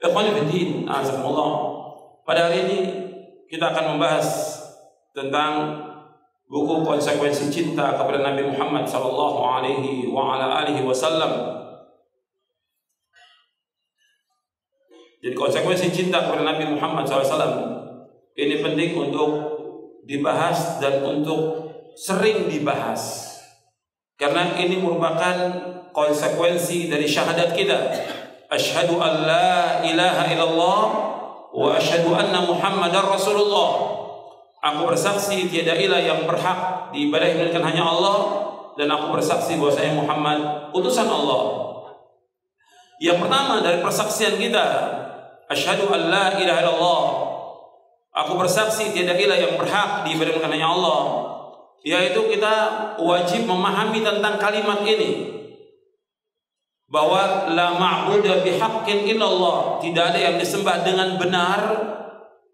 Ikhwan Fiddin, Azakumullah. Pada hari ini kita akan membahas tentang buku konsekuensi cinta kepada Nabi Muhammad sallallahu alaihi wasallam. Jadi konsekuensi cinta kepada Nabi Muhammad SAW ini penting untuk dibahas dan untuk sering dibahas. Karena ini merupakan konsekuensi dari syahadat kita Asyhadu an la ilaha illallah wa asyhadu anna Muhammadar Rasulullah. Aku bersaksi tiada ilah yang berhak diibadahi melainkan hanya Allah dan aku bersaksi bahwa saya Muhammad utusan Allah. Yang pertama dari persaksian kita, asyhadu an la ilaha illallah. Aku bersaksi tiada ilah yang berhak diibadahi melainkan hanya Allah. Yaitu kita wajib memahami tentang kalimat ini bahwa la ma'budu bihaqqin illallah, tidak ada yang disembah dengan benar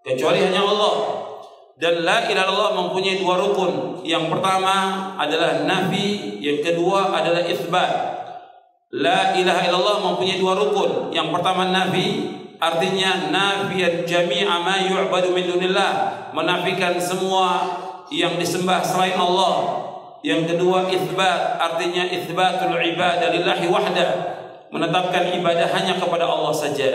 kecuali hanya Allah. Dan la ilaha illallah mempunyai dua rukun. Yang pertama adalah nafi, yang kedua adalah isbat. La ilaha illallah mempunyai dua rukun. Yang pertama nafi, artinya nafiyan jami'a ma yu'badu min dunillah, menafikan semua yang disembah selain Allah yang kedua itsbat artinya itsbatul ibadah lillahi wahda, menetapkan ibadah hanya kepada Allah saja.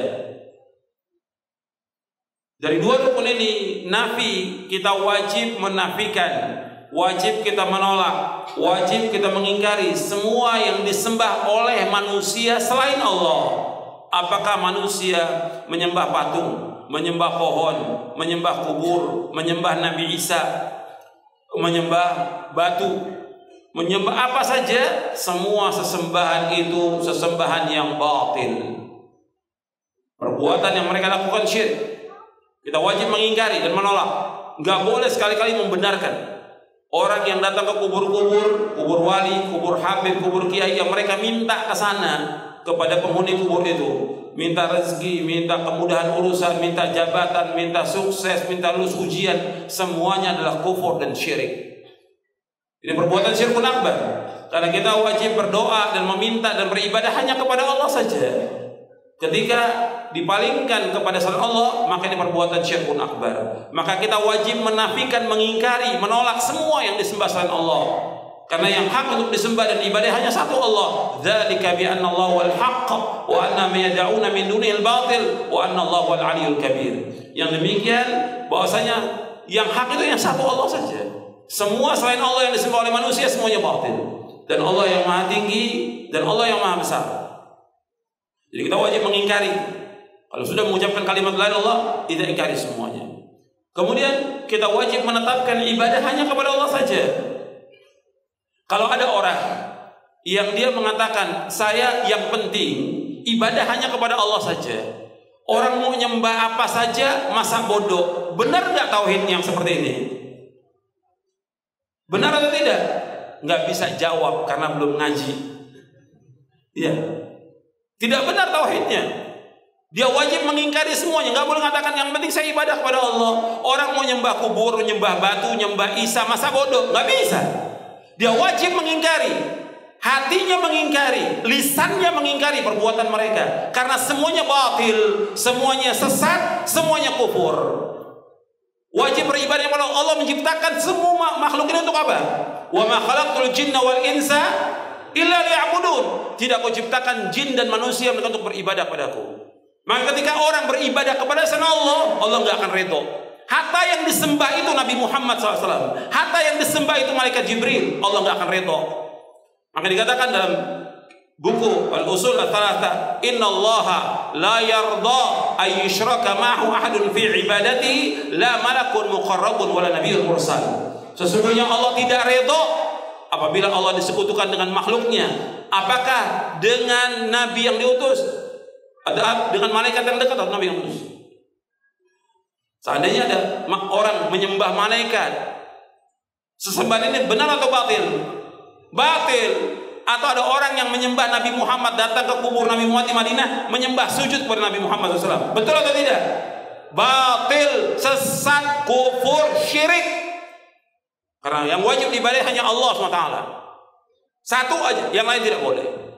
Dari dua rukun ini nafi kita wajib menafikan, wajib kita menolak, wajib kita mengingkari semua yang disembah oleh manusia selain Allah. Apakah manusia menyembah patung, menyembah pohon, menyembah kubur, menyembah Nabi Isa, menyembah batu, menyembah apa saja, semua sesembahan itu sesembahan yang batil. Perbuatan yang mereka lakukan syirik. Kita wajib mengingkari dan menolak. Gak boleh sekali-kali membenarkan. Orang yang datang ke kubur-kubur, kubur wali, kubur habib, kubur kiai yang mereka minta ke sana kepada penghuni kubur itu, minta rezeki, minta kemudahan urusan, minta jabatan, minta sukses, minta lulus ujian, semuanya adalah kufur dan syirik. Ini perbuatan syirkun akbar. Karena kita wajib berdoa dan meminta dan beribadah hanya kepada Allah saja. Ketika dipalingkan kepada selain Allah, maka ini perbuatan syirkun akbar. Maka kita wajib menafikan, mengingkari, menolak semua yang disembah selain Allah. Karena yang hak untuk disembah dan ibadah hanya satu Allah. Dzalika bi anna Allah wal haqq wa anna ma yad'una min dunihi batil wa anna Allah wal aliyyul kabir. Yang demikian bahwasanya yang hak itu yang satu Allah saja. Semua selain Allah yang disembah oleh manusia semuanya batil. Dan Allah yang maha tinggi dan Allah yang maha besar. Jadi kita wajib mengingkari. Kalau sudah mengucapkan kalimat la Allah, tidak ingkari semuanya. Kemudian kita wajib menetapkan ibadah hanya kepada Allah saja. Kalau ada orang yang dia mengatakan saya yang penting ibadah hanya kepada Allah saja. Orang mau nyembah apa saja masa bodoh. Benar nggak tauhid yang seperti ini? Benar atau tidak? Nggak bisa jawab karena belum ngaji. Iya. Tidak benar tauhidnya. Dia wajib mengingkari semuanya. Nggak boleh mengatakan yang penting saya ibadah kepada Allah. Orang mau nyembah kubur, nyembah batu, nyembah Isa, masa bodoh? Nggak bisa. Dia wajib mengingkari. Hatinya mengingkari, lisannya mengingkari perbuatan mereka karena semuanya batil, semuanya sesat, semuanya kufur. Wajib beribadah kepada Allah menciptakan semua makhluk ini untuk apa? Wa ma khalaqtul jinna wal insa illa liya'budun. Tidak kau ciptakan jin dan manusia untuk beribadah padaku. Maka ketika orang beribadah kepada sana Allah, Allah nggak akan redo. Hatta yang disembah itu Nabi Muhammad SAW. Hatta yang disembah itu malaikat Jibril. Allah nggak akan redo. Maka dikatakan dalam buku al-usul al-thalatha inna Allah la yarda ay yushraka ma'hu ahadun fi ibadati la malakun muqarrabun wala nabiyyun mursal. Sesungguhnya Allah tidak redha apabila Allah disekutukan dengan makhluknya. Apakah dengan nabi yang diutus? Ada dengan malaikat yang dekat atau nabi yang diutus? Seandainya ada orang menyembah malaikat sesembahan ini benar atau batil? Batil atau ada orang yang menyembah Nabi Muhammad datang ke kubur Nabi Muhammad di Madinah menyembah sujud kepada Nabi Muhammad SAW betul atau tidak batil sesat kufur syirik karena yang wajib dibadah hanya Allah SWT satu aja yang lain tidak boleh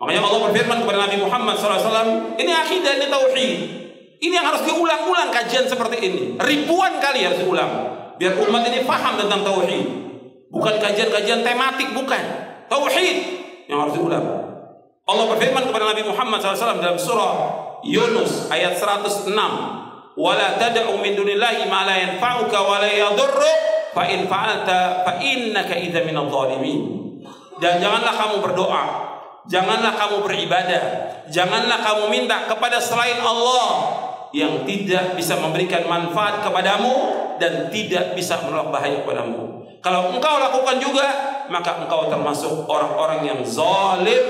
Makanya Allah berfirman kepada Nabi Muhammad SAW, ini akidah, ini tauhid. Ini yang harus diulang-ulang kajian seperti ini. Ribuan kali harus diulang. Biar umat ini paham tentang tauhid. Bukan kajian-kajian tematik, bukan. Tauhid yang harus diulang. Allah berfirman kepada Nabi Muhammad SAW dalam surah Yunus ayat 106 wala tad'u min dunillahi ma la yanfa'uka wa la yadurruk fa in fa'alta fa innaka idza minadh dhalimin dan janganlah kamu berdoa janganlah kamu beribadah janganlah kamu minta kepada selain Allah yang tidak bisa memberikan manfaat kepadamu dan tidak bisa menolak bahaya kepadamu kalau engkau lakukan juga maka engkau termasuk orang-orang yang zalim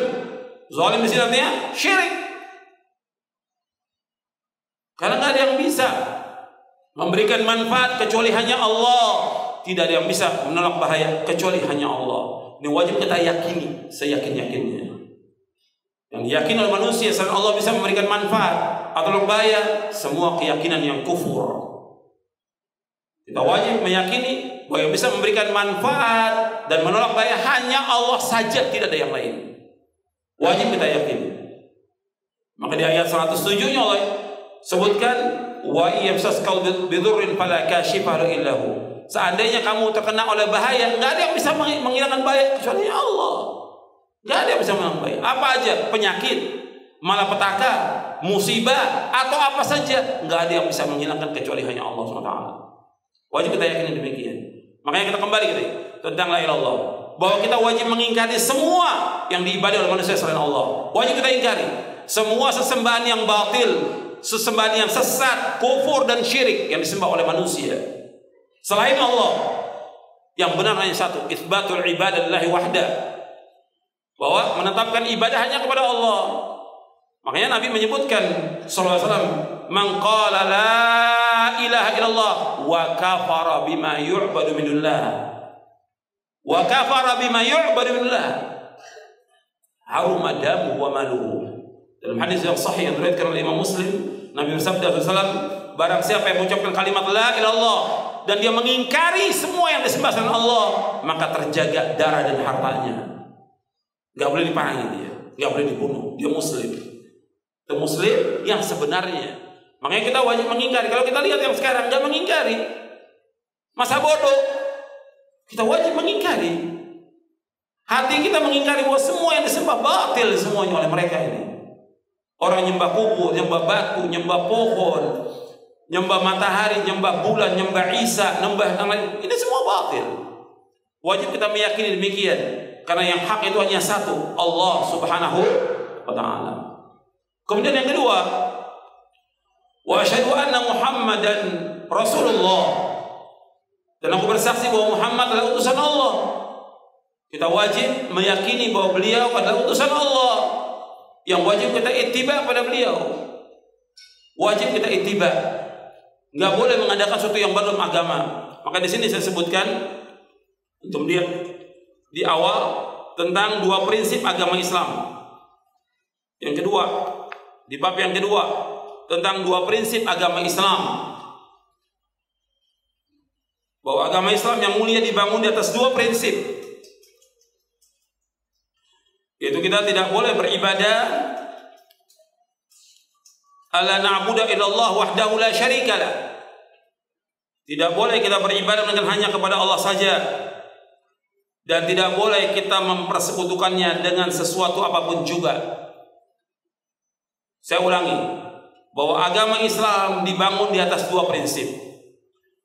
zalim di sini artinya syirik karena nggak ada yang bisa memberikan manfaat kecuali hanya Allah. Tidak ada yang bisa menolak bahaya kecuali hanya Allah. Ini wajib kita yakini, seyakin-yakinnya. Yang diyakini oleh manusia selain Allah bisa memberikan manfaat atau bahaya, semua keyakinan yang kufur. Kita wajib meyakini bahwa yang bisa memberikan manfaat dan menolak bahaya hanya Allah saja, tidak ada yang lain. Wajib kita yakini. Maka di ayat 107 nya Allah sebutkan wa yamsaskal bidurrin fala kashifa illahu. Seandainya kamu terkena oleh bahaya, enggak ada yang bisa menghilangkan bahaya kecuali Allah. Enggak ada yang bisa menghilangkan bahaya. Apa aja? Penyakit, malapetaka, musibah atau apa saja, enggak ada yang bisa menghilangkan kecuali hanya Allah SWT. Wajib kita yakini demikian. Makanya kita kembali gitu tentang la ilallah bahwa kita wajib mengingkari semua yang diibadai oleh manusia selain Allah. Wajib kita ingkari semua sesembahan yang batil, sesembahan yang sesat, kufur dan syirik yang disembah oleh manusia. Selain Allah, yang benar hanya satu, isbatul ibadah lillahi wahda. Bahwa menetapkan ibadah hanya kepada Allah. Makanya Nabi menyebutkan sallallahu alaihi wasallam, "Man qala la ilaha illallah wa kafara bima yu'badu min dunillah." Wa kafara bima yu'badu min dunillah. Haruma damu wa maluhu. Dalam hadis yang sahih yang diriwayatkan oleh Imam Muslim, Nabi bersabda SAW, barang siapa yang mengucapkan kalimat la ilallah dan dia mengingkari semua yang disembah selain Allah, maka terjaga darah dan hartanya. Gak boleh diperangi dia, gak boleh dibunuh. Dia Muslim. Itu Muslim yang sebenarnya. Makanya kita wajib mengingkari. Kalau kita lihat yang sekarang gak mengingkari, masa bodoh. Kita wajib mengingkari. Hati kita mengingkari bahwa semua yang disembah batil semuanya oleh mereka ini. Orang nyembah kubur, nyembah batu, nyembah pohon, nyembah matahari, nyembah bulan, nyembah Isa, nyembah yang lain. Ini semua batil. Wajib kita meyakini demikian. Karena yang hak itu hanya satu, Allah Subhanahu wa taala. Kemudian yang kedua, wa asyhadu anna Muhammadan Rasulullah. Dan aku bersaksi bahwa Muhammad adalah utusan Allah. Kita wajib meyakini bahwa beliau adalah utusan Allah yang wajib kita ittiba pada beliau. Wajib kita ittiba. Nggak boleh mengadakan sesuatu yang baru agama. Maka di sini saya sebutkan untuk dia di awal tentang dua prinsip agama Islam. Yang kedua, di bab yang kedua tentang dua prinsip agama Islam. Bahwa agama Islam yang mulia dibangun di atas dua prinsip. Yaitu kita tidak boleh beribadah ala na'budu illallah wahdahu la. Tidak boleh kita beribadah dengan hanya kepada Allah saja. Dan tidak boleh kita mempersekutukannya dengan sesuatu apa pun juga. Saya ulangi bahwa agama Islam dibangun di atas dua prinsip.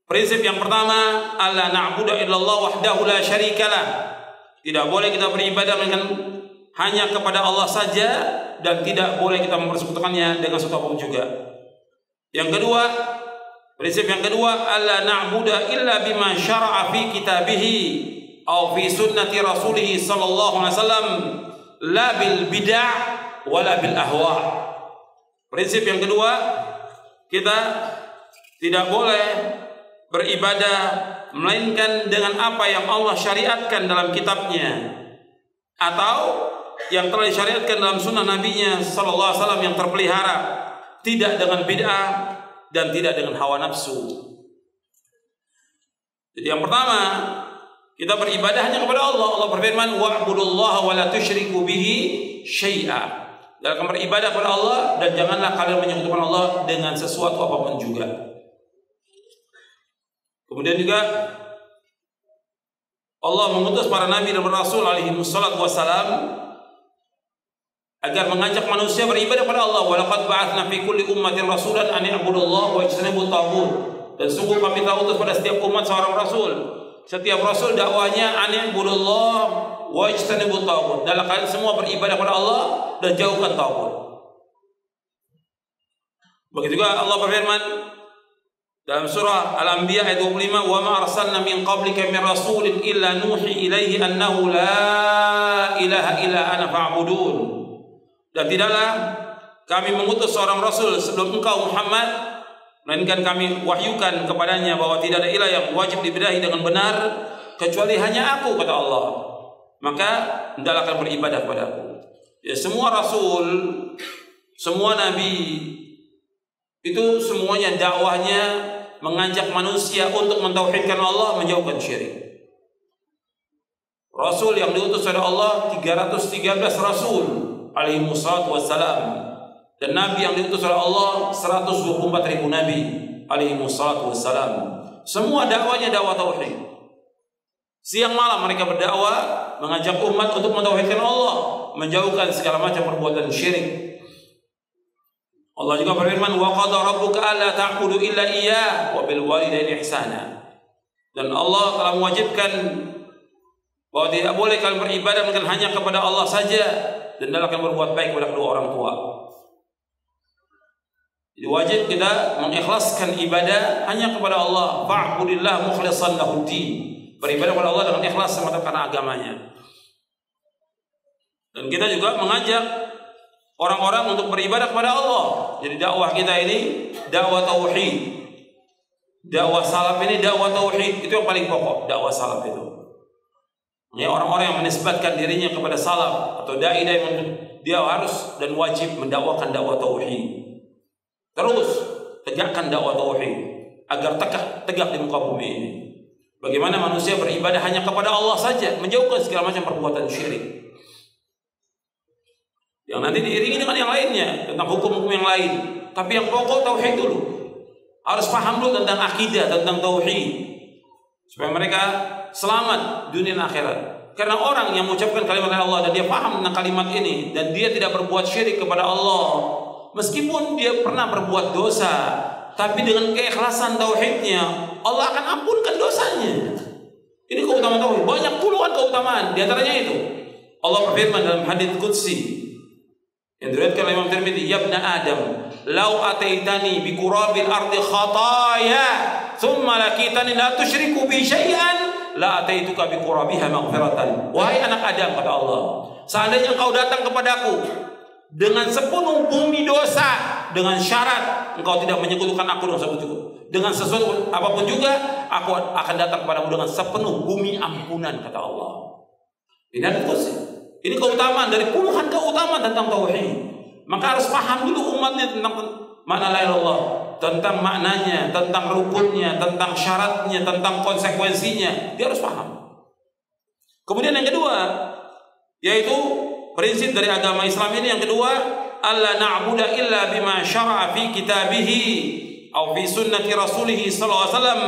Prinsip yang pertama, alla na'budu illallah wahdahu la syarikalah. Tidak boleh kita beribadah dengan hanya kepada Allah saja dan tidak boleh kita mempersekutukannya dengan sesuatu juga. Yang kedua, prinsip yang kedua, alla na'budu illa bima syara'a fi kitabih atau fi sunnati rasulih sallallahu alaihi wasallam la bil bid'ah wala bil ahwa. Prinsip yang kedua, kita tidak boleh beribadah melainkan dengan apa yang Allah syariatkan dalam kitabnya atau yang telah disyariatkan dalam sunnah nabinya sallallahu alaihi wasallam yang terpelihara tidak dengan bid'ah dan tidak dengan hawa nafsu. Jadi yang pertama Kita beribadah hanya kepada Allah. Allah berfirman, "Wa'budullaha wa la tusyriku bihi syai'a." Dalam beribadah kepada Allah dan janganlah kalian menyekutukan Allah dengan sesuatu apa pun juga. Kemudian juga Allah mengutus para nabi dan rasul alaihi wassalatu wassalam agar mengajak manusia beribadah kepada Allah. Walaqad ba'atsna fi kulli ummatin rasulan an i'budullaha wa ijtanibu. Dan sungguh kami telah utus pada setiap umat seorang rasul setiap rasul dakwahnya anibudullah wa ijtanibut tagut. Dalam kalian semua beribadah kepada Allah dan jauhkan tagut. Begitu juga Allah berfirman dalam surah Al-Anbiya ayat 25, "Wa ma arsalna min qablika min rasulin illa nuhi ilaihi annahu la ilaha illa ana fa'budun." Dan tidaklah kami mengutus seorang rasul sebelum engkau Muhammad Melainkan kami wahyukan kepadanya bahwa tidak ada ilah yang wajib dibedahi dengan benar kecuali hanya aku kata Allah. Maka hendaklah akan beribadah kepada aku. Ya, semua rasul, semua nabi itu semuanya dakwahnya mengajak manusia untuk mentauhidkan Allah, menjauhkan syirik. Rasul yang diutus oleh Allah 313 rasul alaihi wassalam dan nabi yang diutus oleh Allah 124 ribu nabi alaihi wassalatu wassalam semua dakwanya dakwah tauhid siang malam mereka berdakwah mengajak umat untuk mentauhidkan Allah menjauhkan segala macam perbuatan syirik Allah juga berfirman wa qada rabbuka alla ta'budu illa iyyah wa bil walidayni ihsana dan Allah telah mewajibkan bahwa tidak boleh kalian beribadah melainkan hanya kepada Allah saja dan dalam akan berbuat baik kepada kedua orang tua. Jadi wajib kita mengikhlaskan ibadah hanya kepada Allah. Fa'budillah mukhlishan lahu Beribadah kepada Allah dengan ikhlas semata karena agamanya. Dan kita juga mengajak orang-orang untuk beribadah kepada Allah. Jadi dakwah kita ini dakwah tauhid. Dakwah salaf ini dakwah tauhid itu yang paling pokok dakwah salaf itu. Ya orang-orang yang menisbatkan dirinya kepada salaf atau dai dai dia harus dan wajib mendakwakan dakwah tauhid. Terus tegakkan dakwah tauhid agar tegak tegak di muka bumi ini. Bagaimana manusia beribadah hanya kepada Allah saja, menjauhkan segala macam perbuatan syirik. Yang nanti diiringi dengan yang lainnya tentang hukum-hukum yang lain. Tapi yang pokok tauhid dulu. Harus paham dulu tentang akidah, tentang tauhid. Supaya mereka selamat dunia dan akhirat. Karena orang yang mengucapkan kalimat Allah dan dia paham tentang kalimat ini dan dia tidak berbuat syirik kepada Allah, Meskipun dia pernah berbuat dosa, tapi dengan keikhlasan tauhidnya, Allah akan ampunkan dosanya. Ini keutamaan tauhid. Banyak puluhan keutamaan. Di antaranya itu. Allah berfirman dalam hadis qudsi yang diriwayatkan oleh Imam Tirmidzi, "Ya Adam, law ataitani bi qurabil ardi khataya, thumma lakitani la tusyriku bi syai'an, la ataituka bi qurabiha maghfiratan." Wahai anak Adam kata Allah, seandainya engkau datang kepadaku dengan sepenuh bumi dosa dengan syarat engkau tidak menyekutukan aku dengan sesuatu dengan sesuatu apa pun juga aku akan datang kepadamu dengan sepenuh bumi ampunan kata Allah. Ini ini keutamaan dari puluhan keutamaan tentang tauhid. Maka harus paham dulu umatnya tentang makna la Allah tentang maknanya tentang rukunnya tentang syaratnya tentang konsekuensinya. Dia harus paham. Kemudian yang kedua yaitu prinsip dari agama Islam ini yang kedua alla na'budu illa bima syara'a fi kitabihi atau fi sunnati rasulih sallallahu alaihi wasallam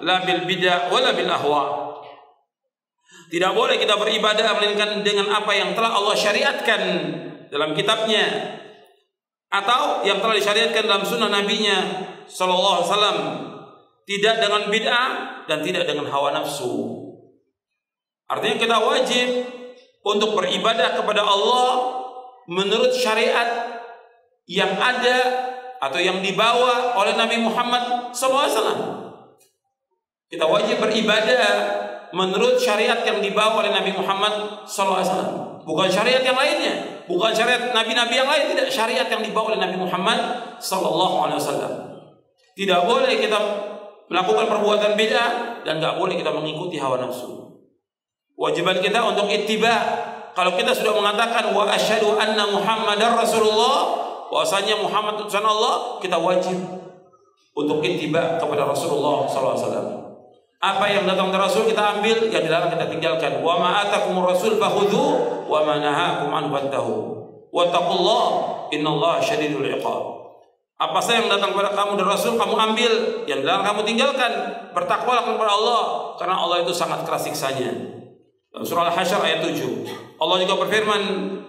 la bil bid'ah wala bil ahwa. Tidak boleh kita beribadah melainkan dengan apa yang telah Allah syariatkan dalam kitabnya atau yang telah disyariatkan dalam sunnah nabinya sallallahu alaihi wasallam. Tidak dengan bid'ah dan tidak dengan hawa nafsu. Artinya kita wajib untuk beribadah kepada Allah menurut syariat yang ada atau yang dibawa oleh Nabi Muhammad SAW. Kita wajib beribadah menurut syariat yang dibawa oleh Nabi Muhammad SAW. Bukan syariat yang lainnya, bukan syariat nabi-nabi yang lain, tidak syariat yang dibawa oleh Nabi Muhammad SAW. Tidak boleh kita melakukan perbuatan bid'ah dan nggak boleh kita mengikuti hawa nafsu. Wajiban kita untuk ittiba. Kalau kita sudah mengatakan wa asyhadu anna Muhammadar Rasulullah, bahwasanya Muhammad utusan Allah, kita wajib untuk ittiba kepada Rasulullah SAW. Apa yang datang dari Rasul kita ambil, yang dilarang kita tinggalkan. Wa ma atakumur rasul fakhudhu wa ma nahakum an fantahu. Wattaqullah innallaha syadidul iqab. Apa saja yang datang kepada kamu dari Rasul kamu ambil, yang dilarang kamu tinggalkan. Bertakwalah kepada Allah karena Allah itu sangat keras siksanya. Surah Al-Hasyr ayat 7. Allah juga berfirman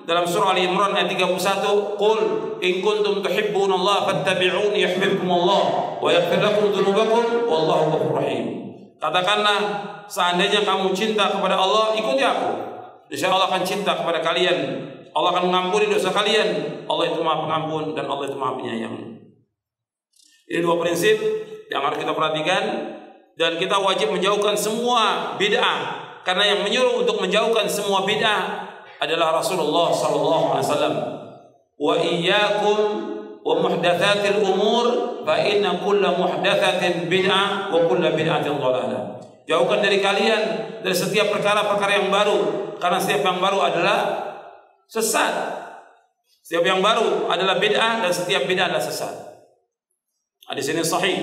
dalam surah Ali Imran ayat 31, "Qul in kuntum tuhibbunallaha fattabi'uni yuhibbukumullah wa yaghfir lakum dzunubakum wallahu ghafurur rahim." Katakanlah, seandainya kamu cinta kepada Allah, ikuti aku. Insya Allah akan cinta kepada kalian. Allah akan mengampuni dosa kalian. Allah itu maha pengampun dan Allah itu maha penyayang. Ini dua prinsip yang harus kita perhatikan dan kita wajib menjauhkan semua bid'ah karena yang menyuruh untuk menjauhkan semua bid'ah adalah Rasulullah sallallahu alaihi wasallam. Wa iyyakum wa muhdatsatil umur fa inna kulla muhdatsatin bid'ah wa kulla bid'atin dhalalah. Jauhkan dari kalian dari setiap perkara-perkara yang baru karena setiap yang baru adalah sesat. Setiap yang baru adalah bid'ah dan setiap bid'ah adalah sesat. Hadis ini sahih.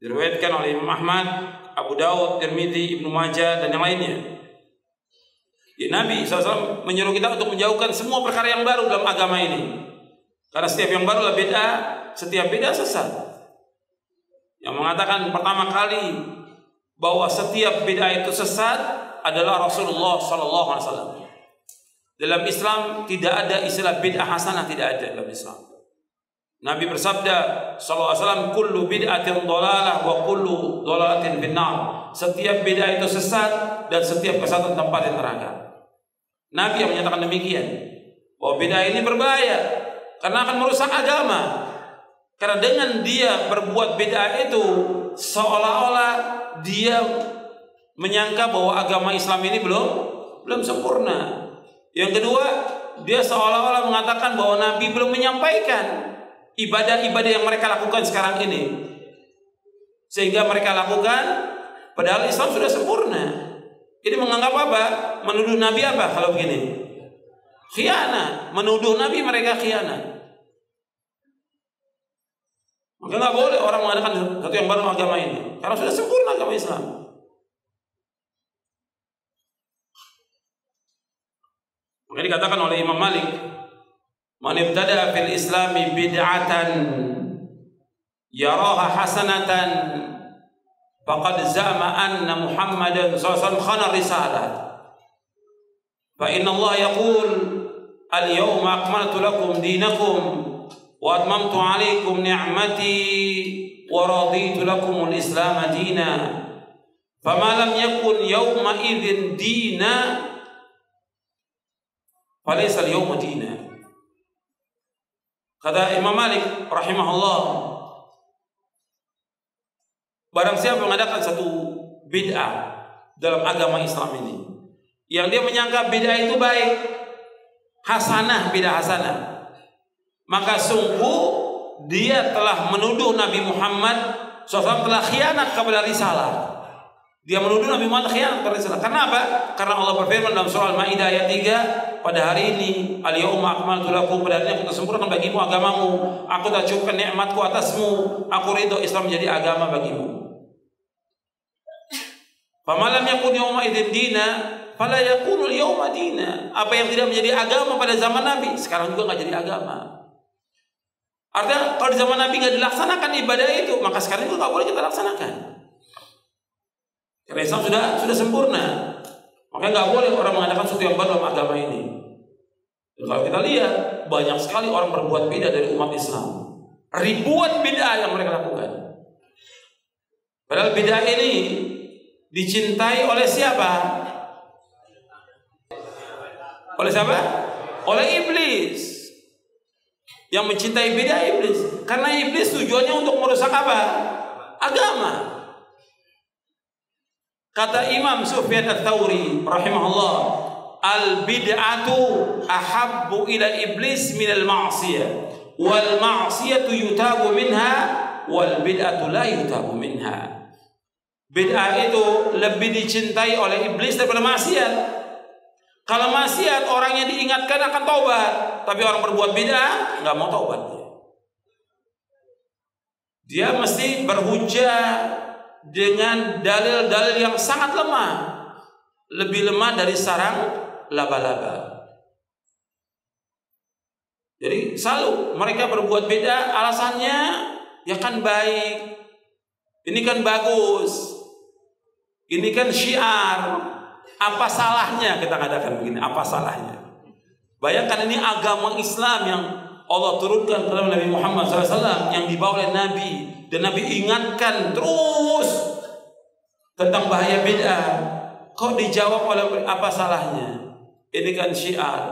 Diriwayatkan oleh Imam Ahmad, Abu Daud, Tirmidzi, Ibnu Majah dan yang lainnya. Ya, Nabi SAW menyuruh kita untuk menjauhkan semua perkara yang baru dalam agama ini. Karena setiap yang baru adalah beda, setiap beda sesat. Yang mengatakan pertama kali bahwa setiap beda itu sesat adalah Rasulullah SAW. Dalam Islam tidak ada istilah bid'ah hasanah tidak ada dalam Islam. Nabi bersabda sallallahu alaihi wasallam kullu bid'atin dhalalah wa kullu dhalalatin finnar. Setiap bid'ah itu sesat dan setiap kesesatan tempat yang neraka. Nabi yang menyatakan demikian. Bahwa bid'ah ini berbahaya karena akan merusak agama. Karena dengan dia berbuat bid'ah itu seolah-olah dia menyangka bahwa agama Islam ini belum belum sempurna. Yang kedua, dia seolah-olah mengatakan bahwa Nabi belum menyampaikan ibadah-ibadah yang mereka lakukan sekarang ini. Sehingga mereka lakukan padahal Islam sudah sempurna. Ini menganggap apa? Menuduh Nabi apa kalau begini? Khianat, menuduh Nabi mereka khianat. Maka nggak boleh orang mengadakan satu yang baru agama ini, karena sudah sempurna agama Islam. Maka dikatakan oleh Imam Malik, Man ibtada fil islami bid'atan yaraha hasanatan faqad za'ama anna Muhammadan sallallahu khana risalah. Fa inna Allah yaqul al-yawma akmaltu lakum dinakum wa atmamtu alaykum ni'mati wa raditu lakum al-islam dina. Fama lam yakun yawma idzin dina falaysa al-yawma dina. Kata Imam Malik rahimahullah Barang siapa mengadakan satu bid'ah dalam agama Islam ini yang dia menyangka bid'ah itu baik hasanah bid'ah hasanah maka sungguh dia telah menuduh Nabi Muhammad SAW telah khianat kepada risalah dia menuduh Nabi Muhammad khianat kepada risalah karena apa? karena Allah berfirman dalam surah Al-Maidah ayat 3 pada hari ini al-yauma akmaltu lakum pada hari ini aku telah sempurnakan bagimu agamamu. Aku telah cukupkan nikmatku atasmu. Aku ridho Islam menjadi agama bagimu. Pamalam yakun yauma idzin dina fala yakunul yauma dina. Apa yang tidak menjadi agama pada zaman Nabi sekarang juga nggak jadi agama. Artinya kalau di zaman Nabi nggak dilaksanakan ibadah itu, maka sekarang itu nggak boleh kita laksanakan. Karena Islam sudah sudah sempurna. Maka nggak boleh orang mengadakan sesuatu yang baru dalam agama ini. Dan kalau kita lihat banyak sekali orang berbuat beda dari umat Islam. Ribuan beda yang mereka lakukan. Padahal beda ini dicintai oleh siapa? Oleh siapa? Oleh iblis. Yang mencintai beda iblis. Karena iblis tujuannya untuk merusak apa? Agama. Kata Imam Sufyan Ats-Tsauri rahimahullah, al bid'atu ahabbu ila iblis min al ma'siyah wal ma'siyatu yutabu minha wal bid'atu la yutabu minha. Bid'ah itu lebih dicintai oleh iblis daripada maksiat. Kalau maksiat orangnya diingatkan akan taubat, tapi orang berbuat bid'ah nggak mau taubat dia. Dia mesti berhujah dengan dalil-dalil yang sangat lemah. Lebih lemah dari sarang laba-laba. Jadi selalu mereka berbuat beda alasannya ya kan baik. Ini kan bagus. Ini kan syiar. Apa salahnya kita katakan begini? Apa salahnya? Bayangkan ini agama Islam yang Allah turunkan kepada Nabi Muhammad SAW yang dibawa oleh Nabi dan Nabi ingatkan terus tentang bahaya bid'ah. Kok dijawab oleh apa salahnya? Ini kan syiar.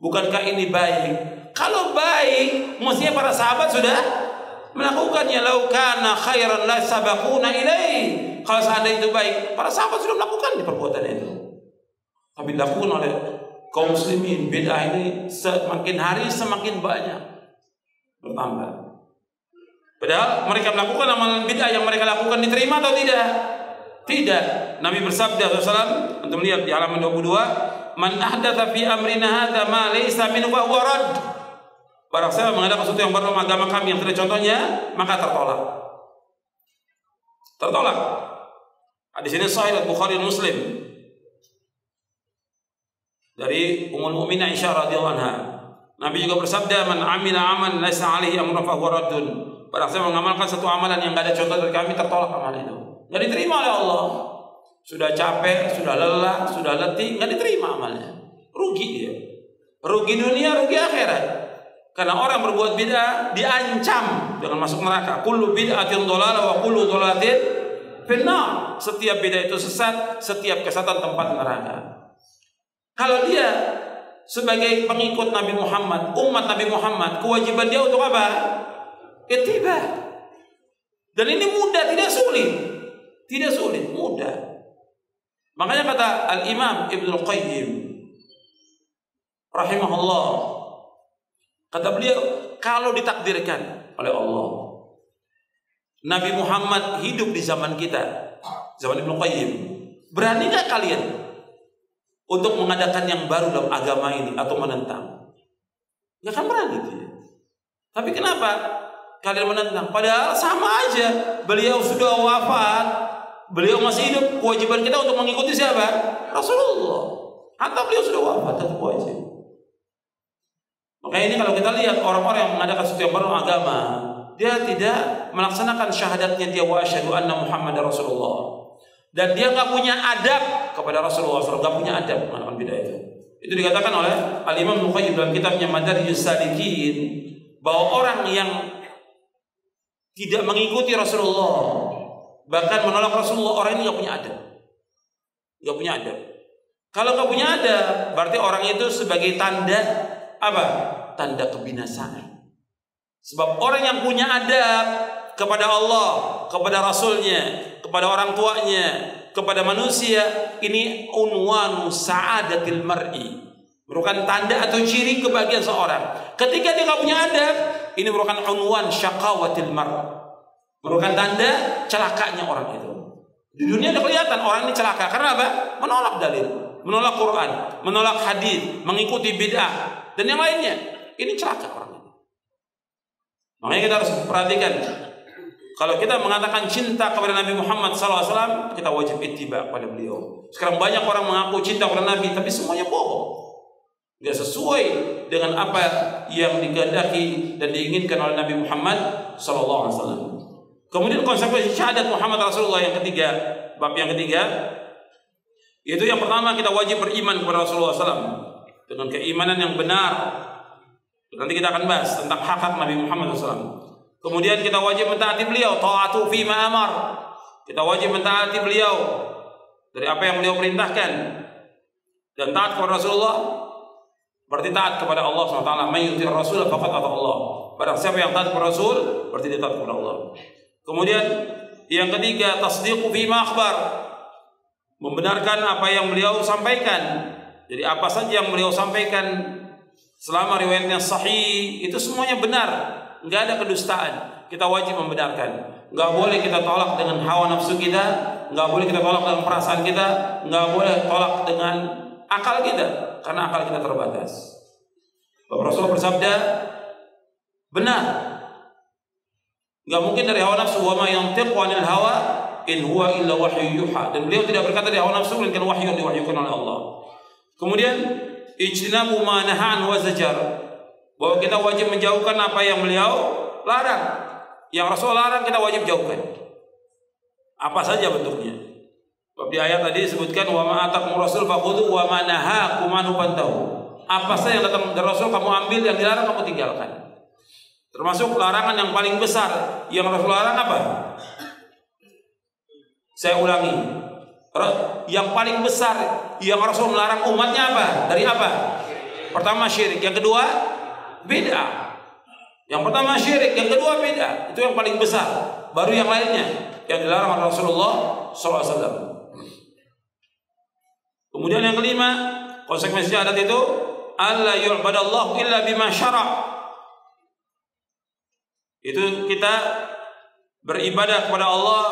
Bukankah ini baik? Kalau baik, mestinya para sahabat sudah melakukannya. Lau kana khairan la sabaquna ilaih. Kalau seandainya itu baik, para sahabat sudah melakukan di perbuatan itu. Tapi dilakukan oleh kaum muslimin bid'ah ini semakin hari semakin banyak bertambah. Padahal mereka melakukan amalan bid'ah yang mereka lakukan diterima atau tidak? Tidak. Nabi bersabda SAW untuk melihat di halaman 22, "Man ahdatsa fi amrina hadza ma laysa minhu fa huwa rad." Barang siapa mengadakan sesuatu yang baru agama kami yang tidak contohnya, maka tertolak. Tertolak. Di sini sahih Bukhari Muslim. Dari Ummul Mukminin Aisyah radhiyallahu anha. Nabi juga bersabda, "Man amila aman laisa alaihi amrun fa huwa raddun." Barang siapa mengamalkan satu amalan yang tidak ada contoh dari kami, tertolak amalan itu. Enggak diterima oleh Allah. Sudah capek, sudah lelah, sudah letih, enggak diterima amalnya. Rugi dia. Rugi dunia, rugi akhirat. Karena orang berbuat bid'ah diancam dengan masuk neraka. Kullu bid'atin dhalalah wa kullu dhalalatin finnar. Setiap bid'ah itu sesat, setiap kesatan tempat neraka. Kalau dia sebagai pengikut Nabi Muhammad, umat Nabi Muhammad, kewajiban dia untuk apa? Ittiba. Dan ini mudah, tidak sulit. Tidak sulit, mudah. Makanya kata Al-Imam Ibnu Qayyim rahimahullah kata beliau kalau ditakdirkan oleh Allah Nabi Muhammad hidup di zaman kita zaman Ibnu Qayyim berani nggak kalian untuk mengadakan yang baru dalam agama ini atau menentang ya kan berani dia tapi kenapa kalian menentang. Padahal sama aja. Beliau sudah wafat. Beliau masih hidup. Kewajiban kita untuk mengikuti siapa? Rasulullah. Atau beliau sudah wafat tetap wajib. Makanya ini kalau kita lihat orang-orang yang mengadakan sesuatu yang baru agama, dia tidak melaksanakan syahadatnya dia wa asyhadu anna Muhammad Rasulullah. Dan dia nggak punya adab kepada Rasulullah SAW, nggak punya adab melakukan bid'ah itu. Itu dikatakan oleh Al Imam Muqayyim dalam kitabnya Madarijus Salikin bahwa orang yang tidak mengikuti Rasulullah bahkan menolak Rasulullah orang ini nggak punya adab, nggak punya adab. Kalau nggak punya adab, berarti orang itu sebagai tanda apa? Tanda kebinasaan. Sebab orang yang punya adab kepada Allah, kepada Rasulnya, kepada orang tuanya, kepada manusia, ini unwanu sa'adatil mar'i. Merupakan tanda atau ciri kebahagiaan seorang. Ketika dia nggak punya adab, ini merupakan unwan syakawatil mar. Merupakan tanda celakanya orang itu. Di dunia ada kelihatan orang ini celaka karena apa? Menolak dalil, menolak Quran, menolak hadis, mengikuti bid'ah, dan yang lainnya. Ini celaka orang ini. Makanya kita harus perhatikan. Kalau kita mengatakan cinta kepada Nabi Muhammad SAW, kita wajib ittiba kepada beliau. Sekarang banyak orang mengaku cinta kepada Nabi, tapi semuanya bohong. Tidak sesuai dengan apa yang dikehendaki dan diinginkan oleh Nabi Muhammad SAW. Kemudian konsekuensi syahadat Muhammad Rasulullah yang ketiga, bab yang ketiga, yaitu yang pertama kita wajib beriman kepada Rasulullah SAW dengan keimanan yang benar. Nanti kita akan bahas tentang hak-hak Nabi Muhammad SAW. Kemudian kita wajib mentaati beliau, taatu fi amar. Kita wajib mentaati beliau dari apa yang beliau perintahkan. Dan taat kepada Rasulullah berarti taat kepada Allah SWT. Mayyuti Rasul faqad Allah. Barang siapa yang taat kepada Rasul berarti dia taat kepada Allah. Kemudian yang ketiga tasdiqu fi akhbar. Membenarkan apa yang beliau sampaikan jadi apa saja yang beliau sampaikan selama riwayatnya sahih itu semuanya benar, nggak ada kedustaan. Kita wajib membenarkan. Nggak boleh kita tolak dengan hawa nafsu kita, nggak boleh kita tolak dengan perasaan kita, nggak boleh tolak dengan akal kita, karena akal kita terbatas. Bapak Rasulullah bersabda, benar. Nggak mungkin dari hawa nafsu wa ma yantiqu hawa in huwa illa wahyu yuha dan beliau tidak berkata di hawa nafsu melainkan wahyu yang diwahyukan oleh Allah. Kemudian ijtinabu ma nahan wa zajar bahwa kita wajib menjauhkan apa yang beliau larang. Yang Rasul larang kita wajib jauhkan. Apa saja bentuknya. Sebab di ayat tadi disebutkan wa ma atakum rasul fakhudhu wa ma nahakum anhu. Apa saja yang datang dari Rasul kamu ambil yang dilarang kamu tinggalkan. Termasuk larangan yang paling besar yang Rasul larang apa? Saya ulangi. Yang paling besar yang Rasul melarang umatnya apa? Dari apa? Pertama syirik, yang kedua bid'ah. Yang pertama syirik, yang kedua bid'ah. Itu yang paling besar. Baru yang lainnya yang dilarang oleh Rasulullah SAW. Kemudian yang kelima, konsekuensi adat itu Allah yu'badallahu illa bima syara'. Itu kita beribadah kepada Allah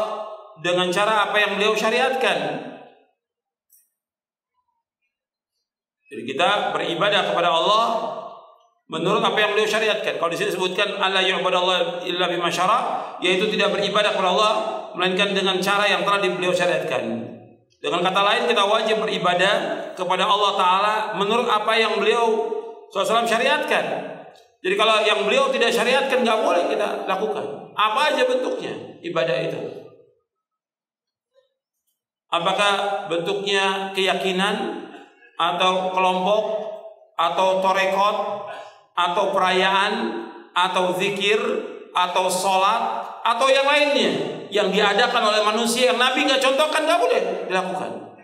dengan cara apa yang beliau syariatkan. Jadi kita beribadah kepada Allah menurut apa yang beliau syariatkan. Kalau di sini disebutkan Allah yu'badallah illa bima syara, yaitu tidak beribadah kepada Allah melainkan dengan cara yang telah beliau syariatkan. Dengan kata lain kita wajib beribadah kepada Allah taala menurut apa yang beliau SAW syariatkan. Jadi kalau yang beliau tidak syariatkan nggak boleh kita lakukan. Apa aja bentuknya ibadah itu. Apakah bentuknya keyakinan atau kelompok atau torekot atau perayaan atau zikir atau sholat atau yang lainnya yang diadakan oleh manusia yang Nabi nggak contohkan nggak boleh dilakukan.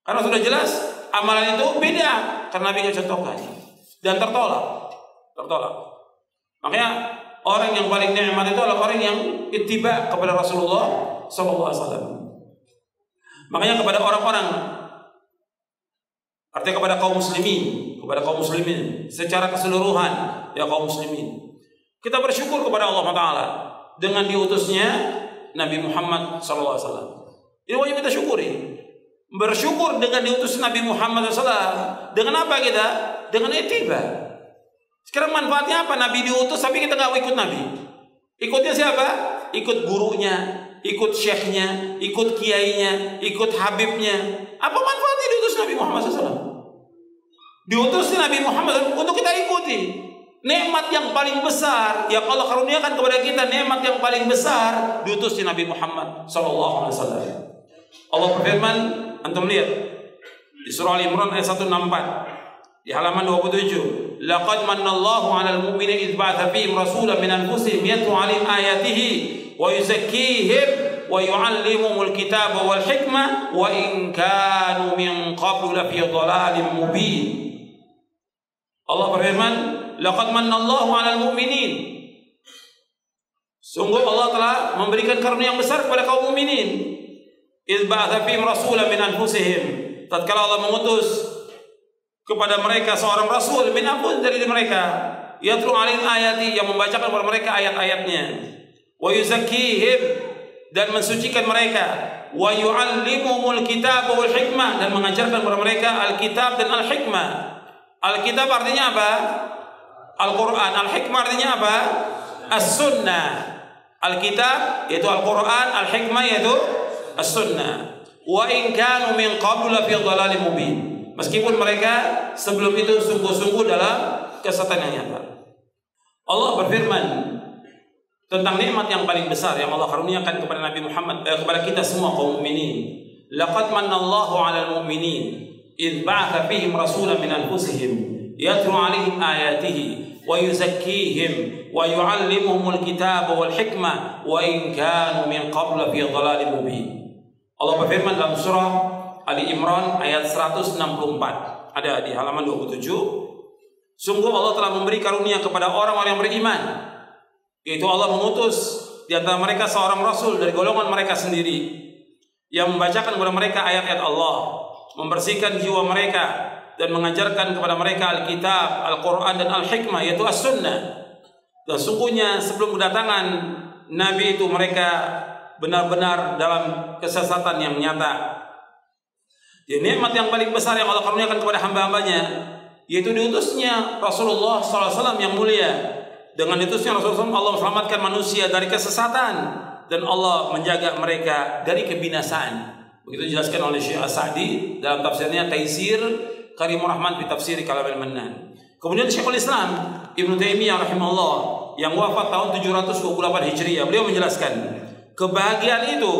Karena sudah jelas amalan itu beda karena Nabi nggak contohkan dan tertolak, tertolak. Makanya orang yang paling nikmat itu adalah orang yang ittiba kepada Rasulullah SAW. Makanya kepada orang-orang artinya kepada kaum muslimin, kepada kaum muslimin secara keseluruhan ya kaum muslimin. Kita bersyukur kepada Allah Taala dengan diutusnya Nabi Muhammad SAW. Ini wajib kita syukuri. Bersyukur dengan diutus Nabi Muhammad SAW. Dengan apa kita? Dengan etiba. Sekarang manfaatnya apa? Nabi diutus tapi kita nggak ikut Nabi. Ikutnya siapa? Ikut gurunya, ikut syekhnya, ikut kiainya, ikut habibnya. Apa manfaatnya diutus Nabi Muhammad SAW? Diutus Nabi Muhammad SAW untuk kita ikuti. Nikmat yang paling besar yang Allah karuniakan kepada kita, nikmat yang paling besar diutus Nabi Muhammad SAW. Allah berfirman, antum lihat di surah Al-Imran ayat 164 di halaman 27 لقد من الله على المؤمنين إذ بعث فيهم رسولا من أنفسهم يتلو عليهم آياته ويزكيهم ويعلمهم الكتاب والحكمة وإن كانوا من قبل لفي ضلال مبين الله برحمن لقد من الله على المؤمنين Sungguh Allah telah memberikan karunia yang besar kepada kaum mukminin. Izba'atafim rasulah min anfusihim. Tatkala Allah mengutus kepada mereka seorang rasul min anfusihim dari mereka, yatlu 'alaihim ayati yang membacakan kepada mereka ayat-ayatnya wa yuzakkihim dan mensucikan mereka wa yu'allimuhumul kitab wal hikmah dan mengajarkan kepada mereka alkitab dan al-hikmah. Alkitab artinya apa? Al-Qur'an. Al-hikmah artinya apa? As-sunnah. Alkitab yaitu Al-Qur'an, al-hikmah yaitu as-sunnah. Wa in kanu min qablu fi dhalalin mubin. Meskipun mereka sebelum itu sungguh-sungguh dalam kesesatan yang nyata. Allah berfirman tentang nikmat yang paling besar yang Allah karuniakan kepada Nabi Muhammad eh, kepada kita semua kaum mukminin. Laqad manallahu 'alal mu'minin id ba'atha fihim rasulan min anfusihim yatlu 'alaihim ayatihi wa yuzakkihim wa yu'allimuhumul kitaba wal hikmah wa in kanu min qabl fi dhalalin mubin. Allah berfirman dalam surah Ali Imran ayat 164 ada di halaman 27 Sungguh Allah telah memberi karunia kepada orang-orang yang beriman yaitu Allah mengutus di antara mereka seorang rasul dari golongan mereka sendiri yang membacakan kepada mereka ayat-ayat Allah, membersihkan jiwa mereka dan mengajarkan kepada mereka Alkitab, Al-Quran dan Al-Hikmah yaitu As-Sunnah. Dan sungguhnya sebelum kedatangan Nabi itu mereka benar-benar dalam kesesatan yang nyata. Jadi nikmat yang paling besar yang Allah karuniakan kepada hamba-hambanya yaitu diutusnya Rasulullah SAW yang mulia dengan itu Rasulullah SAW Allah selamatkan manusia dari kesesatan dan Allah menjaga mereka dari kebinasaan. Begitu dijelaskan oleh Syekh As-Sa'di dalam tafsirnya Taisir Karimur Rahman di tafsir Kalam al-Mannan. Kemudian Syekhul Islam Ibnu Taimiyah rahimahullah yang wafat tahun 728 Hijriah, beliau menjelaskan kebahagiaan itu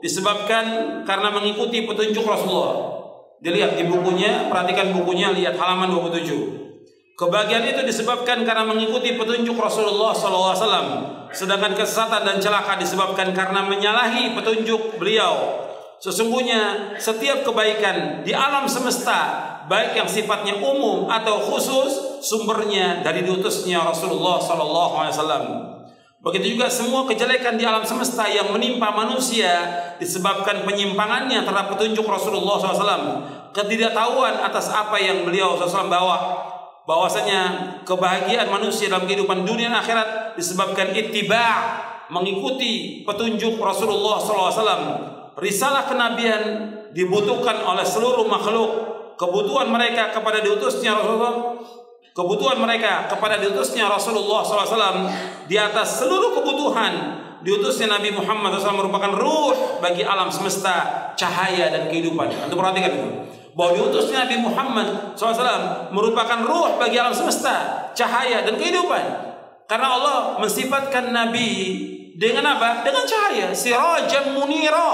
disebabkan karena mengikuti petunjuk Rasulullah. Dilihat di bukunya, perhatikan bukunya, lihat halaman 27. Kebahagiaan itu disebabkan karena mengikuti petunjuk Rasulullah SAW. Sedangkan kesesatan dan celaka disebabkan karena menyalahi petunjuk beliau. Sesungguhnya setiap kebaikan di alam semesta, baik yang sifatnya umum atau khusus, sumbernya dari diutusnya Rasulullah SAW. Begitu juga semua kejelekan di alam semesta yang menimpa manusia disebabkan penyimpangannya terhadap petunjuk Rasulullah SAW. Ketidaktahuan atas apa yang beliau SAW bawa bahwasanya kebahagiaan manusia dalam kehidupan dunia dan akhirat disebabkan ittiba mengikuti petunjuk Rasulullah SAW. Risalah kenabian dibutuhkan oleh seluruh makhluk. Kebutuhan mereka kepada diutusnya Rasulullah kebutuhan mereka kepada diutusnya Rasulullah SAW di atas seluruh kebutuhan diutusnya Nabi Muhammad SAW merupakan ruh bagi alam semesta, cahaya dan kehidupan. Anda perhatikan itu bahwa diutusnya Nabi Muhammad SAW merupakan ruh bagi alam semesta, cahaya dan kehidupan. Karena Allah mensifatkan Nabi dengan apa? Dengan cahaya. Sirajam munira.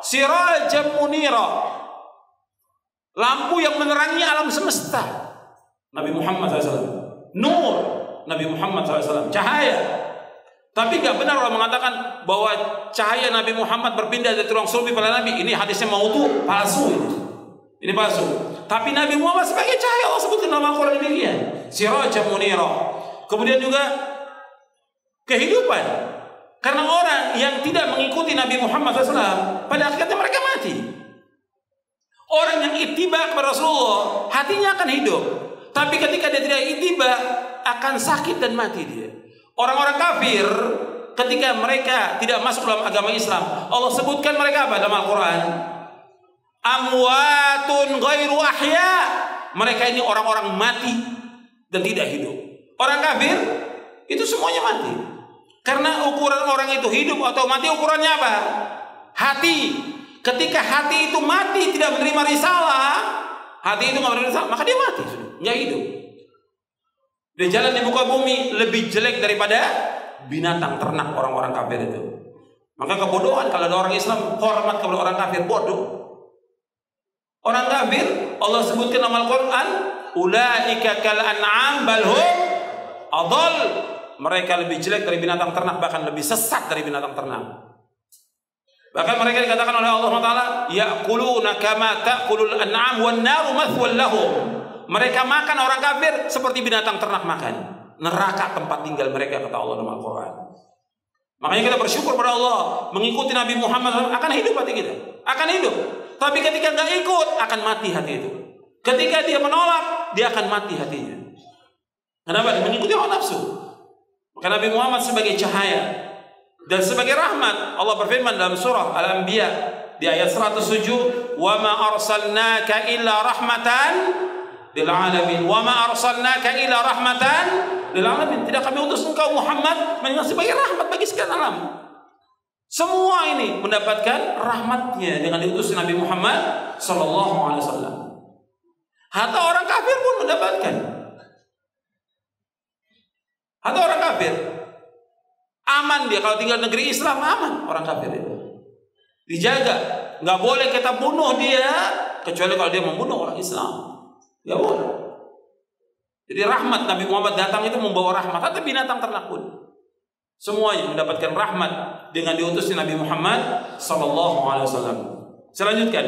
Sirajam munira. Lampu yang menerangi alam semesta. Nabi Muhammad SAW. Nur. Nabi Muhammad SAW. Cahaya. Tapi nggak benar orang mengatakan bahwa cahaya Nabi Muhammad berpindah dari tulang sulbi pada Nabi. Ini hadisnya mau tuh palsu. Ini palsu. Tapi Nabi Muhammad sebagai cahaya Allah sebutkan nama Al-Quran demikian. Siraja munira. Kemudian juga kehidupan. Karena orang yang tidak mengikuti Nabi Muhammad SAW, pada akhirnya mereka mati. Orang yang itiba kepada Rasulullah, hatinya akan hidup. Tapi ketika dia tidak itiba, akan sakit dan mati dia. Orang-orang kafir, ketika mereka tidak masuk dalam agama Islam, Allah sebutkan mereka apa dalam Al-Quran? amwatun ghairu ahya. Mereka ini orang-orang mati dan tidak hidup. Orang kafir itu semuanya mati. Karena ukuran orang itu hidup atau mati ukurannya apa? Hati. Ketika hati itu mati tidak menerima risalah, hati itu menerima risalah, maka dia mati, nggak hidup. Dia jalan di muka bumi lebih jelek daripada binatang ternak orang-orang kafir itu. Maka kebodohan kalau ada orang Islam hormat kepada orang kafir bodoh. Orang kafir Allah sebutkan dalam Al-Qur'an ulaika kal an'am bal hum adall mereka lebih jelek dari binatang ternak bahkan lebih sesat dari binatang ternak. Bahkan mereka dikatakan oleh Allah Taala yaquluna kama ta'kulul an'am wan naru mathwal lahum. Mereka makan orang kafir seperti binatang ternak makan. Neraka tempat tinggal mereka kata Allah dalam Al-Qur'an. Makanya kita bersyukur pada Allah mengikuti Nabi Muhammad akan hidup hati kita. Akan hidup. Tapi ketika nggak ikut akan mati hati itu. Ketika dia menolak, dia akan mati hatinya. Kenapa? Mengikuti hawa nafsu. Maka Nabi Muhammad sebagai cahaya dan sebagai rahmat Allah berfirman dalam surah Al-Anbiya di ayat 107, "Wa ma arsalnaka illa rahmatan lil alamin. Wa ma arsalnaka illa rahmatan lil alamin." Tidak kami utus engkau Muhammad sebagai rahmat bagi sekalian alam. Semua ini mendapatkan rahmatnya dengan diutus Nabi Muhammad Sallallahu Alaihi Wasallam. Hatta orang kafir pun mendapatkan. Hatta orang kafir aman dia kalau tinggal negeri Islam aman orang kafir itu. Dijaga, nggak boleh kita bunuh dia kecuali kalau dia membunuh orang Islam. Nggak boleh. Jadi rahmat Nabi Muhammad datang itu membawa rahmat. Hatta binatang ternak pun. Semuanya mendapatkan rahmat dengan diutusnya Nabi Muhammad sallallahu alaihi wasallam. Selanjutkan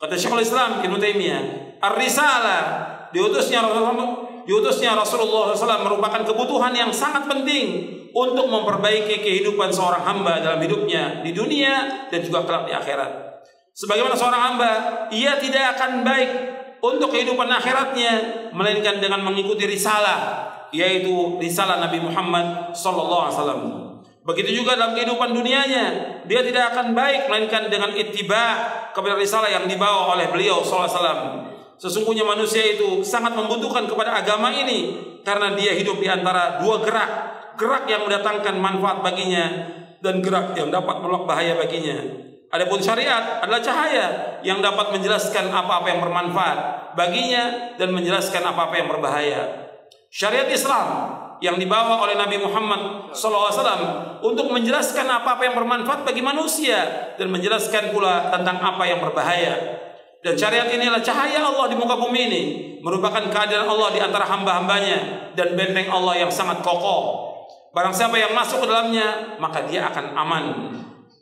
kata Syekhul Islam Ibnu Taimiyah, ar-risalah diutusnya Rasulullah diutusnya Rasulullah SAW merupakan kebutuhan yang sangat penting untuk memperbaiki kehidupan seorang hamba dalam hidupnya di dunia dan juga kelak di akhirat. Sebagaimana seorang hamba, ia tidak akan baik untuk kehidupan akhiratnya melainkan dengan mengikuti risalah yaitu risalah Nabi Muhammad sallallahu alaihi wasallam. Begitu juga dalam kehidupan dunianya, dia tidak akan baik melainkan dengan ittiba kepada risalah yang dibawa oleh beliau sallallahu alaihi wasallam. Sesungguhnya manusia itu sangat membutuhkan kepada agama ini karena dia hidup di antara dua gerak, gerak yang mendatangkan manfaat baginya dan gerak yang dapat menolak bahaya baginya. Adapun syariat adalah cahaya yang dapat menjelaskan apa-apa yang bermanfaat baginya dan menjelaskan apa-apa yang berbahaya. Syariat Islam yang dibawa oleh Nabi Muhammad SAW untuk menjelaskan apa-apa yang bermanfaat bagi manusia dan menjelaskan pula tentang apa yang berbahaya. Dan syariat ini adalah cahaya Allah di muka bumi ini, merupakan keadilan Allah di antara hamba-hambanya dan benteng Allah yang sangat kokoh. Barang siapa yang masuk ke dalamnya, maka dia akan aman.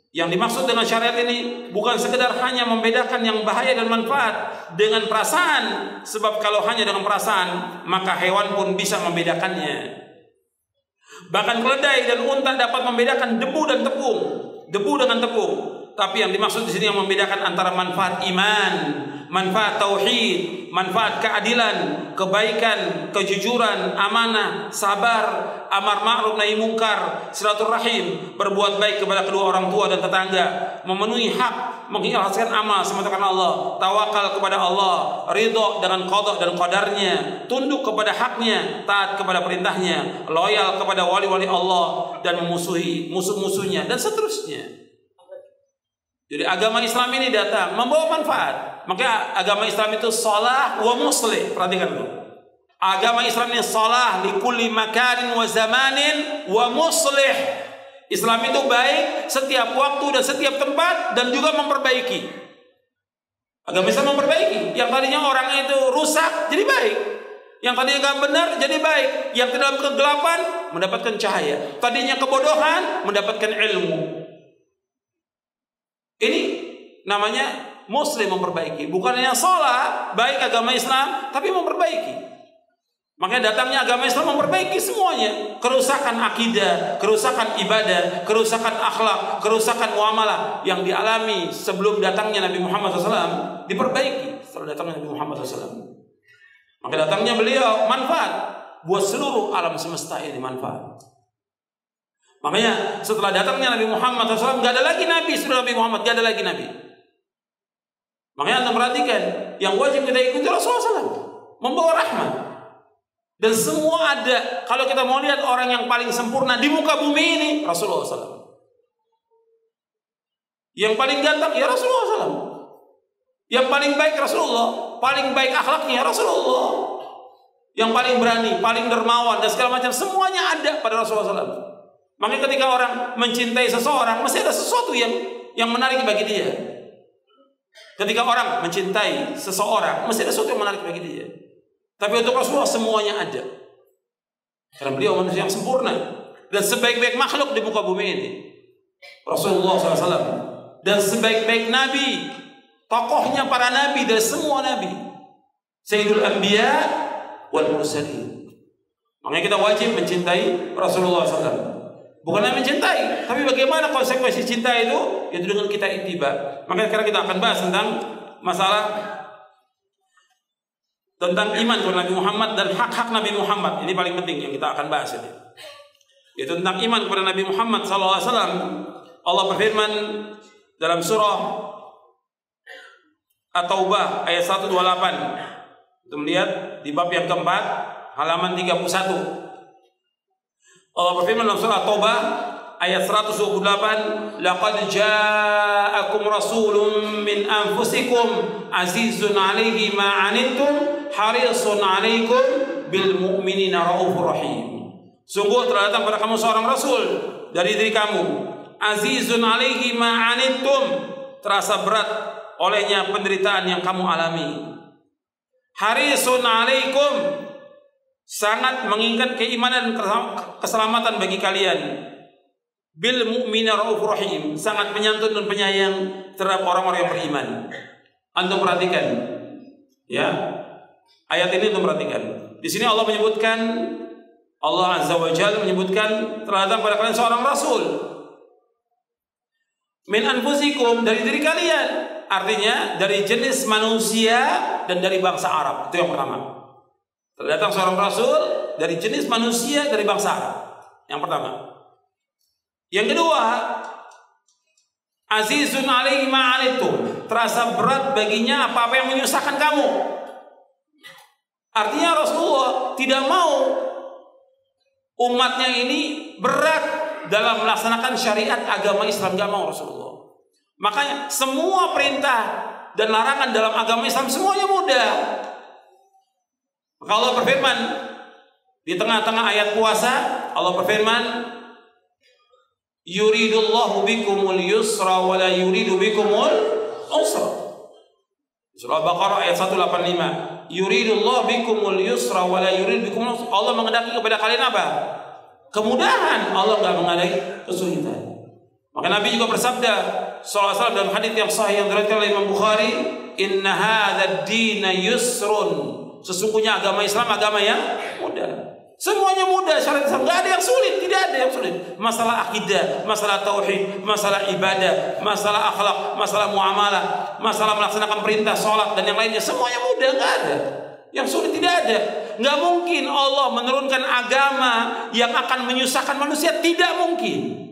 Yang dimaksud dengan syariat ini bukan sekedar hanya membedakan yang bahaya dan manfaat dengan perasaan, sebab kalau hanya dengan perasaan, maka hewan pun bisa membedakannya. Bahkan keledai dan unta dapat membedakan debu dan tepung, debu dengan tepung. Tapi yang dimaksud di sini yang membedakan antara manfaat iman, manfaat tauhid, manfaat keadilan, kebaikan, kejujuran, amanah, sabar, amar ma'ruf nahi mungkar, silaturahim, berbuat baik kepada kedua orang tua dan tetangga, memenuhi hak, mengikhlaskan amal semata karena Allah, tawakal kepada Allah, ridho dengan qada dan qadarnya, tunduk kepada haknya, taat kepada perintahnya, loyal kepada wali-wali Allah dan memusuhi musuh-musuhnya dan seterusnya. Jadi agama Islam ini datang membawa manfaat. Maka agama Islam itu salah wa muslih. Perhatikan dulu. Agama Islam ini salah di kulli makanin wa zamanin wa muslih. Islam itu baik setiap waktu dan setiap tempat dan juga memperbaiki. Agama Islam memperbaiki. Yang tadinya orang itu rusak jadi baik. Yang tadinya nggak benar jadi baik. Yang dalam kegelapan mendapatkan cahaya. Tadinya kebodohan mendapatkan ilmu. Ini namanya muslim memperbaiki. Bukan hanya sholat, baik agama Islam, tapi memperbaiki. Makanya datangnya agama Islam memperbaiki semuanya. Kerusakan akidah, kerusakan ibadah, kerusakan akhlak, kerusakan muamalah yang dialami sebelum datangnya Nabi Muhammad SAW diperbaiki setelah datangnya Nabi Muhammad SAW. Maka datangnya beliau manfaat buat seluruh alam semesta ini manfaat. Makanya setelah datangnya Nabi Muhammad SAW gak ada lagi Nabi setelah Nabi Muhammad gak ada lagi Nabi. Makanya anda perhatikan yang wajib kita ikuti Rasulullah SAW membawa rahmat dan semua ada. Kalau kita mau lihat orang yang paling sempurna di muka bumi ini Rasulullah SAW. Yang paling ganteng ya Rasulullah SAW. Yang paling baik Rasulullah, paling baik akhlaknya Rasulullah. Yang paling berani, paling dermawan dan segala macam semuanya ada pada Rasulullah SAW. Makanya ketika orang mencintai seseorang, mesti ada sesuatu yang yang menarik bagi dia. Ketika orang mencintai seseorang, mesti ada sesuatu yang menarik bagi dia. Tapi untuk Rasulullah semuanya ada. Karena beliau manusia yang sempurna dan sebaik-baik makhluk di muka bumi ini. Rasulullah SAW dan sebaik-baik nabi, tokohnya para nabi dan semua nabi. Sayyidul Anbiya wal Mursalin. Makanya kita wajib mencintai Rasulullah SAW. Bukan hanya mencintai, tapi bagaimana konsekuensi cinta itu? Itu dengan kita intiba. Maka sekarang kita akan bahas tentang masalah tentang iman kepada Nabi Muhammad dan hak-hak Nabi Muhammad. Ini paling penting yang kita akan bahas ini. Itu tentang iman kepada Nabi Muhammad SAW. Allah berfirman dalam surah At-Taubah ayat 128. Kita melihat di bab yang keempat halaman 31. Allah berfirman dalam surah Taubah ayat 128 laqad ja'akum rasulun min anfusikum azizun 'alaihi ma 'anittum harisun 'alaikum bil mu'minina raufur rahim. Sungguh telah datang pada kamu seorang rasul dari diri kamu. Azizun 'alaihi ma 'anittum terasa berat olehnya penderitaan yang kamu alami. Harisun 'alaikum sangat mengingat keimanan dan keselamatan bagi kalian. Bil mu'mina raufur rahim, sangat penyantun dan penyayang terhadap orang-orang yang beriman. Antum perhatikan. Ya. Ayat ini antum perhatikan. Di sini Allah menyebutkan Allah Azza wa Jalla menyebutkan terhadap pada kalian seorang rasul. Min anfusikum dari diri kalian. Artinya dari jenis manusia dan dari bangsa Arab. Itu yang pertama. Terdatang seorang rasul dari jenis manusia dari bangsa Arab. Yang pertama. Yang kedua, azizun alaihi ma'alitum. Terasa berat baginya apa-apa yang menyusahkan kamu. Artinya Rasulullah tidak mau umatnya ini berat dalam melaksanakan syariat agama Islam gak mau Rasulullah. Makanya semua perintah dan larangan dalam agama Islam semuanya mudah. Maka Allah berfirman di tengah-tengah ayat puasa Allah berfirman Yuridullahu bikumul yusra wa la yuridu bikumul usra. Surah Al-Baqarah ayat 185. Yuridullah bikumul yusra wa la yurid bikumul usra. Allah mengendaki kepada kalian apa? Kemudahan. Allah enggak mengenai kesulitan. Maka Nabi juga bersabda sallallahu dalam hadis yang sahih yang diriwayatkan oleh Imam Bukhari, "Inna hadzal din yusrun." Sesungguhnya agama Islam agama yang mudah. Semuanya mudah syariat Islam. Gak ada yang sulit, tidak ada yang sulit. Masalah akidah, masalah tauhid, masalah ibadah, masalah akhlak, masalah muamalah, masalah melaksanakan perintah, sholat dan yang lainnya semuanya mudah, gak ada. Yang sulit tidak ada. Gak mungkin Allah menurunkan agama yang akan menyusahkan manusia, tidak mungkin.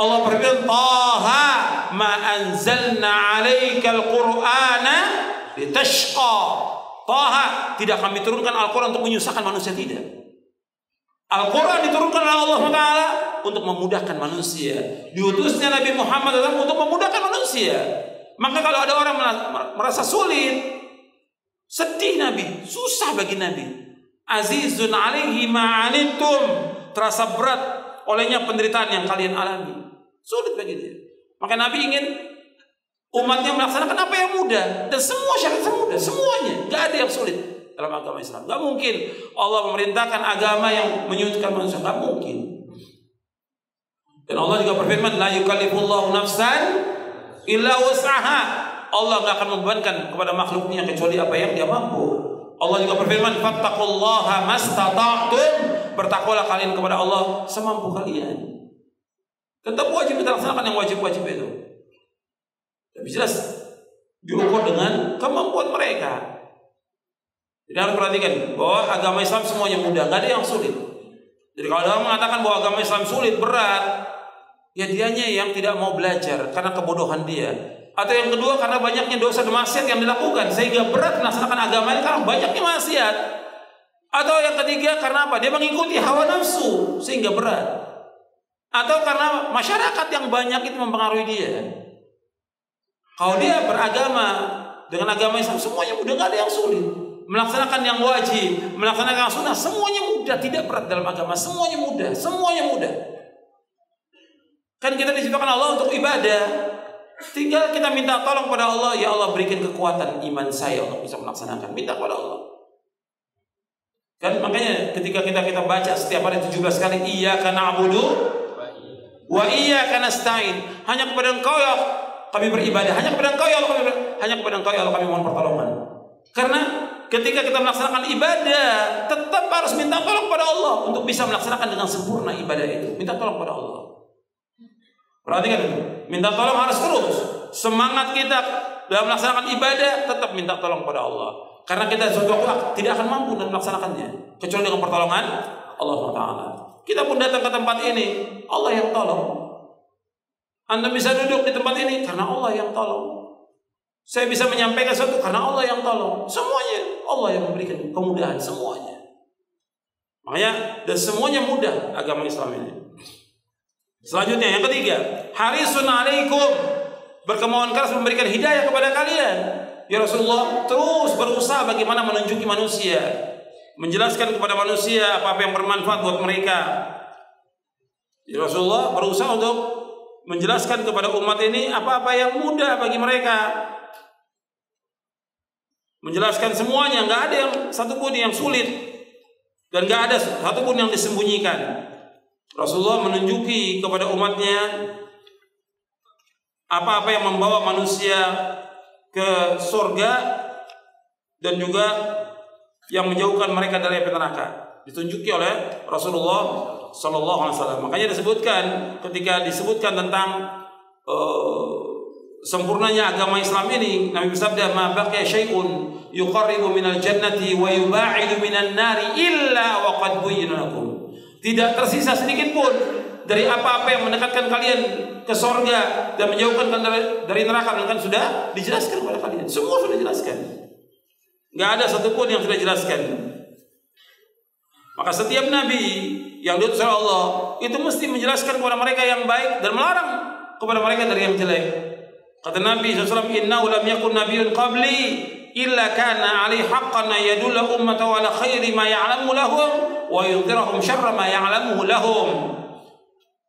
Allah berfirman, "Taha ma anzalna 'alaikal Qur'ana litashqa." Taha, tidak kami turunkan Al-Qur'an untuk menyusahkan manusia tidak. Al-Quran diturunkan oleh Allah Taala untuk memudahkan manusia. Diutusnya Nabi Muhammad SAW untuk memudahkan manusia. Maka kalau ada orang merasa sulit, sedih Nabi, susah bagi Nabi. Azizun alaihi ma'anitum. Terasa berat olehnya penderitaan yang kalian alami. Sulit bagi dia. Maka Nabi ingin umatnya melaksanakan apa yang mudah. Dan semua syariat mudah. Semuanya. Gak ada yang sulit dalam agama Islam. Gak mungkin Allah memerintahkan agama yang menyudutkan manusia. Gak mungkin. Dan Allah juga berfirman, La yukallifullahu nafsan illa wasaha. Allah gak akan membebankan kepada makhluknya kecuali apa yang dia mampu. Allah juga berfirman, Fattakullaha mastata'tum. Bertakwalah kalian kepada Allah semampu kalian. Tetap wajib kita yang wajib-wajib itu. Tapi jelas diukur dengan kemampuan mereka. Jadi harus perhatikan bahwa agama Islam semuanya mudah, nggak ada yang sulit. Jadi kalau orang mengatakan bahwa agama Islam sulit, berat, ya dianya yang tidak mau belajar karena kebodohan dia. Atau yang kedua karena banyaknya dosa dan maksiat yang dilakukan sehingga berat melaksanakan agama ini karena banyaknya maksiat. Atau yang ketiga karena apa? Dia mengikuti hawa nafsu sehingga berat. Atau karena masyarakat yang banyak itu mempengaruhi dia. Kalau dia beragama dengan agama Islam semuanya mudah nggak ada yang sulit melaksanakan yang wajib, melaksanakan sunnah, semuanya mudah, tidak berat dalam agama, semuanya mudah, semuanya mudah. Kan kita diciptakan Allah untuk ibadah. Tinggal kita minta tolong pada Allah, ya Allah berikan kekuatan iman saya untuk bisa melaksanakan. Minta kepada Allah. Kan makanya ketika kita kita baca setiap hari 17 kali iya karena abudu wa iya karena stain hanya kepada engkau ya kami beribadah hanya kepada engkau ya Allah kami hanya kepada engkau ya Allah kami mohon pertolongan karena ketika kita melaksanakan ibadah, tetap harus minta tolong kepada Allah untuk bisa melaksanakan dengan sempurna ibadah itu. Minta tolong kepada Allah. Perhatikan itu. Minta tolong harus terus. Semangat kita dalam melaksanakan ibadah tetap minta tolong kepada Allah. Karena kita suatu waktu tidak akan mampu dalam melaksanakannya kecuali dengan pertolongan Allah Taala. Kita pun datang ke tempat ini, Allah yang tolong. Anda bisa duduk di tempat ini karena Allah yang tolong. Saya bisa menyampaikan sesuatu karena Allah yang tolong. Semuanya Allah yang memberikan kemudahan semuanya. Makanya dan semuanya mudah agama Islam ini. Selanjutnya yang ketiga, harisun alaikum berkemauan keras memberikan hidayah kepada kalian. Ya Rasulullah terus berusaha bagaimana menunjuki manusia, menjelaskan kepada manusia apa-apa yang bermanfaat buat mereka. Ya Rasulullah berusaha untuk menjelaskan kepada umat ini apa-apa yang mudah bagi mereka menjelaskan semuanya, nggak ada yang satupun yang sulit dan nggak ada satupun yang disembunyikan. Rasulullah menunjuki kepada umatnya apa-apa yang membawa manusia ke surga dan juga yang menjauhkan mereka dari api neraka. Ditunjuki oleh Rasulullah Sallallahu Alaihi Wasallam. Makanya disebutkan ketika disebutkan tentang uh, sempurnanya agama Islam ini Nabi bersabda ma baqiya syai'un yuqarribu minal jannati wa yuba'idu minan nari illa wa qad lakum. Tidak tersisa sedikit pun dari apa-apa yang mendekatkan kalian ke sorga dan menjauhkan kalian dari, neraka kan sudah dijelaskan kepada kalian. Semua sudah dijelaskan. Nggak ada satupun yang sudah dijelaskan. Maka setiap nabi yang diutus oleh Allah itu mesti menjelaskan kepada mereka yang baik dan melarang kepada mereka dari yang jelek. Kata Nabi SAW, Inna lam yakun nabiyyun qabli illa kana ali haqqan yadulla ummatahu ala khairi ma ya'lamu lahum wa yudhirahum syarra ma ya'lamu lahum.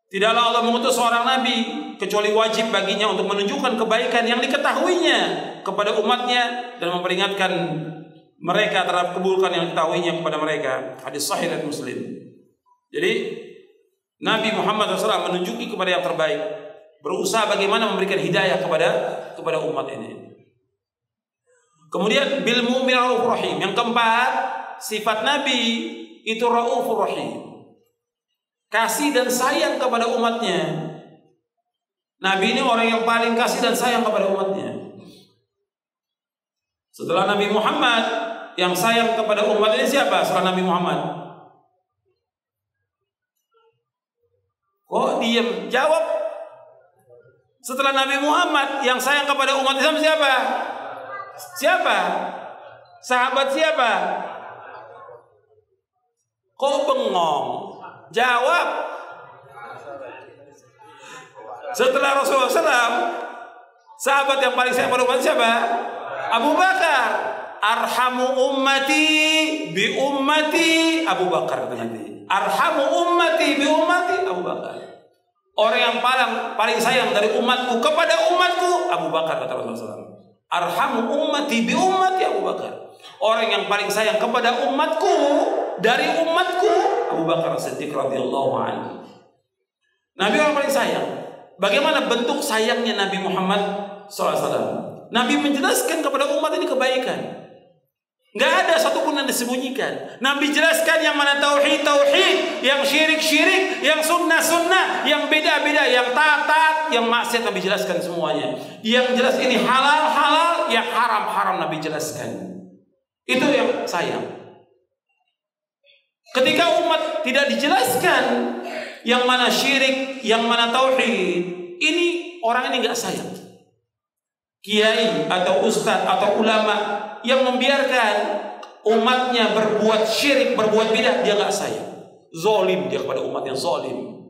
Tidaklah Allah mengutus seorang nabi kecuali wajib baginya untuk menunjukkan kebaikan yang diketahuinya kepada umatnya dan memperingatkan mereka terhadap keburukan yang diketahuinya kepada mereka. Hadis sahih dan Muslim. Jadi Nabi Muhammad SAW menunjuki kepada yang terbaik, berusaha bagaimana memberikan hidayah kepada kepada umat ini. Kemudian bil mu'min rahim. Yang keempat, sifat Nabi itu raufur rahim. Kasih dan sayang kepada umatnya. Nabi ini orang yang paling kasih dan sayang kepada umatnya. Setelah Nabi Muhammad yang sayang kepada umat ini siapa setelah Nabi Muhammad? Diam? Jawab. Setelah Nabi Muhammad yang sayang kepada umat Islam siapa? Siapa? Sahabat siapa? Kok bengong? Jawab. Setelah Rasulullah SAW, sahabat yang paling sayang pada umat siapa? Abu Bakar arhamu ummati bi ummati Abu Bakar kata arhamu ummati bi ummati Abu Bakar orang yang paling paling sayang dari umatku kepada umatku Abu Bakar kata Rasulullah arhamu ummati bi ummati Abu Bakar. Orang yang paling sayang kepada umatku dari umatku Abu Bakar Siddiq radhiyallahu anhu. Nabi orang paling sayang. Bagaimana bentuk sayangnya Nabi Muhammad SAW Nabi menjelaskan kepada umat ini kebaikan. Gak ada satupun yang disembunyikan. Nabi jelaskan yang mana tauhid tauhid, yang syirik syirik, yang sunnah sunnah, yang beda beda, yang taat taat, yang maksiat Nabi jelaskan semuanya. Yang jelas ini halal halal, yang haram haram Nabi jelaskan. Itu yang sayang. Ketika umat tidak dijelaskan yang mana syirik, yang mana tauhid, ini orang ini nggak sayang kiai atau ustadz atau ulama yang membiarkan umatnya berbuat syirik, berbuat bidah, dia nggak sayang. Zolim dia kepada umat yang zolim.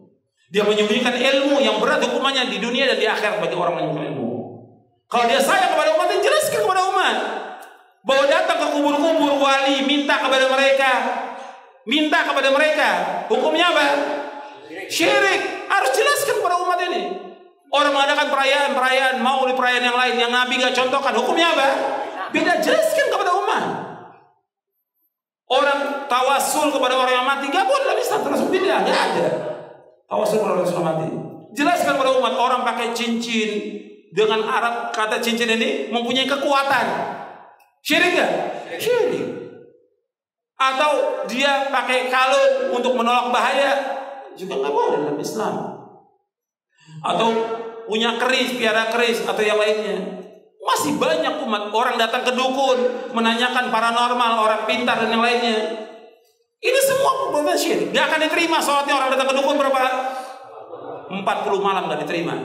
Dia menyembunyikan ilmu yang berat hukumannya di dunia dan di akhirat bagi orang yang ilmu. Kalau dia sayang kepada umat, dia jelaskan kepada umat. Bahwa datang ke kubur-kubur wali, minta kepada mereka. Minta kepada mereka. Hukumnya apa? Syirik. Harus jelaskan kepada umat ini. Orang mengadakan perayaan-perayaan, mau di perayaan yang lain yang Nabi gak contohkan, hukumnya apa? Beda jelaskan kepada umat. Orang tawasul kepada orang yang mati gak boleh dalam Islam terus beda, gak ada. Tawasul kepada orang yang mati. Jelaskan kepada umat orang pakai cincin dengan Arab kata cincin ini mempunyai kekuatan. Syirik gak? Syirik. Atau dia pakai kalung untuk menolak bahaya juga nggak boleh dalam Islam. Atau punya keris, piara keris atau yang lainnya. Masih banyak umat orang datang ke dukun menanyakan paranormal, orang pintar dan yang lainnya. Ini semua perbuatan syirik. Gak akan diterima sholatnya orang datang ke dukun berapa? 40 malam gak diterima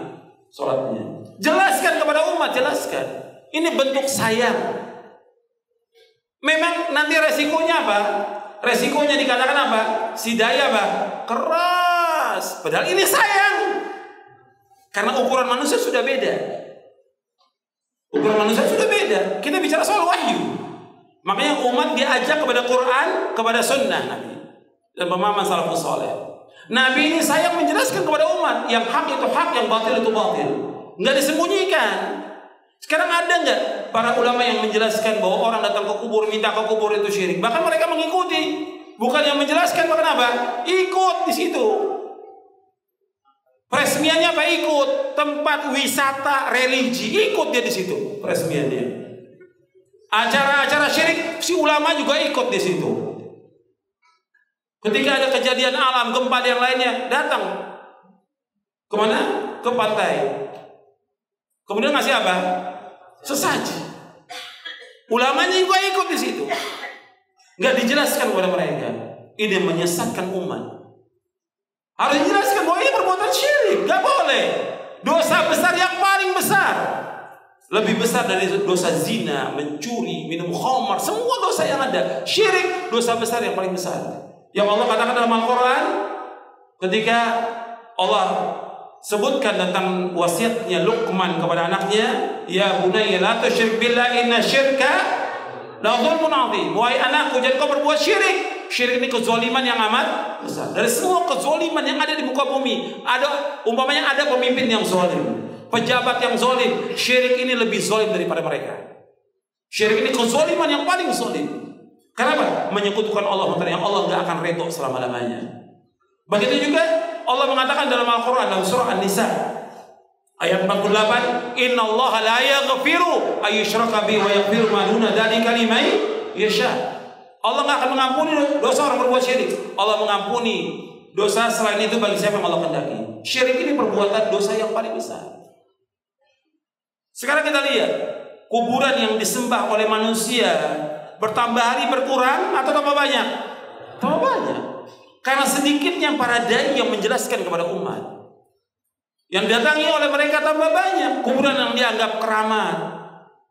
sholatnya. Jelaskan kepada umat, jelaskan. Ini bentuk sayang. Memang nanti resikonya apa? Resikonya dikatakan apa? Si daya apa? Keras. Padahal ini sayang. Karena ukuran manusia sudah beda. Ukuran manusia sudah beda. Kita bicara soal wahyu. Makanya umat diajak kepada Quran, kepada sunnah Nabi. Dan pemahaman salafus soleh. Nabi ini sayang menjelaskan kepada umat. Yang hak itu hak, yang batil itu batil. Nggak disembunyikan. Sekarang ada nggak para ulama yang menjelaskan bahwa orang datang ke kubur, minta ke kubur itu syirik. Bahkan mereka mengikuti. Bukan yang menjelaskan, bahkan apa? Ikut di situ. Peresmiannya apa ikut tempat wisata religi ikut dia di situ peresmiannya. Acara-acara syirik si ulama juga ikut di situ. Ketika ada kejadian alam gempa dan lainnya datang ke mana? Ke pantai. Kemudian ngasih apa? Sesaji. Ulamanya juga ikut di situ. Nggak dijelaskan kepada mereka. Ini menyesatkan umat. Harus dijelaskan syirik, gak boleh. Dosa besar yang paling besar. Lebih besar dari dosa zina, mencuri, minum khamar, semua dosa yang ada. Syirik, dosa besar yang paling besar. Yang Allah katakan dalam Al-Quran, ketika Allah sebutkan tentang wasiatnya Luqman kepada anaknya, ya bunayya la tusyrik billah inna syirka la dzulmun. Wahai anakku, jangan kau berbuat syirik. Syirik ini kezaliman yang amat besar. Dari semua kezaliman yang ada di muka bumi, ada umpamanya ada pemimpin yang zalim, pejabat yang zalim, syirik ini lebih zalim daripada mereka. Syirik ini kezaliman yang paling zalim. Kenapa? Menyekutukan Allah yang Allah nggak akan redho selama-lamanya. Begitu juga Allah mengatakan dalam Al-Quran dalam surah An-Nisa ayat 48 Inna Allah la yaghfiru ayyushraka bi wa yaghfiru ma duna dzalika liman yasha Allah nggak akan mengampuni dosa orang berbuat syirik Allah mengampuni dosa selain itu bagi siapa yang Allah kendaki syirik ini perbuatan dosa yang paling besar sekarang kita lihat kuburan yang disembah oleh manusia bertambah hari berkurang atau tambah banyak tambah banyak karena sedikitnya para dai yang menjelaskan kepada umat. Yang datangi oleh mereka tambah banyak. Kuburan yang dianggap keramat.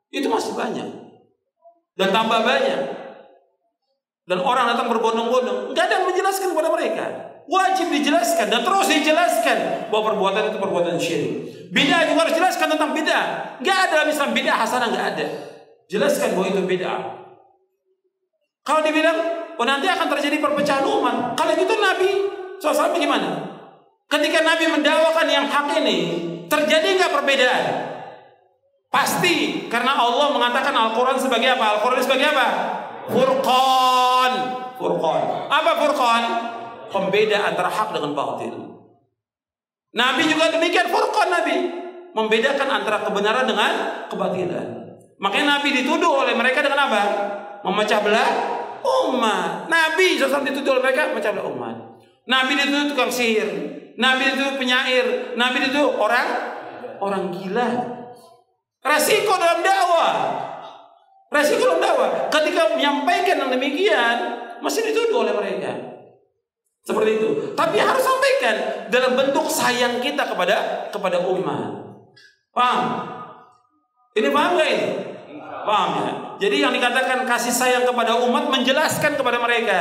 Itu masih banyak. Dan tambah banyak. Dan orang datang berbondong-bondong. Enggak ada yang menjelaskan kepada mereka. Wajib dijelaskan dan terus dijelaskan bahwa perbuatan itu perbuatan syirik. Bid'ah juga harus jelaskan tentang bid'ah. Enggak ada misalnya bid'ah hasanah enggak ada. Jelaskan bahwa itu bid'ah. Kalau dibilang oh nanti akan terjadi perpecahan umat. Kalau gitu Nabi SAW bagaimana? Ketika Nabi mendawakan yang hak ini, terjadi nggak perbedaan? Pasti, karena Allah mengatakan Al-Quran sebagai apa? Al-Quran sebagai apa? Furqan. Furqan. Apa Furqan? Pembeda antara hak dengan batil. Nabi juga demikian Furqan Nabi. Membedakan antara kebenaran dengan kebatilan. Makanya Nabi dituduh oleh mereka dengan apa? Memecah belah umat. Nabi SAW dituduh oleh mereka macam umat. Nabi itu tukang sihir. Nabi itu penyair. Nabi itu orang orang gila. Resiko dalam dakwah. Resiko dakwah. Ketika menyampaikan yang demikian, masih dituduh oleh mereka. Seperti itu. Tapi harus sampaikan dalam bentuk sayang kita kepada kepada umat. Paham? Ini paham gak ini? Paham ya? Jadi yang dikatakan kasih sayang kepada umat menjelaskan kepada mereka.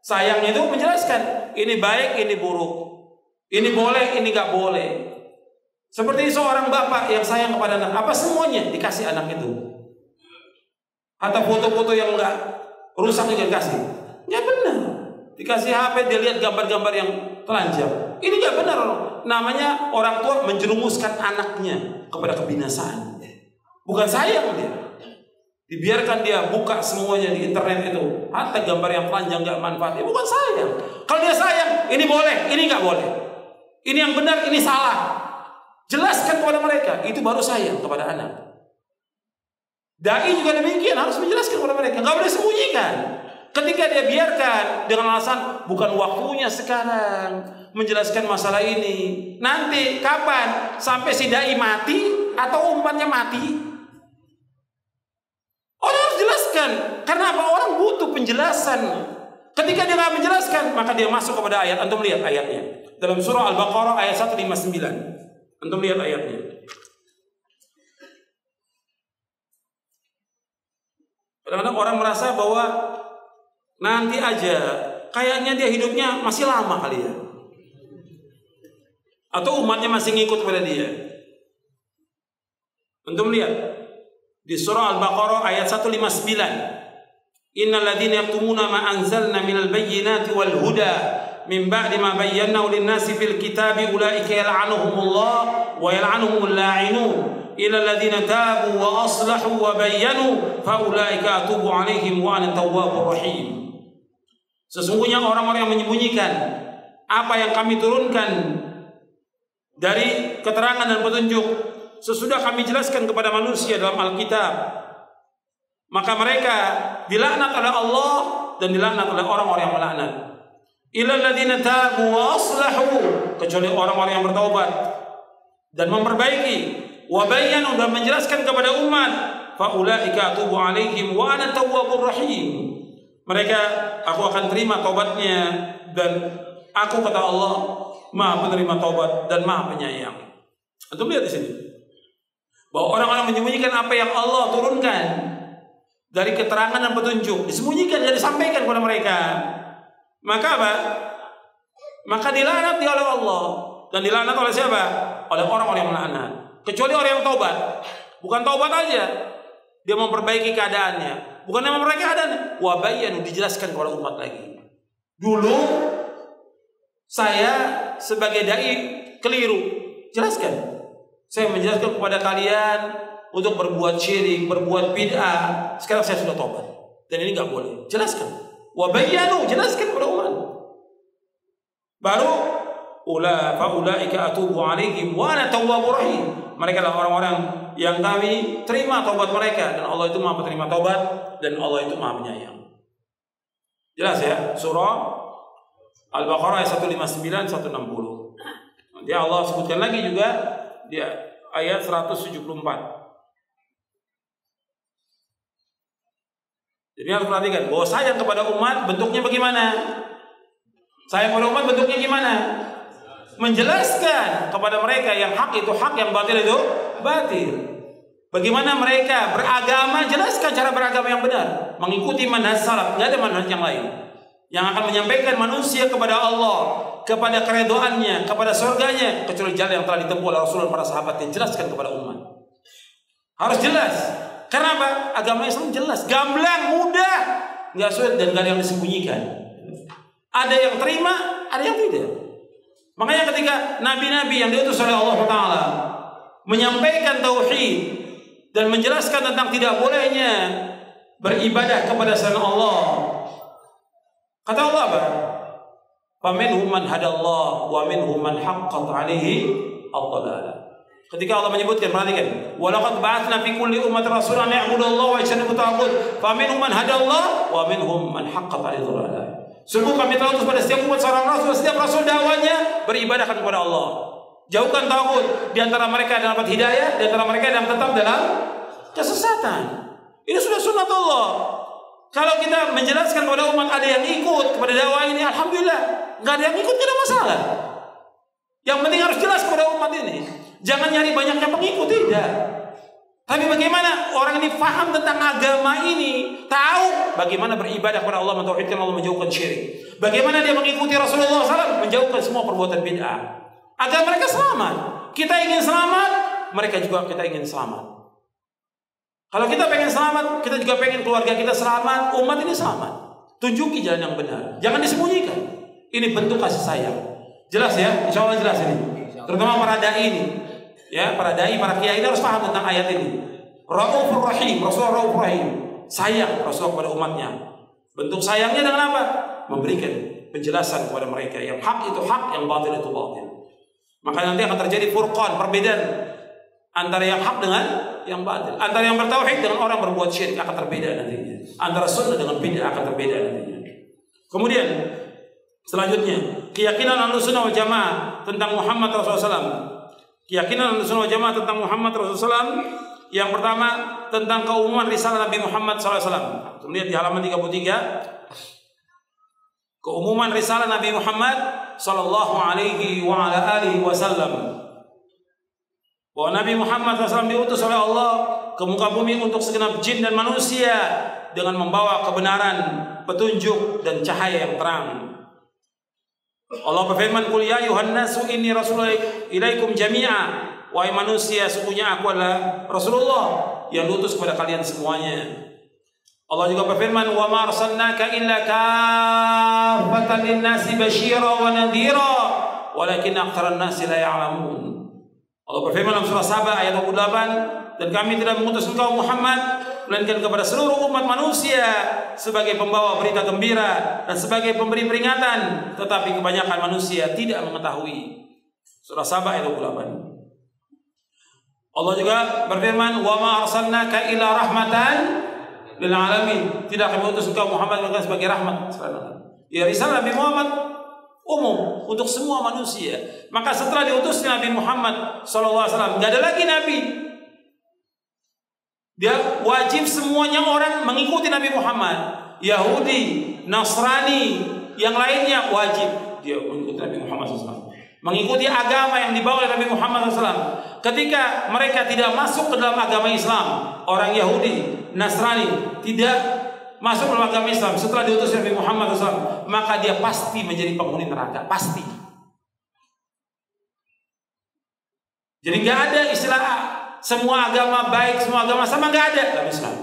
Sayang itu menjelaskan ini baik, ini buruk. Ini boleh, ini gak boleh. Seperti seorang bapak yang sayang kepada anak, apa semuanya dikasih anak itu? Atau foto-foto yang enggak rusak juga dikasih? Ya benar. Dikasih HP dia lihat gambar-gambar yang telanjang. Ini gak benar. Namanya orang tua menjerumuskan anaknya kepada kebinasaan. Bukan sayang dia. Dibiarkan dia buka semuanya di internet itu. Hatta gambar yang panjang nggak manfaat. Ya, bukan sayang. Kalau dia sayang, ini boleh, ini nggak boleh. Ini yang benar, ini salah. Jelaskan kepada mereka. Itu baru sayang kepada anak. Dai juga demikian harus menjelaskan kepada mereka. Nggak boleh sembunyikan. Ketika dia biarkan dengan alasan bukan waktunya sekarang menjelaskan masalah ini. Nanti kapan sampai si dai mati atau umatnya mati? jelaskan. Karena apa? Orang butuh penjelasan. Ketika dia nggak menjelaskan, maka dia masuk kepada ayat. Antum lihat ayatnya. Dalam surah Al-Baqarah ayat 159. Antum lihat ayatnya. Kadang-kadang orang merasa bahwa nanti aja kayaknya dia hidupnya masih lama kali ya. Atau umatnya masih ngikut pada dia. Untuk lihat di surah Al-Baqarah ayat 159. Innal ladzina yaktumuna ma anzalna minal bayyinati wal huda min ba'di ma bayyanahu lin-nasi fil kitabi ulaika yal'anuhumullah wa yal'anuhumul la'inun ila alladhina tabu wa aslahu wa bayyanu fa ulaika atubu 'alaihim wa ana tawwabur rahim. Sesungguhnya orang-orang yang menyembunyikan apa yang kami turunkan dari keterangan dan petunjuk sesudah kami jelaskan kepada manusia dalam Alkitab maka mereka dilaknat oleh Allah dan dilaknat oleh orang-orang yang melaknat illa alladziina tabu wa aslahu kecuali orang-orang yang bertaubat dan memperbaiki wa bayyanu dan menjelaskan kepada umat fa ulaika atubu alaihim wa ana tawwabur rahim mereka aku akan terima taubatnya dan aku kata Allah Maha penerima taubat dan Maha penyayang. Antum lihat di sini. Bahwa orang-orang menyembunyikan apa yang Allah turunkan dari keterangan dan petunjuk, disembunyikan dan disampaikan kepada mereka. Maka apa? maka dilaknat dia oleh Allah dan dilaknat oleh siapa? Oleh orang-orang yang melaknat. Kecuali orang yang taubat. Bukan taubat aja. Dia memperbaiki keadaannya. Bukan yang memperbaiki keadaannya. Wabayanu dijelaskan kepada umat lagi. Dulu saya sebagai dai keliru. Jelaskan. Saya menjelaskan kepada kalian untuk berbuat syirik, berbuat bid'ah. Sekarang saya sudah tobat. Dan ini nggak boleh. Jelaskan. Wabayanu, jelaskan kepada umat. Baru ula faulaika atubu alaihim wa ana tawwabur rahim. Mereka adalah orang-orang yang kami terima taubat mereka dan Allah itu Maha penerima taubat dan Allah itu Maha penyayang. Jelas ya? Surah Al-Baqarah ayat 159 160. Nanti Allah sebutkan lagi juga di ayat 174. Jadi harus perhatikan bahwa sayang kepada umat bentuknya bagaimana? Sayang kepada umat bentuknya gimana? Menjelaskan kepada mereka yang hak itu hak, yang batil itu batil. Bagaimana mereka beragama, jelaskan cara beragama yang benar. Mengikuti manhaj salaf, nggak ada manhaj yang lain. Yang akan menyampaikan manusia kepada Allah, kepada keredoannya, kepada surganya, kecuali jalan yang telah ditempuh oleh Rasulullah para sahabat yang jelaskan kepada umat. Harus jelas. Karena? Agama Islam jelas, gamblang, mudah, nggak sulit dan nggak ada yang disembunyikan. Ada yang terima, ada yang tidak. Makanya ketika nabi-nabi yang diutus oleh Allah Taala menyampaikan tauhid dan menjelaskan tentang tidak bolehnya beribadah kepada selain Allah. Kata Allah apa? Faminhum man hadallah wa minhum man haqqat alaihi ad-dhalalah. Ketika Allah menyebutkan perhatikan, walaqad ba'atsna fi kulli ummatin rasulan ya'budu wa yajtanibu taghut, faminhum man hadallah wa minhum man haqqat alaihi dhalalah. Sungguh kami telah pada setiap umat seorang rasul, setiap rasul dakwanya beribadahkan kepada Allah. Jauhkan takut di antara mereka yang dapat hidayah, di antara mereka yang tetap dalam kesesatan. Ini sudah sunat Allah. Kalau kita menjelaskan kepada umat ada yang ikut kepada dakwah ini, alhamdulillah. Nggak ada yang ikut tidak masalah. Yang penting harus jelas kepada umat ini. Jangan nyari banyaknya pengikut tidak. Tapi bagaimana orang ini paham tentang agama ini, tahu bagaimana beribadah kepada Allah, mentauhidkan Allah, menjauhkan syirik. Bagaimana dia mengikuti Rasulullah SAW, menjauhkan semua perbuatan bid'ah. Agar mereka selamat. Kita ingin selamat, mereka juga kita ingin selamat. Kalau kita pengen selamat, kita juga pengen keluarga kita selamat, umat ini selamat. Tunjuki jalan yang benar. Jangan disembunyikan. Ini bentuk kasih sayang. Jelas ya? Insya Allah jelas ini. Terutama para dai ini. Ya, para dai, para kiai harus paham tentang ayat ini. Raufur Rahim, Rasulullah Raufur Rahim. Sayang Rasulullah kepada umatnya. Bentuk sayangnya dengan apa? Memberikan penjelasan kepada mereka yang hak itu hak, yang batil itu batil. Maka nanti akan terjadi furqan, perbedaan antara yang hak dengan yang batil. Antara yang bertauhid dengan orang berbuat syirik akan terbeda nantinya. Antara sunnah dengan bid'ah akan terbeda nantinya. Kemudian selanjutnya keyakinan Ahlussunnah wal Jamaah tentang Muhammad Rasulullah SAW Keyakinan Ahlussunnah Jamaah tentang Muhammad Rasulullah yang pertama tentang keumuman risalah Nabi Muhammad SAW. Kemudian di halaman 33 keumuman risalah Nabi Muhammad sallallahu alaihi wa ala alihi wasallam bahwa Nabi Muhammad SAW diutus oleh Allah ke muka bumi untuk segenap jin dan manusia dengan membawa kebenaran, petunjuk dan cahaya yang terang. Allah berfirman, "Qul ya ayuhan nasu inni rasulullah ilaikum jami'a." Wahai manusia, sesungguhnya aku adalah Rasulullah yang diutus kepada kalian semuanya. Allah juga berfirman, "Wa ma arsalnaka illa kaffatan lin-nasi basyira wa nadhira, walakin aktsaran nasi la ya'lamun." Allah berfirman dalam surah Saba ayat 28, "Dan kami tidak mengutus engkau Muhammad melainkan kepada seluruh umat manusia sebagai pembawa berita gembira dan sebagai pemberi peringatan. Tetapi kebanyakan manusia tidak mengetahui. Surah Sabah ayat 28 Allah juga berfirman wa ma arsalnaka ila rahmatan lil alamin. Tidak kami utus engkau Muhammad melainkan sebagai rahmat ya risalah Nabi Muhammad. Umum untuk semua manusia. Maka setelah diutusnya Nabi Muhammad SAW nggak ada lagi Nabi dia wajib semuanya orang mengikuti Nabi Muhammad. Yahudi, Nasrani, yang lainnya wajib dia mengikuti Nabi Muhammad SAW. Mengikuti agama yang dibawa oleh Nabi Muhammad SAW. Ketika mereka tidak masuk ke dalam agama Islam, orang Yahudi, Nasrani tidak masuk dalam agama Islam setelah diutus Nabi Muhammad SAW, maka dia pasti menjadi penghuni neraka, pasti. Jadi nggak ada istilah semua agama baik, semua agama sama nggak ada dalam Islam.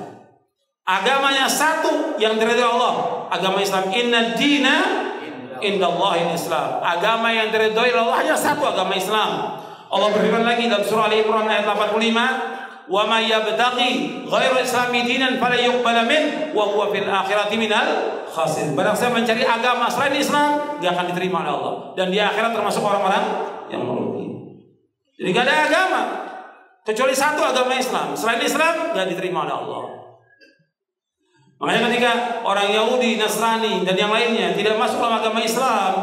Agamanya satu yang diridhoi Allah, agama Islam. Inna dina Allah Islam. Agama yang diridhoi Allah hanya satu agama Islam. Allah berfirman lagi dalam surah Ali Imran ayat 85, "Wa may yabtaghi ghairu islami dinan fala yuqbal min wa huwa fil akhirati minal khasir." Barang siapa mencari agama selain Islam, dia akan diterima oleh Allah dan di akhirat termasuk orang-orang yang merugi. Jadi gak ada agama kecuali satu agama Islam. Selain Islam gak diterima oleh Allah. Makanya ketika orang Yahudi, Nasrani dan yang lainnya tidak masuk dalam agama Islam,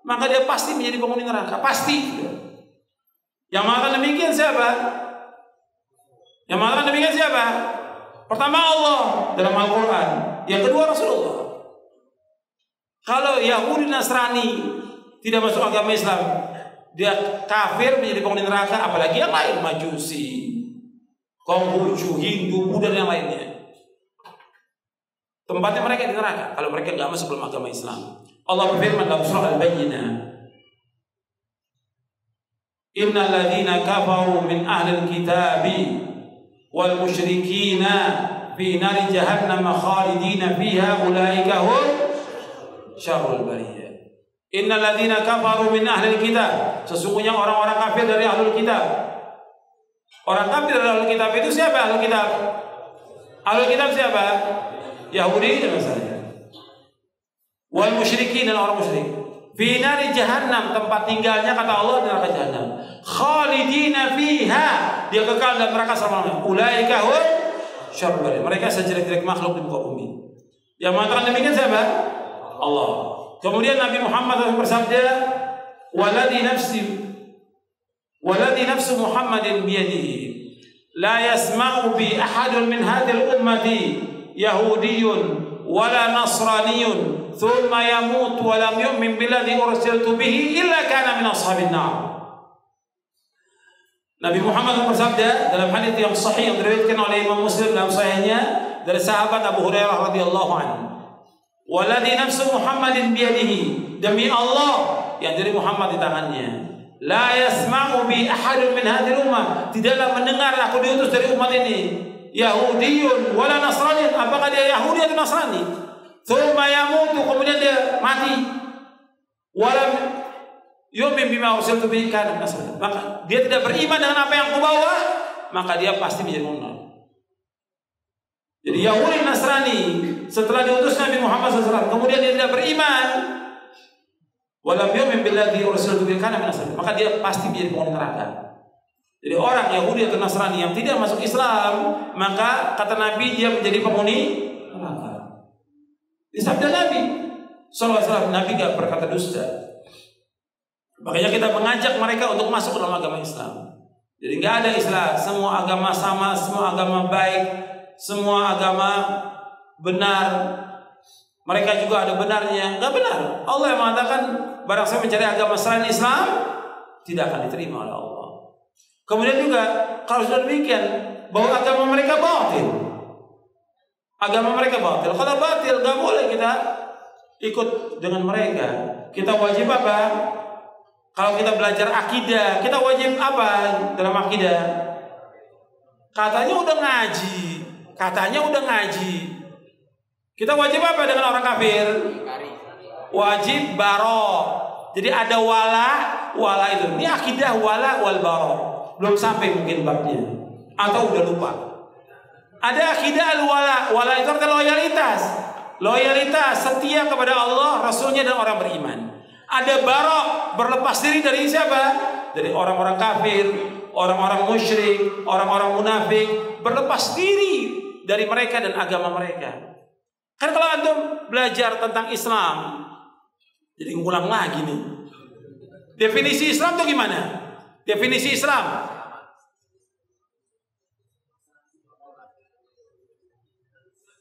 maka dia pasti menjadi penghuni neraka, pasti. Yang mengatakan demikian siapa? Yang mengatakan demikian siapa? Pertama Allah dalam Al-Quran. Yang kedua Rasulullah. Kalau Yahudi Nasrani tidak masuk agama Islam, dia kafir menjadi penghuni neraka apalagi yang lain majusi Konghucu, Hindu, Buddha dan yang lainnya tempatnya mereka di neraka kalau mereka nggak masuk dalam agama Islam Allah berfirman dalam surah Al-Bayyinah Innal ladzina kafaru min ahli kitabi wal musyrikina fi nari jahannam khalidina fiha ulaika hum syarrul bariyah Innal ladzina kafaru min ahli kitab. Sesungguhnya orang-orang kafir dari ahli kitab. Orang kafir dari ahli kitab itu siapa ahli kitab? Ahli kitab siapa? Yahudi dan Nasrani. Wal musyrikin dan orang musyrik. Fi nari jahannam tempat tinggalnya kata Allah neraka jahannam. Khalidina fiha. Dia kekal dalam neraka selama-lamanya. Ulaika hum syarrul Mereka sejelek-jelek makhluk di muka bumi. Yang mengatakan demikian siapa? Allah. Kemudian Nabi Muhammad bersabda, "Waladi nafsi waladi nafsu Muhammadin biyadihi la yasma'u bi ahadun min hadhihi ummati yahudiyyun wala nasraniyyun thumma yamut wa lam yu'min billadhi ursiltu bihi illa kana min ashabin nar." Nabi Muhammad bersabda dalam hadis yang sahih yang diriwayatkan oleh Imam Muslim dalam sahihnya dari sahabat Abu Hurairah radhiyallahu anhu Waladhi nafsu Muhammadin biyadihi. Demi Allah yang dari Muhammad di tangannya. La yasma'u bi ahadun min hadhihi ummah. Tidaklah mendengar aku diutus dari umat ini. Yahudiyun wala Nasrani. Apakah dia Yahudi atau Nasrani? Thumma yamutu kemudian dia mati. Walam yu'min bima ursiltu bihi kana Maka dia tidak beriman dengan apa yang aku bawa, maka dia pasti menjadi munafik. Jadi Yahudi Nasrani setelah diutus Nabi Muhammad SAW kemudian dia tidak beriman walam yu'min billadhi ursiltu kana min maka dia pasti menjadi penghuni neraka. Jadi orang Yahudi atau Nasrani yang tidak masuk Islam, maka kata Nabi dia menjadi penghuni neraka. Di sabda Nabi SAW Nabi gak berkata dusta. Makanya kita mengajak mereka untuk masuk ke dalam agama Islam. Jadi nggak ada istilah semua agama sama, semua agama baik, semua agama benar. Mereka juga ada benarnya. Enggak benar. Allah yang mengatakan barang saya mencari agama selain Islam tidak akan diterima oleh Allah. Kemudian juga kalau sudah demikian bahwa agama mereka batil. Agama mereka batil. Kalau batil nggak boleh kita ikut dengan mereka. Kita wajib apa? Kalau kita belajar akidah, kita wajib apa dalam akidah? Katanya udah ngaji, Katanya udah ngaji. Kita wajib apa dengan orang kafir? Wajib baro. Jadi ada wala, wala itu. Ini akidah wala wal baro. Belum sampai mungkin babnya. Atau udah lupa. Ada akidah al wala. Wala itu artinya loyalitas. Loyalitas setia kepada Allah, Rasulnya dan orang beriman. Ada barok berlepas diri dari siapa? Dari orang-orang kafir, orang-orang musyrik, orang-orang munafik, berlepas diri dari mereka dan agama mereka. Kan kalau antum belajar tentang Islam, jadi ngulang lagi nih. Definisi Islam itu gimana? Definisi Islam.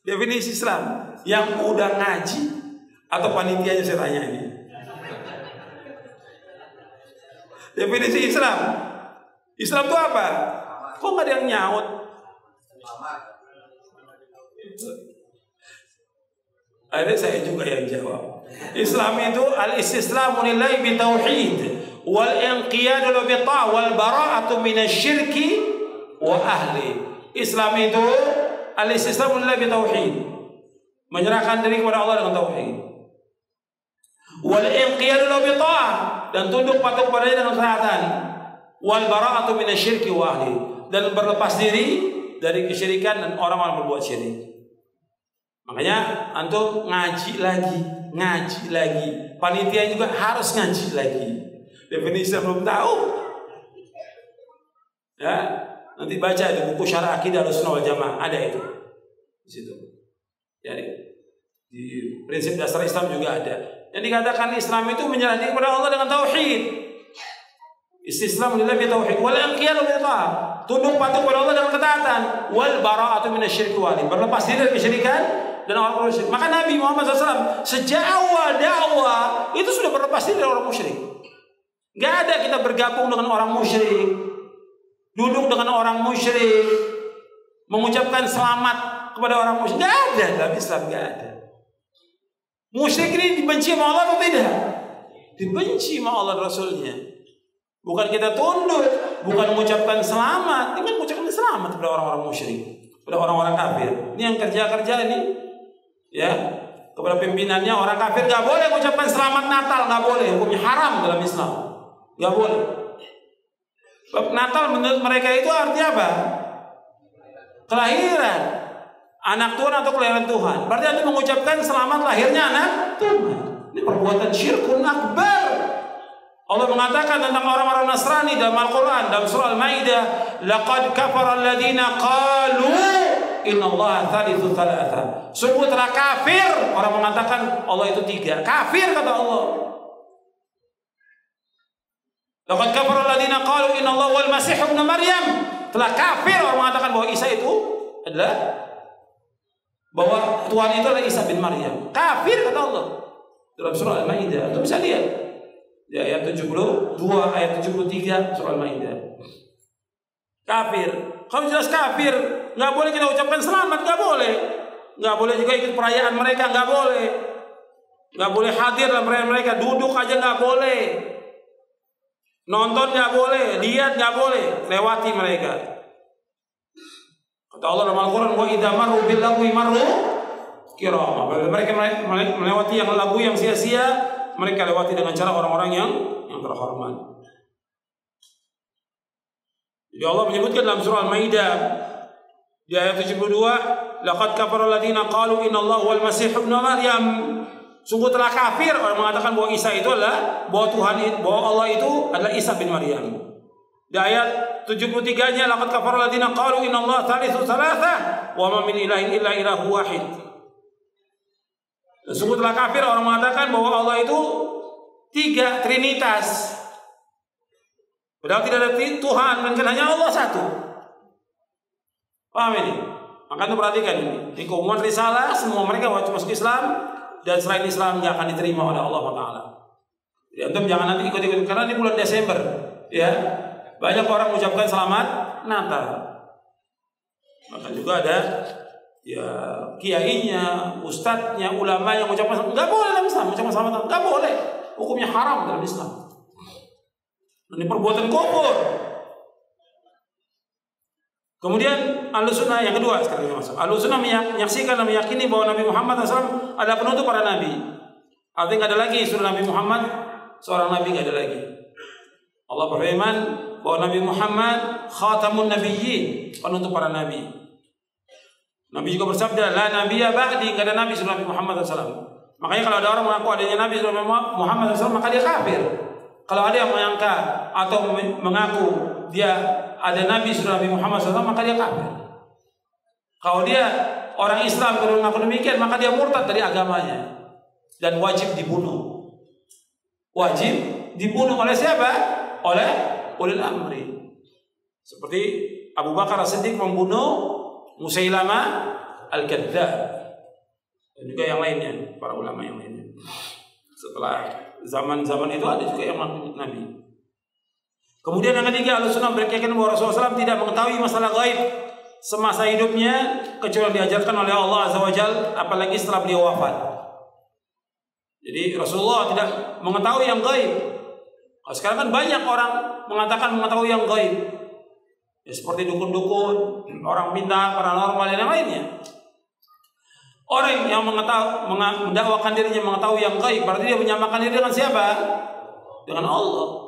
Definisi Islam yang udah ngaji atau panitianya saya tanya ini. Definisi Islam. Islam itu apa? Kok nggak ada yang nyaut? Akhirnya saya juga yang jawab. Islam itu al-istislamu lillahi bitauhid wal inqiyadu bi wal bara'atu minasyirki wa ahli. Islam itu al-istislamu lillahi bitauhid. Menyerahkan diri kepada Allah dengan tauhid. Wal inqiyadu bi dan tunduk patuh kepadanya dengan ketaatan. Wal bara'atu minasyirki wa ahli. Dan berlepas diri dari kesyirikan dan orang-orang berbuat syirik. Makanya antum ngaji lagi, ngaji lagi. Panitia juga harus ngaji lagi. Definisi belum tahu. Ya, nanti baca di buku Syarah Akidah Ahlussunnah wal Jamaah ada itu. Di situ. Jadi di prinsip dasar Islam juga ada. Yang dikatakan Islam itu menyerah kepada Allah dengan tauhid. Istislam lillahi tauhid wal inqiyadu bi Tunduk patuh kepada Allah dengan ketaatan wal bara'atu minasyirki wal berlepas diri dari kesyirikan dan orang musyrik. Maka Nabi Muhammad SAW sejak awal dakwah itu sudah berlepas dari orang musyrik. Gak ada kita bergabung dengan orang musyrik, duduk dengan orang musyrik, mengucapkan selamat kepada orang musyrik. Gak ada dalam Islam, gak ada. Musyrik ini dibenci sama Allah atau tidak? Dibenci sama Allah Rasulnya. Bukan kita tunduk, bukan mengucapkan selamat, ini mengucapkan selamat kepada orang-orang musyrik, kepada orang-orang kafir. Ini yang kerja-kerja ini ya. Kepada pimpinannya orang kafir nggak boleh mengucapkan selamat Natal nggak boleh. Hukumnya haram dalam Islam. Nggak boleh. Natal menurut mereka itu artinya apa? Kelahiran. Anak Tuhan atau kelahiran Tuhan. Berarti itu mengucapkan selamat lahirnya anak Tuhan. Ini perbuatan syirkun akbar. Allah mengatakan tentang orang-orang Nasrani dalam Al-Quran dalam surah Al-Maidah laqad kafara alladziina qalu innallaha. Sungguh telah kafir orang mengatakan Allah itu tiga. Kafir kata Allah. Laqad kafara alladziina qalu innallaha wal masih ibnu Maryam. Telah kafir orang mengatakan bahwa Isa itu adalah bahwa Tuhan itu adalah Isa bin Maryam. Kafir kata Allah. Dalam surah Al-Maidah. Anda bisa lihat. Di ayat 72, ayat 73 surah Al-Maidah. Kafir. Kalau jelas kafir, nggak boleh kita ucapkan selamat, nggak boleh. Nggak boleh juga ikut perayaan mereka, nggak boleh. Nggak boleh hadir dalam perayaan mereka, duduk aja nggak boleh. Nonton nggak boleh, lihat nggak boleh, lewati mereka. Kata Allah dalam Al-Quran, wa idza marru bil lagwi marru. Mereka melewati yang lagu yang sia-sia, mereka lewati dengan cara orang-orang yang yang terhormat. Jadi Allah menyebutkan dalam surah Al-Maidah di ayat 72, "Laqad kafara alladziina qalu Allah wal masih ibnu Maryam." Sungguh telah kafir orang mengatakan bahwa Isa itu adalah bahwa Tuhan bahwa Allah itu adalah Isa bin Maryam. Di ayat 73-nya laqad kafara alladziina qalu inna Allah thalithu thalatha wa ma min ilahin illa ilahu wahid. Sungguh telah kafir orang mengatakan bahwa Allah itu tiga trinitas Padahal tidak ada Tuhan dan hanya Allah satu. Paham ini? Maka itu perhatikan ini. Di keumuman risalah semua mereka wajib masuk Islam dan selain Islam nggak akan diterima oleh Allah Taala. Ya, antum jangan nanti ikut-ikut karena ini bulan Desember, ya banyak orang mengucapkan selamat Natal. Maka juga ada ya kiainya, ustadznya, ulama yang mengucapkan nggak boleh dalam Islam mengucapkan selamat nggak boleh, hukumnya haram dalam Islam. Ini perbuatan kufur. Kemudian Ahlussunnah yang kedua sekali masuk. Ahlussunnah menyaksikan dan meyakini bahwa Nabi Muhammad SAW adalah penutup para nabi. Artinya nggak ada lagi suruh Nabi Muhammad seorang nabi nggak ada lagi. Allah berfirman bahwa Nabi Muhammad khatamun nabiyyin, penutup para nabi. Nabi juga bersabda, la nabiyya ba'di, enggak ada nabi setelah Nabi Muhammad SAW. Makanya kalau ada orang mengaku adanya nabi setelah Muhammad SAW, maka dia kafir. Kalau ada yang menyangka atau mengaku dia ada Nabi sudah Nabi Muhammad SAW maka dia kafir. Kalau dia orang Islam kalau mengaku demikian maka dia murtad dari agamanya dan wajib dibunuh. Wajib dibunuh oleh siapa? Oleh ulil amri. Seperti Abu Bakar As-Siddiq membunuh Musailama Al-Kadzdzab dan juga yang lainnya, para ulama yang lainnya. Setelah zaman-zaman itu ada juga yang melakukan Nabi. Kemudian yang ketiga, Al-Sunnah berkeyakinan bahwa Rasulullah SAW tidak mengetahui masalah gaib semasa hidupnya kecuali diajarkan oleh Allah Azza wa Jal, apalagi setelah beliau wafat. Jadi Rasulullah tidak mengetahui yang gaib. Sekarang kan banyak orang mengatakan mengetahui yang gaib. Ya, seperti dukun-dukun, orang pintar, paranormal dan yang lainnya. Orang yang mengetahui, mendakwakan dirinya mengetahui yang gaib, berarti dia menyamakan diri dengan siapa? Dengan Allah.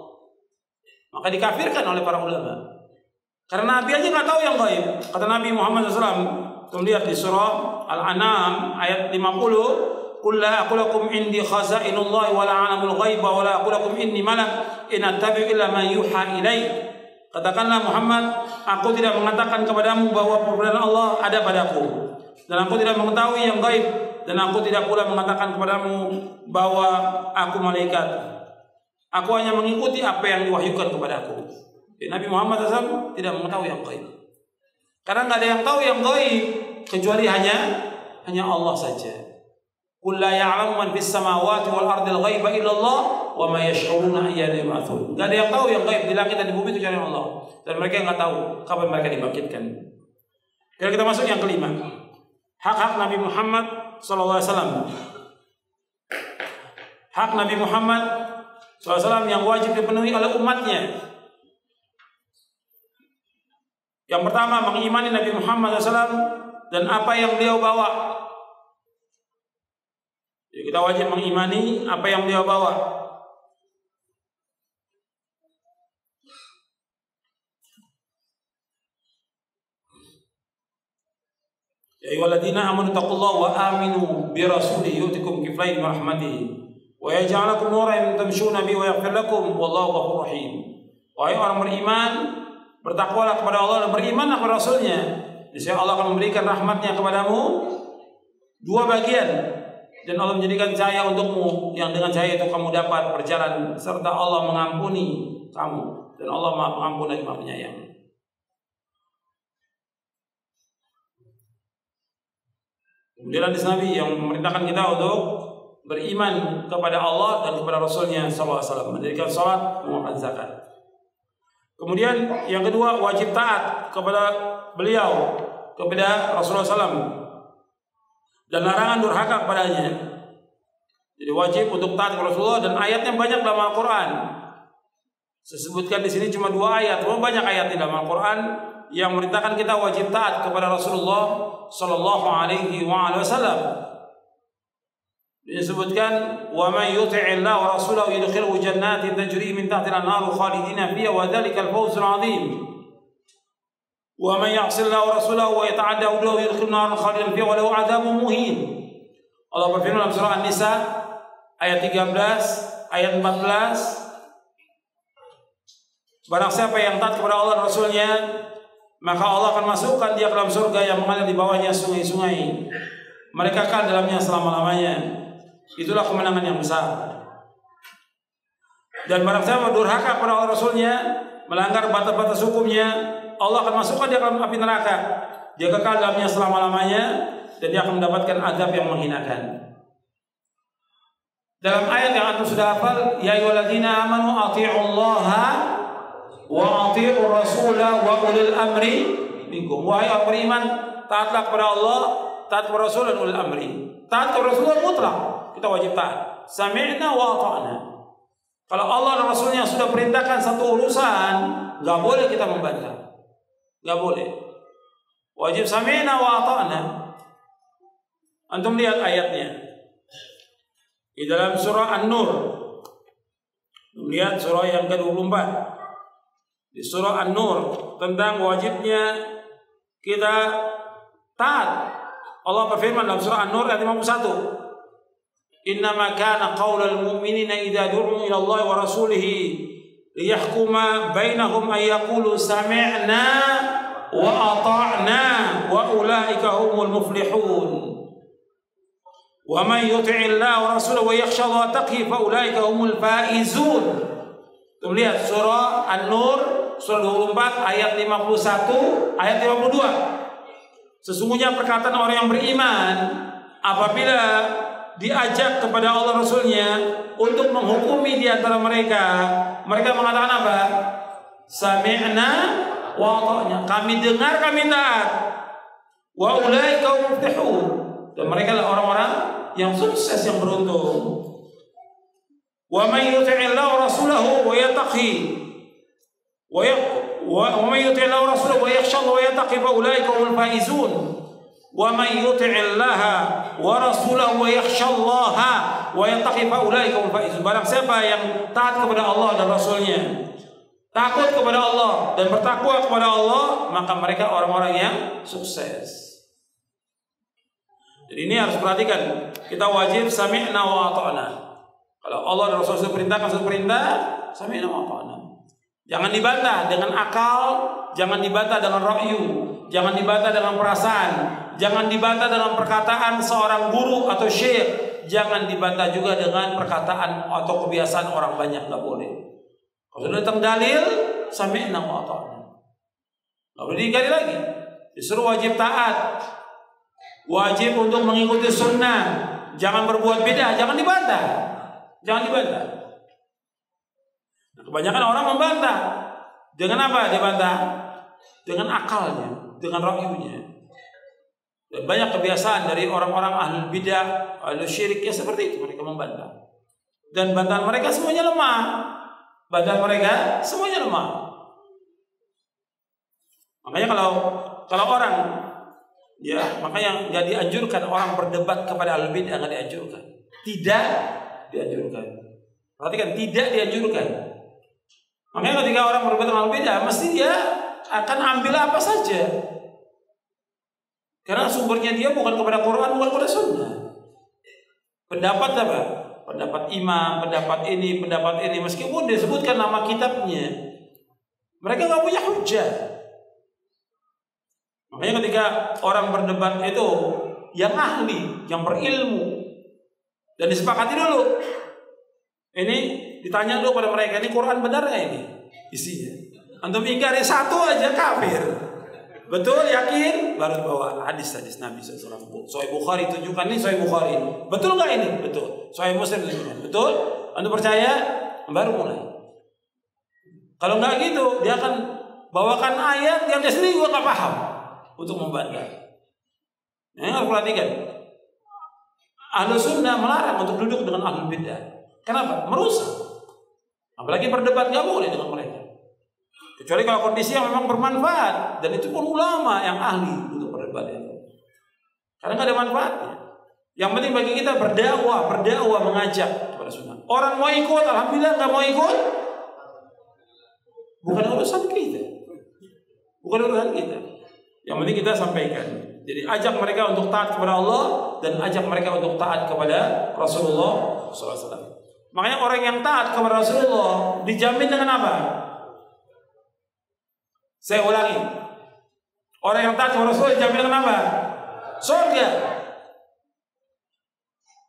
Maka dikafirkan oleh para ulama. Karena Nabi aja nggak tahu yang gaib. Kata Nabi Muhammad SAW, tuh lihat di surah Al-An'am ayat 50, Qul aqul lakum indi khazainullah wa la a'lamul ghaiba wa la aqul lakum inni malak in attabi'u illa ma yuha ilai. Katakanlah Muhammad, aku tidak mengatakan kepadamu bahwa perbedaan Allah ada padaku dan aku tidak mengetahui yang gaib dan aku tidak pula mengatakan kepadamu bahwa aku malaikat. Aku hanya mengikuti apa yang diwahyukan kepadaku. Jadi Nabi Muhammad SAW tidak mengetahui yang gaib. Karena nggak ada yang tahu yang gaib kecuali hanya hanya Allah saja. Qul la ya'lamu man fis samawati wal ardi al-ghaiba illa Allah wa ma yash'uruna. Enggak ada yang tahu yang gaib di langit dan di bumi kecuali Allah. Dan mereka enggak tahu kapan mereka dibangkitkan. Kalau kita masuk yang kelima. Hak-hak Nabi Muhammad sallallahu alaihi wasallam. Hak Nabi Muhammad wasallam yang wajib dipenuhi oleh umatnya. Yang pertama mengimani Nabi Muhammad SAW dan apa yang beliau bawa jadi kita wajib mengimani apa yang dia bawa. Ya ayyuhalladzina amanu taqullaha wa aminu bi rasulih yu'tikum kiflayn min rahmatihi lakum nuran tamshuna bihi wa yaghfir lakum wallahu ghafurur rahim. Wahai orang beriman, bertakwalah kepada Allah dan berimanlah kepada Rasulnya. Niscaya Allah akan memberikan rahmatnya kepadamu dua bagian dan Allah menjadikan cahaya untukmu yang dengan cahaya itu kamu dapat berjalan serta Allah mengampuni kamu dan Allah Maha Pengampun dan Maha Penyayang. Kemudian hadis Nabi yang memerintahkan kita untuk beriman kepada Allah dan kepada Rasulnya SAW mendirikan salat mengeluarkan zakat. Kemudian yang kedua wajib taat kepada beliau kepada Rasulullah SAW dan larangan durhaka kepadanya. Jadi wajib untuk taat kepada Rasulullah dan ayatnya banyak dalam Al-Qur'an. Saya sebutkan di sini cuma dua ayat, cuma banyak ayat di dalam Al-Qur'an yang memerintahkan kita wajib taat kepada Rasulullah sallallahu alaihi wasallam disebutkan wa may yuti'illah wa rasulahu yudkhilhu jannatin tajri min tahtiha al-anhar khalidina fiha wa dzalikal fawzul 'adzim wa man ya'sil Allah wa rasulahu wa yata'adda hududahu yudkhilhu nar khalidina fiha wa lahu 'adzabun muhin. Allah berfirman dalam surah An-Nisa ayat 13 ayat 14 Barang siapa yang taat kepada Allah dan Rasulnya maka Allah akan masukkan dia ke dalam surga yang mengalir di bawahnya sungai-sungai. Mereka akan dalamnya selama-lamanya itulah kemenangan yang besar dan barang siapa durhaka kepada Allah Rasulnya melanggar batas-batas hukumnya Allah akan masukkan dia ke dalam api neraka. Dia kekal dalamnya selama-lamanya dan dia akan mendapatkan azab yang menghinakan. Dalam ayat yang antum sudah hafal, ya ayyuhalladzina amanu athi'ullaha wa athi'ur rasula wa ulil amri minkum. Wahai orang beriman, taatlah kepada Allah, taat kepada Rasul dan ulil amri. Taat kepada Rasulullah mutlak. Kita wajib taat. Sami'na wa ata'na. Kalau Allah dan Rasulnya sudah perintahkan satu urusan, nggak boleh kita membantah. Gak boleh. Wajib sami'na wa ata'na. Antum lihat ayatnya. Di dalam surah An-Nur. Lihat surah yang ke-24. Di surah An-Nur tentang wajibnya kita taat. Allah berfirman dalam surah An-Nur ayat 51. Allah wa rasulih liyahkuma bainahum ay yaqulu sami'na wa ata'na wa ulaika humul muflihun. Wa man yuti' Allah wa rasulahu wa yakhsha Allah taqi fa ulaika humul faizun. Tuh lihat surah An-Nur surah 24 ayat 51 ayat 52 Sesungguhnya perkataan orang yang beriman apabila diajak kepada Allah Rasulnya untuk menghukumi di antara mereka. Mereka mengatakan apa? Sami'na wa ta'na. Kami dengar, kami taat. Wa ulaika muflihun. Dan mereka lah orang-orang yang sukses yang beruntung. Wa may yuti'illahu rasulahu wa yattaqi ya- wa wa may yuti'illahu rasulahu wa yakhsha wa yattaqi fa ulai hum faizun. ومن يطع الله ورسوله ويخشى الله ويتقي فاولئك هم الفائزون barang siapa yang taat kepada Allah dan rasulnya takut kepada Allah dan bertakwa kepada Allah maka mereka orang-orang yang sukses jadi ini harus perhatikan kita wajib sami'na wa ata'na kalau Allah dan Rasul sudah perintahkan satu perintah, sami wa ta'ana. Jangan dibantah dengan akal, jangan dibantah dengan rakyu, jangan dibantah dengan perasaan, jangan dibantah dengan perkataan seorang guru atau syekh, jangan dibantah juga dengan perkataan atau kebiasaan orang banyak nggak boleh. Kalau sudah datang dalil, sami'na wa ta'ana. Nggak boleh diingkari lagi. Disuruh wajib taat, wajib untuk mengikuti sunnah, jangan berbuat beda, jangan dibantah. Jangan dibantah. Nah, kebanyakan orang membantah. Dengan apa dia bantah? Dengan akalnya, dengan rakyunya. Banyak kebiasaan dari orang-orang ahli bidah, ahli syirik ya seperti itu mereka membantah. Dan bantahan mereka semuanya lemah. Bantahan mereka semuanya lemah. Makanya kalau kalau orang ya makanya nggak dianjurkan orang berdebat kepada ahli bidah nggak dianjurkan. Tidak dianjurkan. Perhatikan, tidak dianjurkan. Makanya ketika orang berbuat hal beda, mesti dia akan ambil apa saja. Karena sumbernya dia bukan kepada Quran, bukan kepada Sunnah. Pendapat apa? Pendapat imam, pendapat ini, pendapat ini. Meskipun disebutkan nama kitabnya, mereka nggak punya hujah. Makanya ketika orang berdebat itu yang ahli, yang berilmu, dan disepakati dulu. Ini ditanya dulu pada mereka, ini Quran benar nggak ini isinya? Antum ingkari satu aja kafir. Betul yakin baru bawa hadis-hadis Nabi SAW. Soal Bukhari tunjukkan ini Soal Bukhari. Betul nggak ini? Betul. Soal Muslim tunjukkan. Betul? Anda percaya? Baru mulai. Kalau nggak gitu, dia akan bawakan ayat yang dia sendiri juga nggak paham untuk membantah. Nah, harus perhatikan. Ahlu sunnah melarang untuk duduk dengan ahlu bidah. Kenapa? Merusak. Apalagi berdebat nggak boleh dengan mereka. Kecuali kalau kondisi yang memang bermanfaat dan itu pun ulama yang ahli untuk berdebat itu. Karena nggak ada manfaatnya. Yang penting bagi kita berdakwah, berdakwah mengajak kepada sunnah. Orang mau ikut, alhamdulillah nggak mau ikut, bukan urusan kita. Bukan urusan kita. Yang penting kita sampaikan. Jadi ajak mereka untuk taat kepada Allah dan ajak mereka untuk taat kepada Rasulullah SAW. Makanya orang yang taat kepada Rasulullah dijamin dengan apa? Saya ulangi. Orang yang taat dijamin dengan apa? Surga.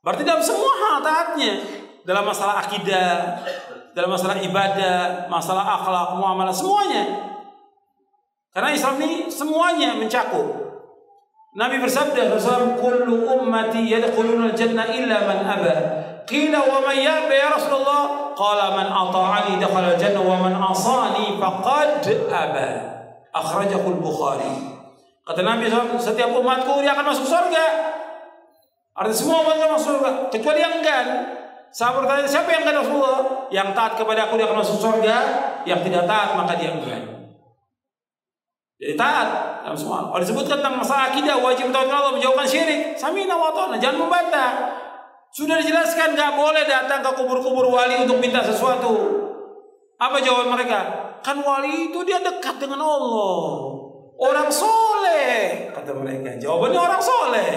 Berarti dalam semua hal taatnya. Dalam masalah akidah, dalam masalah ibadah, masalah akhlak, muamalah, semuanya. Karena Islam ini semuanya mencakup. Nabi bersabda Rasulullah kullu ummati yadkhuluna al-jannah illa man aba. Qila wa man yaba ya Rasulullah? Qala man ata'ani dakhala al-jannah wa man asani faqad aba. Akhrajahu al-Bukhari. Kata Nabi SAW, setiap umatku dia akan masuk surga. Artinya semua umat akan masuk surga. Kecuali yang enggak. Sahabat bertanya, siapa yang enggak Rasulullah? Yang taat kepada aku dia akan masuk surga. Yang tidak taat maka dia enggak. Jadi taat dalam semua. Kalau disebutkan tentang masalah akidah wajib taat Allah menjauhkan syirik. Samina wa jangan membantah. Sudah dijelaskan nggak boleh datang ke kubur-kubur wali untuk minta sesuatu. Apa jawaban mereka? Kan wali itu dia dekat dengan Allah. Orang soleh kata mereka. Jawabannya orang soleh.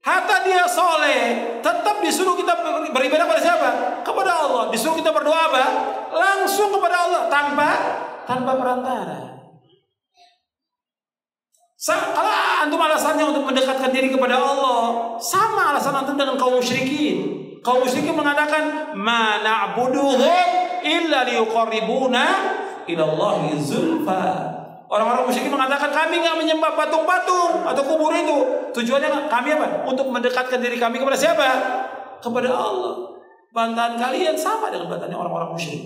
Hatta dia soleh, tetap disuruh kita beribadah pada siapa? Kepada Allah. Disuruh kita berdoa apa? Langsung kepada Allah tanpa tanpa perantara. Kalau antum alasannya untuk mendekatkan diri kepada Allah, sama alasan antum dengan kaum musyrikin. Kaum musyrikin mengatakan, "Ma na'buduhum illa liyuqarribuna ila Allah zulfa." Orang-orang musyrikin mengatakan kami nggak menyembah patung-patung atau kubur itu. Tujuannya kami apa? Untuk mendekatkan diri kami kepada siapa? Kepada Allah. Bantahan kalian sama dengan bantahan orang-orang musyrik.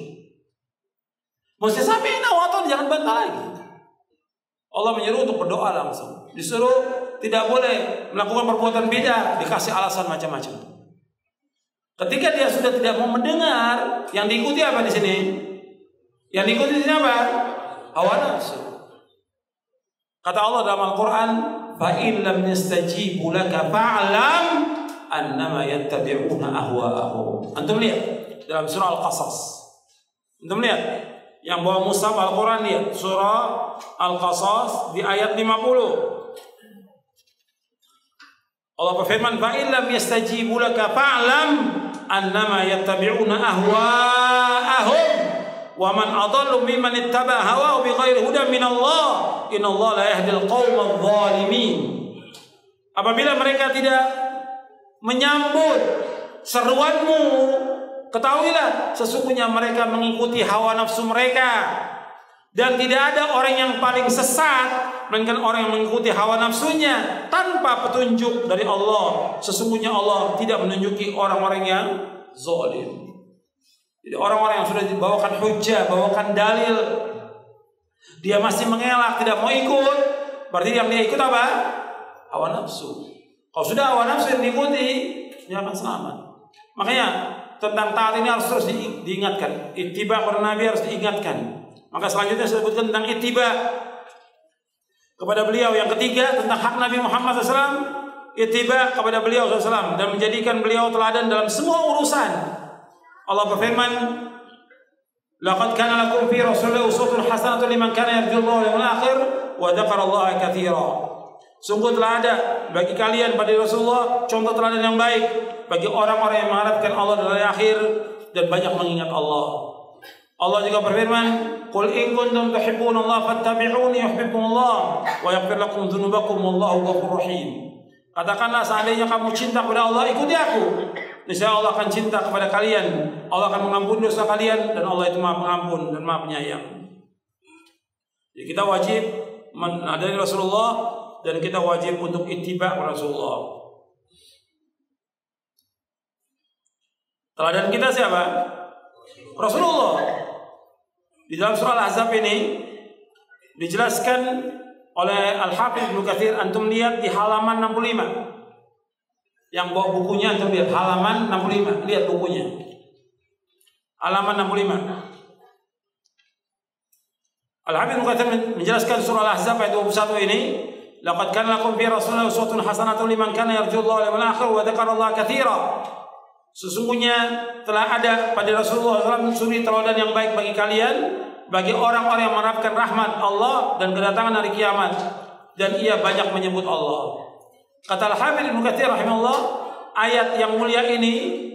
Mesti sampai nawatan jangan bantah lagi. Allah menyuruh untuk berdoa langsung. Disuruh tidak boleh melakukan perbuatan beda, dikasih alasan macam-macam. Ketika dia sudah tidak mau mendengar, yang diikuti apa di sini? Yang diikuti di sini apa? Hawa nafsu. Kata Allah dalam Al-Qur'an, "Fa in lam yastajibu laka fa'lam annama yattabi'una ahwa'ahum." Antum lihat dalam surah Al-Qasas. Antum lihat yang bawa mushaf Al-Quran lihat surah Al-Qasas di ayat 50. Allah berfirman, "Fa illam yastajibu laka fa'lam annama yattabi'una ahwa'ahum wa man adallu mimman ittaba hawahu bighairi hudan min Allah inna Allah la yahdil qaumadh dhalimin." Apabila mereka tidak menyambut seruanmu, ketahuilah sesungguhnya mereka mengikuti hawa nafsu mereka dan tidak ada orang yang paling sesat melainkan orang yang mengikuti hawa nafsunya tanpa petunjuk dari Allah. Sesungguhnya Allah tidak menunjuki orang-orang yang zalim. Jadi orang-orang yang sudah dibawakan hujah, bawakan dalil, dia masih mengelak, tidak mau ikut, berarti yang dia ikut apa? Hawa nafsu. Kalau sudah hawa nafsu yang diikuti, dia akan selamat. Makanya tentang taat ini harus terus diingatkan. Ittiba kepada Nabi harus diingatkan. Maka selanjutnya saya sebutkan tentang itiba kepada beliau yang ketiga tentang hak Nabi Muhammad SAW itiba kepada beliau SAW dan menjadikan beliau teladan dalam semua urusan. Allah berfirman, "Laqad kana lakum fi Rasulillah uswatun hasanatun liman kana yarjullaha wal akhir wa dzakara Allah katsira." Sungguh telah ada bagi kalian pada Rasulullah contoh teladan yang baik bagi orang-orang yang mengharapkan Allah dan hari akhir dan banyak mengingat Allah. Allah juga berfirman, "Qul in kuntum tuhibbunallaha fattabi'uni yuhibbukumullah wa yaghfir lakum dzunubakum wallahu ghafurur rahim." Katakanlah seandainya kamu cinta kepada Allah, ikuti aku. Niscaya Allah akan cinta kepada kalian. Allah akan mengampuni dosa kalian dan Allah itu Maha Pengampun dan Maha Penyayang. Jadi kita wajib menadani Rasulullah dan kita wajib untuk ittiba Rasulullah. Teladan kita siapa? Rasulullah. Di dalam surah Al-Ahzab ini dijelaskan oleh Al-Hafidh Ibnu Katsir antum lihat di halaman 65. Yang bawa bukunya antum lihat halaman 65, lihat bukunya. Halaman 65. Al-Hafidh Ibnu menjelaskan surah Al-Ahzab ayat 21 ini, laqad kana lakum fi Rasulillah uswatun hasanatun liman kana yarjullaha wal yawmal akhir wa dzakarallaha katsira. Sesungguhnya telah ada pada Rasulullah SAW suri teladan yang baik bagi kalian, bagi orang-orang yang mengharapkan rahmat Allah dan kedatangan hari kiamat. Dan ia banyak menyebut Allah. Kata Al-Hamid Ibn Kathir rahimahullah, ayat yang mulia ini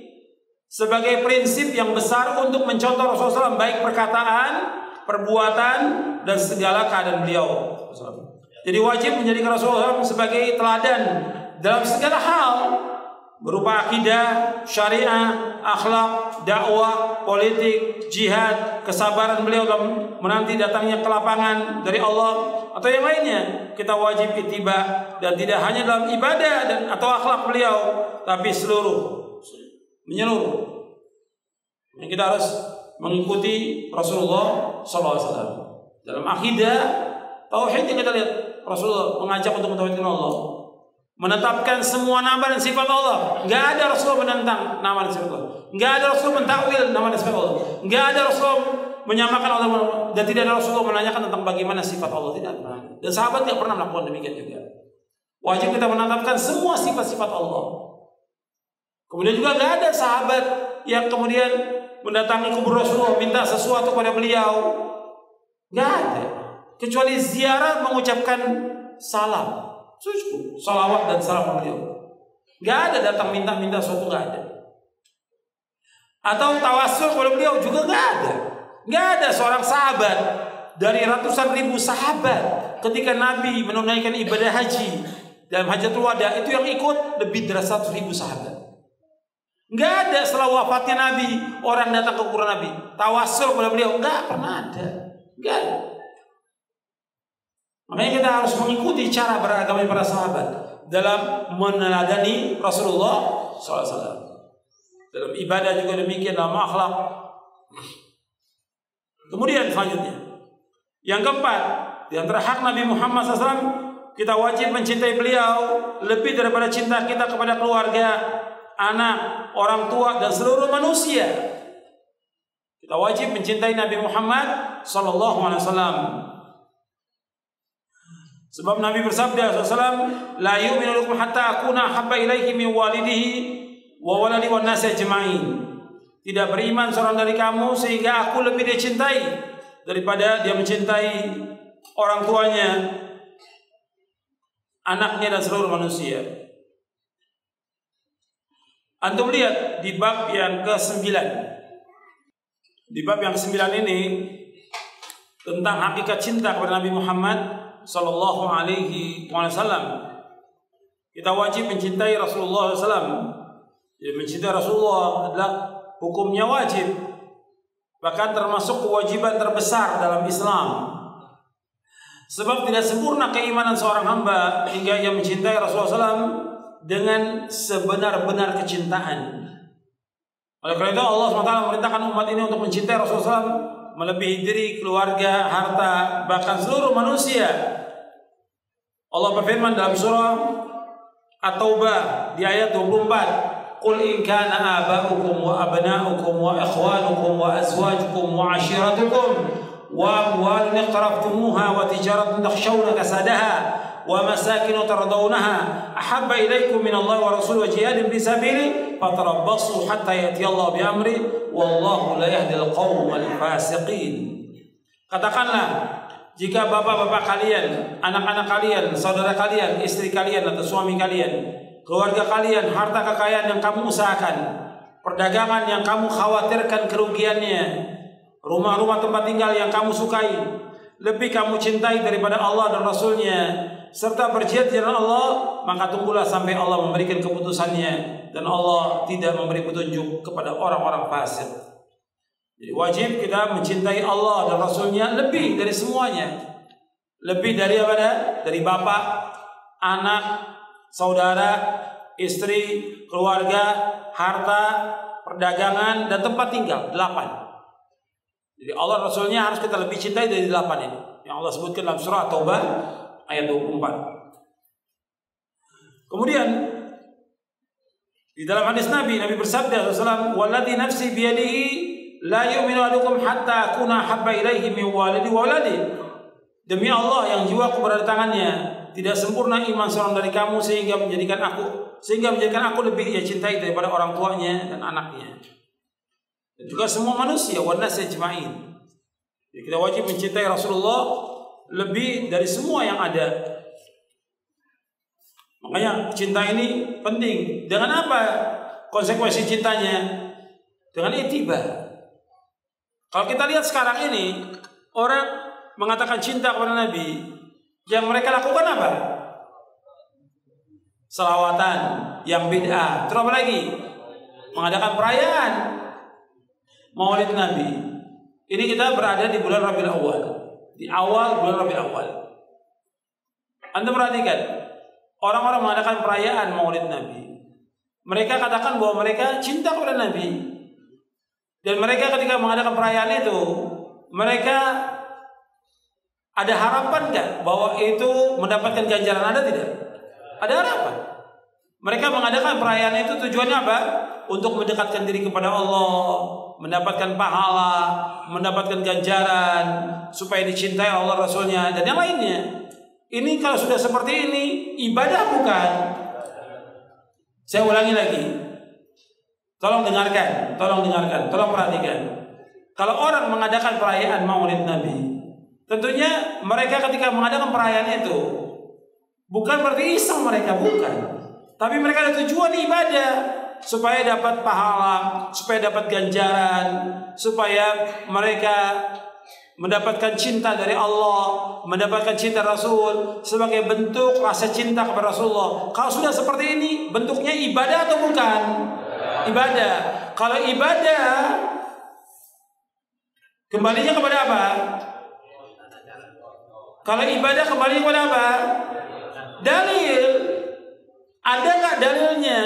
sebagai prinsip yang besar untuk mencontoh Rasulullah SAW baik perkataan, perbuatan, dan segala keadaan beliau. Jadi wajib menjadikan Rasulullah sebagai teladan dalam segala hal berupa akidah, syariah, akhlak, dakwah, politik, jihad, kesabaran beliau dalam menanti datangnya kelapangan dari Allah atau yang lainnya. Kita wajib itiba dan tidak hanya dalam ibadah dan atau akhlak beliau, tapi seluruh menyeluruh. Yang kita harus mengikuti Rasulullah SAW. Dalam akidah, tauhid yang kita lihat Rasulullah mengajak untuk mentauhidkan Allah menetapkan semua nama dan sifat Allah. Enggak ada Rasul menentang nama dan sifat Allah. Enggak ada Rasul mentakwil nama dan sifat Allah. Enggak ada Rasul menyamakan Allah dan tidak ada Rasul menanyakan tentang bagaimana sifat Allah tidak pernah. Dan sahabat tidak pernah melakukan demikian juga. Wajib kita menetapkan semua sifat-sifat Allah. Kemudian juga enggak ada sahabat yang kemudian mendatangi kubur Rasulullah minta sesuatu kepada beliau. Enggak ada. Kecuali ziarah mengucapkan salam. Cukup salawat dan salam beliau. Gak ada datang minta-minta suatu gak ada. Atau tawasul kepada beliau juga gak ada. Gak ada seorang sahabat dari ratusan ribu sahabat ketika Nabi menunaikan ibadah haji dalam hajatul wada itu yang ikut lebih dari satu ribu sahabat. Gak ada setelah wafatnya Nabi orang datang ke kuburan Nabi tawasul kepada beliau nggak pernah ada. Gak ada. Makanya kita harus mengikuti cara beragama para sahabat dalam meneladani Rasulullah SAW. Dalam ibadah juga demikian, dalam akhlak. Kemudian selanjutnya, yang keempat, di antara hak Nabi Muhammad SAW, kita wajib mencintai beliau lebih daripada cinta kita kepada keluarga, anak, orang tua dan seluruh manusia. Kita wajib mencintai Nabi Muhammad sallallahu alaihi wasallam. Sebab Nabi bersabda SAW, La yu'minu lakum hatta akuna habba ilaihi min walidihi wa waladi wa nasi ajma'in. Tidak beriman seorang dari kamu sehingga aku lebih dia cintai daripada dia mencintai orang tuanya, anaknya dan seluruh manusia. Antum lihat di bab yang ke-9. Di bab yang ke-9 ini tentang hakikat cinta kepada Nabi Muhammad Sallallahu Alaihi Wasallam. Kita wajib mencintai Rasulullah SAW. Jadi mencintai Rasulullah adalah hukumnya wajib. Bahkan termasuk kewajiban terbesar dalam Islam. Sebab tidak sempurna keimanan seorang hamba hingga ia mencintai Rasulullah SAW dengan sebenar-benar kecintaan. Oleh karena itu Allah SWT memerintahkan umat ini untuk mencintai Rasulullah SAW melebihi diri, keluarga, harta, bahkan seluruh manusia. Allah berfirman dalam surah At-Taubah di ayat 24, "Qul in kana aba'ukum wa abna'ukum wa ikhwanukum wa azwajukum wa 'ashiratukum wa amwalun iqtaraftumuha wa tijaratun takhshawna kasadaha ومساكن ترضونها أحب إليكم من الله ورسوله وجهاد في سبيله فتربصوا حتى يأتي الله بأمره والله لا يهدي القوم الفاسقين Katakanlah jika bapak-bapak kalian, anak-anak kalian, saudara kalian, istri kalian atau suami kalian, keluarga kalian, harta kekayaan yang kamu usahakan, perdagangan yang kamu khawatirkan kerugiannya, rumah-rumah tempat tinggal yang kamu sukai, lebih kamu cintai daripada Allah dan Rasulnya, serta berjihad jalan Allah, maka tunggulah sampai Allah memberikan keputusannya dan Allah tidak memberi petunjuk kepada orang-orang fasik. Jadi wajib kita mencintai Allah dan Rasulnya lebih dari semuanya. Lebih dari apa dah? Dari bapak, anak, saudara, istri, keluarga, harta, perdagangan, dan tempat tinggal. Delapan. Jadi Allah Rasulnya harus kita lebih cintai dari delapan ini. Yang Allah sebutkan dalam surah Taubah ayat 24. Kemudian di dalam hadis Nabi Nabi bersabda sallallahu "Walladzi nafsi biyadihi la yu'minu ahadukum hatta akuna habba ilaihi min walidi wa waladi." Demi Allah yang jiwaku berada di tangannya, tidak sempurna iman seorang dari kamu sehingga menjadikan aku sehingga menjadikan aku lebih dia cintai daripada orang tuanya dan anaknya. Dan juga semua manusia, wa nas ajma'in. Jadi kita wajib mencintai Rasulullah lebih dari semua yang ada. Makanya cinta ini penting. Dengan apa konsekuensi cintanya? Dengan itiba. Kalau kita lihat sekarang ini, orang mengatakan cinta kepada Nabi, yang mereka lakukan apa? Selawatan, yang bid'ah. Terus apa lagi? Mengadakan perayaan Maulid Nabi. Ini kita berada di bulan Rabiul Awal di awal bulan Rabiul Awal. Anda perhatikan, orang-orang mengadakan perayaan Maulid Nabi. Mereka katakan bahwa mereka cinta kepada Nabi. Dan mereka ketika mengadakan perayaan itu, mereka ada harapan nggak bahwa itu mendapatkan ganjaran ada tidak? Ada harapan. Mereka mengadakan perayaan itu tujuannya apa? Untuk mendekatkan diri kepada Allah, mendapatkan pahala, mendapatkan ganjaran, supaya dicintai Allah Rasulnya dan yang lainnya. Ini kalau sudah seperti ini ibadah bukan? Saya ulangi lagi. Tolong dengarkan, tolong dengarkan, tolong perhatikan. Kalau orang mengadakan perayaan Maulid Nabi, tentunya mereka ketika mengadakan perayaan itu bukan berarti iseng mereka bukan. Tapi mereka ada tujuan ibadah supaya dapat pahala, supaya dapat ganjaran, supaya mereka mendapatkan cinta dari Allah, mendapatkan cinta Rasul sebagai bentuk rasa cinta kepada Rasulullah. Kalau sudah seperti ini, bentuknya ibadah atau bukan? Ibadah. Kalau ibadah kembalinya kepada apa? Kalau ibadah kembali kepada apa? Dalil. Ada nggak dalilnya?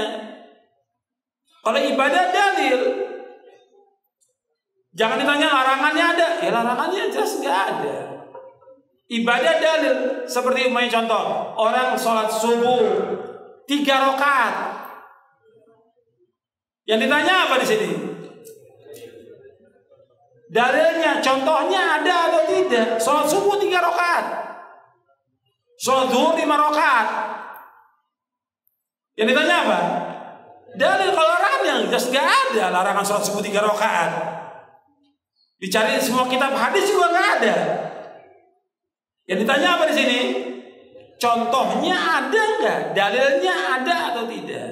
Kalau ibadah dalil. Jangan ditanya larangannya ada. Ya larangannya jelas nggak ada. Ibadah dalil. Seperti umpamanya contoh. Orang sholat subuh. Tiga rakaat. Yang ditanya apa di sini? Dalilnya, contohnya ada atau tidak? Sholat subuh tiga rakaat, sholat zuhur lima rakaat. Yang ditanya apa? Dalil kalau yang jelas gak ada larangan sholat subuh tiga rakaat. Dicari semua kitab hadis juga gak ada. Yang ditanya apa di sini? Contohnya ada nggak? Dalilnya ada atau tidak?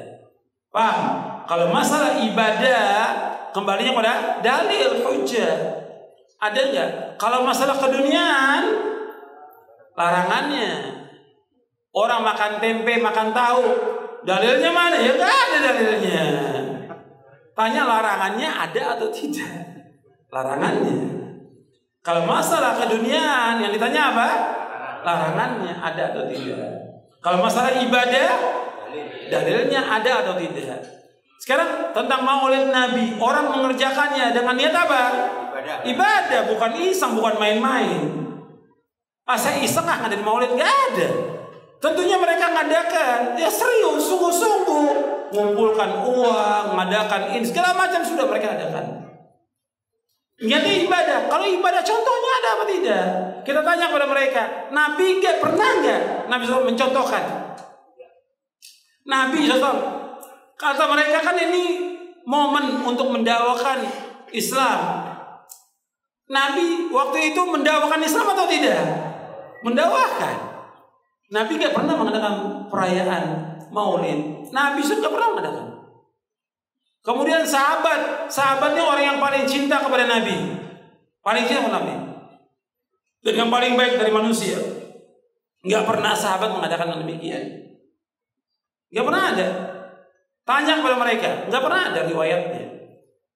Paham? Kalau masalah ibadah kembalinya pada dalil hujah. Ada nggak? Kalau masalah keduniaan larangannya. Orang makan tempe, makan tahu, dalilnya mana? Ya nggak ada dalilnya. Tanya larangannya ada atau tidak? Larangannya. Kalau masalah keduniaan yang ditanya apa? Larangannya ada atau tidak. Kalau masalah ibadah, dalilnya ada atau tidak. Sekarang tentang maulid Nabi, orang mengerjakannya dengan niat apa? Ibadah. Ibadah, bukan iseng, bukan main-main. Ah, saya iseng ah ngadain maulid nggak ada. Tentunya mereka ngadakan, ya serius, sungguh-sungguh, mengumpulkan uang, mengadakan ini segala macam sudah mereka adakan. Jadi ibadah. Kalau ibadah contohnya ada apa tidak? Kita tanya kepada mereka. Nabi enggak pernah enggak Nabi SAW mencontohkan? Nabi SAW kata mereka kan ini momen untuk mendawakan Islam. Nabi waktu itu mendawakan Islam atau tidak? Mendawakan. Nabi enggak pernah mengadakan perayaan Maulid. Nabi enggak pernah mengadakan. Kemudian sahabat, sahabatnya orang yang paling cinta kepada Nabi. Paling cinta kepada Nabi. Dan yang paling baik dari manusia. Enggak pernah sahabat mengadakan demikian. Enggak pernah ada. Tanya kepada mereka, enggak pernah ada riwayatnya.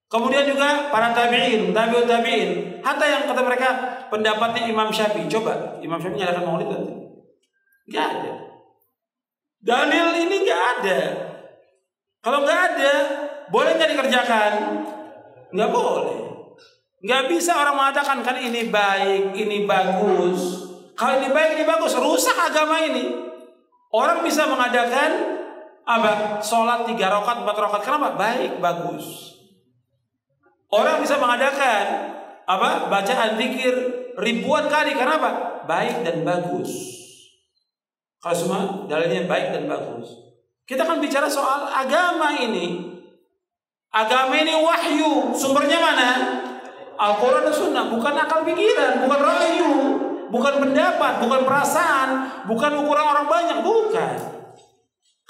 Kemudian juga para tabi'in, tabi'ut tabi'in, hatta yang kata mereka pendapatnya Imam Syafi'i. Coba Imam Syafi'i mengadakan maulid nanti. Enggak ada. Dalil ini enggak ada. Kalau enggak ada, boleh nggak dikerjakan? Nggak boleh. Nggak bisa orang mengatakan kan ini baik, ini bagus. Kalau ini baik, ini bagus, rusak agama ini. Orang bisa mengadakan apa? Sholat tiga rakaat, empat rakaat. Kenapa? Baik, bagus. Orang bisa mengadakan apa? Bacaan zikir ribuan kali. Kenapa? Baik dan bagus. Kalau semua dalilnya baik dan bagus. Kita kan bicara soal agama ini. Agama ini wahyu, sumbernya mana? Al-Quran dan Sunnah, bukan akal pikiran, bukan rayu, bukan pendapat, bukan perasaan, bukan ukuran orang banyak, bukan.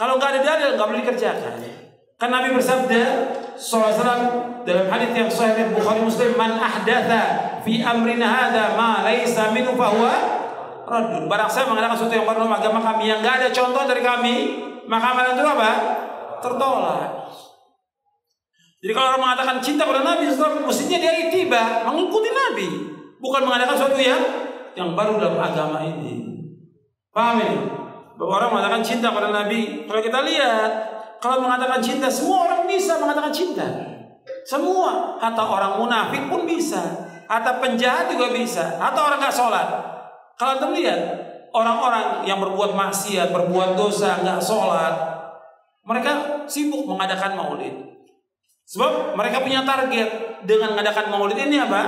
Kalau nggak ada dalil, nggak boleh dikerjakan. Kan Nabi bersabda, SAW dalam hadis yang sahih Bukhari Muslim, man ahdatha fi amrina hadha ma laisa minhu fahuwa radun. Barang saya mengadakan sesuatu yang baru agama kami yang nggak ada contoh dari kami, maka amalan itu apa? Tertolak. Jadi kalau orang mengatakan cinta pada Nabi SAW, mestinya dia itiba, mengikuti Nabi, bukan mengadakan sesuatu yang yang baru dalam agama ini. Paham ini? Bahwa orang mengatakan cinta pada Nabi. Kalau kita lihat, kalau mengatakan cinta, semua orang bisa mengatakan cinta. Semua, hatta orang munafik pun bisa, hatta penjahat juga bisa, hatta orang nggak sholat. Kalau kita lihat, orang-orang yang berbuat maksiat, berbuat dosa, nggak sholat, mereka sibuk mengadakan maulid. Sebab mereka punya target dengan mengadakan maulid ini apa?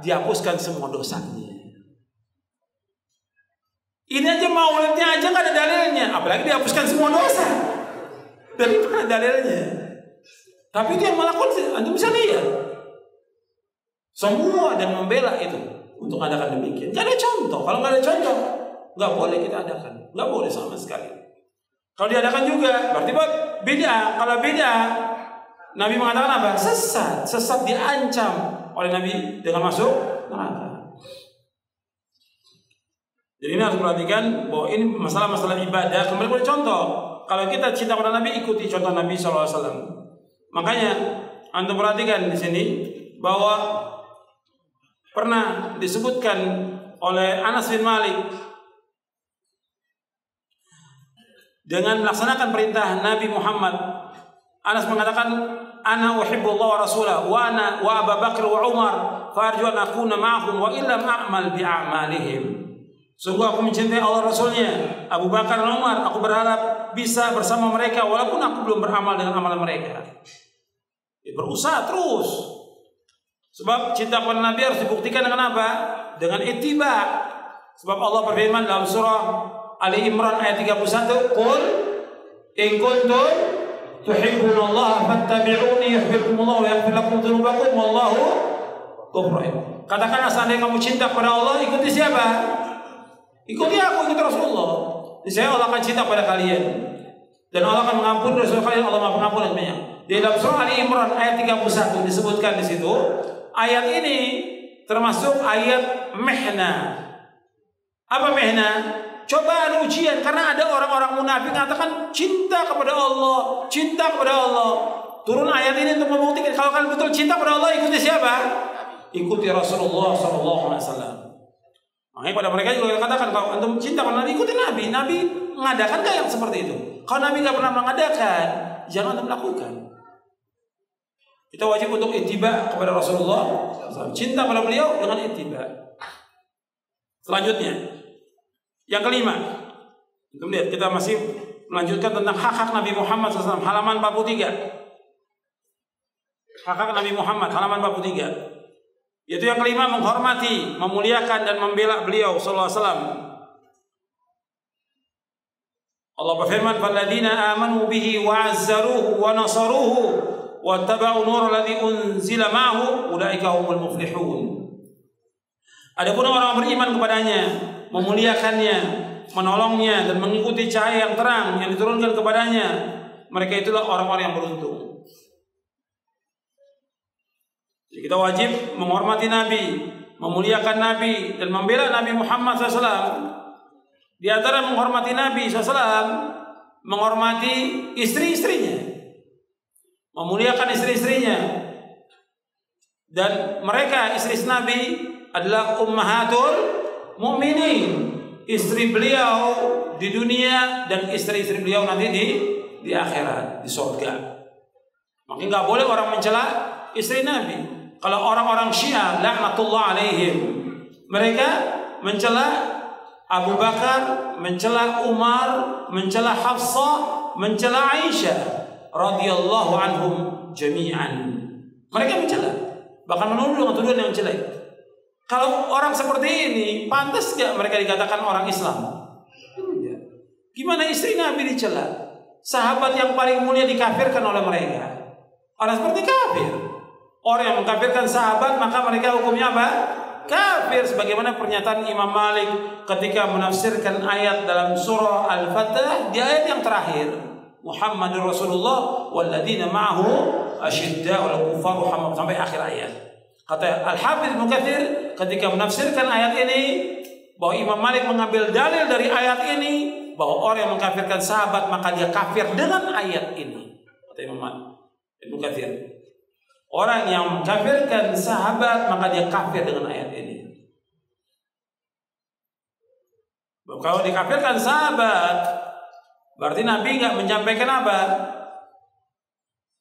Dihapuskan semua dosanya. Ini aja maulidnya aja nggak ada dalilnya, apalagi dihapuskan semua dosa. Dari mana dalilnya? Tapi itu yang melakukan, anda bisa lihat. Semua dan membela itu untuk mengadakan demikian. Gak ada contoh. Kalau nggak ada contoh, nggak boleh kita adakan. Nggak boleh sama sekali. Kalau diadakan juga, berarti beda. Kalau beda, Nabi mengatakan apa? Sesat. Sesat diancam oleh Nabi dengan masuk neraka. Jadi ini harus perhatikan bahwa ini masalah-masalah ibadah. Kembali pada contoh. Kalau kita cinta pada Nabi, ikuti contoh Nabi SAW. Makanya, anda perhatikan di sini bahwa pernah disebutkan oleh Anas bin Malik dengan melaksanakan perintah Nabi Muhammad Anas mengatakan ana uhibbu Allah wa rasulah wa ana wa Abu Bakar wa Umar farju an ma'ahum wa illam a'mal bi a'malihim. Sungguh aku mencintai Allah Rasulnya Abu Bakar dan Umar Aku berharap bisa bersama mereka Walaupun aku belum beramal dengan amalan mereka berusaha terus. Sebab cinta kepada Nabi harus dibuktikan dengan apa? Dengan ittiba. Sebab Allah berfirman dalam surah Ali Imran ayat 31, "Qul in kuntum tuhibbunallaha fattabi'uni yuhibbukumullah wa yaghfir lakum dzunubakum wallahu Katakanlah seandainya kamu cinta kepada Allah, ikuti siapa? Ikuti aku, ikuti Rasulullah. Saya Allah akan cinta pada kalian. Dan Allah akan mengampuni dosa kalian, Allah Maha Pengampun dan Di dalam surah Ali Imran ayat 31 disebutkan di situ, ayat ini termasuk ayat mehna. Apa mehna? cobaan ujian karena ada orang-orang munafik mengatakan cinta kepada Allah, cinta kepada Allah. Turun ayat ini untuk membuktikan kalau kalian betul cinta kepada Allah ikuti siapa? Ikuti Rasulullah wasallam. Makanya pada mereka juga katakan kalau antum cinta kepada Nabi ikuti Nabi. Nabi mengadakan gak yang seperti itu? Kalau Nabi nggak pernah mengadakan, jangan antum lakukan. Kita wajib untuk itiba kepada Rasulullah, cinta kepada beliau dengan itiba. Selanjutnya, yang kelima, kita lihat kita masih melanjutkan tentang hak-hak Nabi Muhammad SAW halaman 43. Hak-hak Nabi Muhammad halaman 43. Yaitu yang kelima menghormati, memuliakan dan membela beliau sallallahu alaihi wasallam. Allah berfirman, "Falladzina amanu bihi wa 'azzaruhu wa nasaruhu wa tabau nur alladzi unzila ma'ahu ulaika humul muflihun." Adapun orang beriman kepadanya, memuliakannya, menolongnya dan mengikuti cahaya yang terang yang diturunkan kepadanya, mereka itulah orang-orang yang beruntung. Jadi kita wajib menghormati Nabi, memuliakan Nabi dan membela Nabi Muhammad SAW. Di antara menghormati Nabi SAW, menghormati istri-istrinya, memuliakan istri-istrinya, dan mereka istri Nabi adalah ummahatul mukminin, istri beliau di dunia dan istri-istri beliau nanti di di akhirat, di surga. Makanya nggak boleh orang mencela istri Nabi. Kalau orang-orang Syiah laknatullah alaihim, mereka mencela Abu Bakar, mencela Umar, mencela Hafsah, mencela Aisyah radhiyallahu anhum jami'an. Mereka mencela, bahkan menuduh dengan tuduhan yang jelek. Kalau orang seperti ini, pantas gak mereka dikatakan orang Islam? Iya. Gimana istri Nabi dicela? Sahabat yang paling mulia dikafirkan oleh mereka. Orang seperti kafir. Orang yang mengkafirkan sahabat, maka mereka hukumnya apa? Kafir. Sebagaimana pernyataan Imam Malik ketika menafsirkan ayat dalam surah Al-Fatah di ayat yang terakhir. Muhammad Rasulullah walladzina ma'ahu asyidda wal kufar sampai akhir ayat. Kata Al-Hafidh Mukathir ketika menafsirkan ayat ini bahwa Imam Malik mengambil dalil dari ayat ini bahwa orang yang mengkafirkan sahabat maka dia kafir dengan ayat ini. Kata Imam Malik. Ibnu Katsir. Orang yang mengkafirkan sahabat maka dia kafir dengan ayat ini. Kalau dikafirkan sahabat berarti Nabi nggak menyampaikan apa?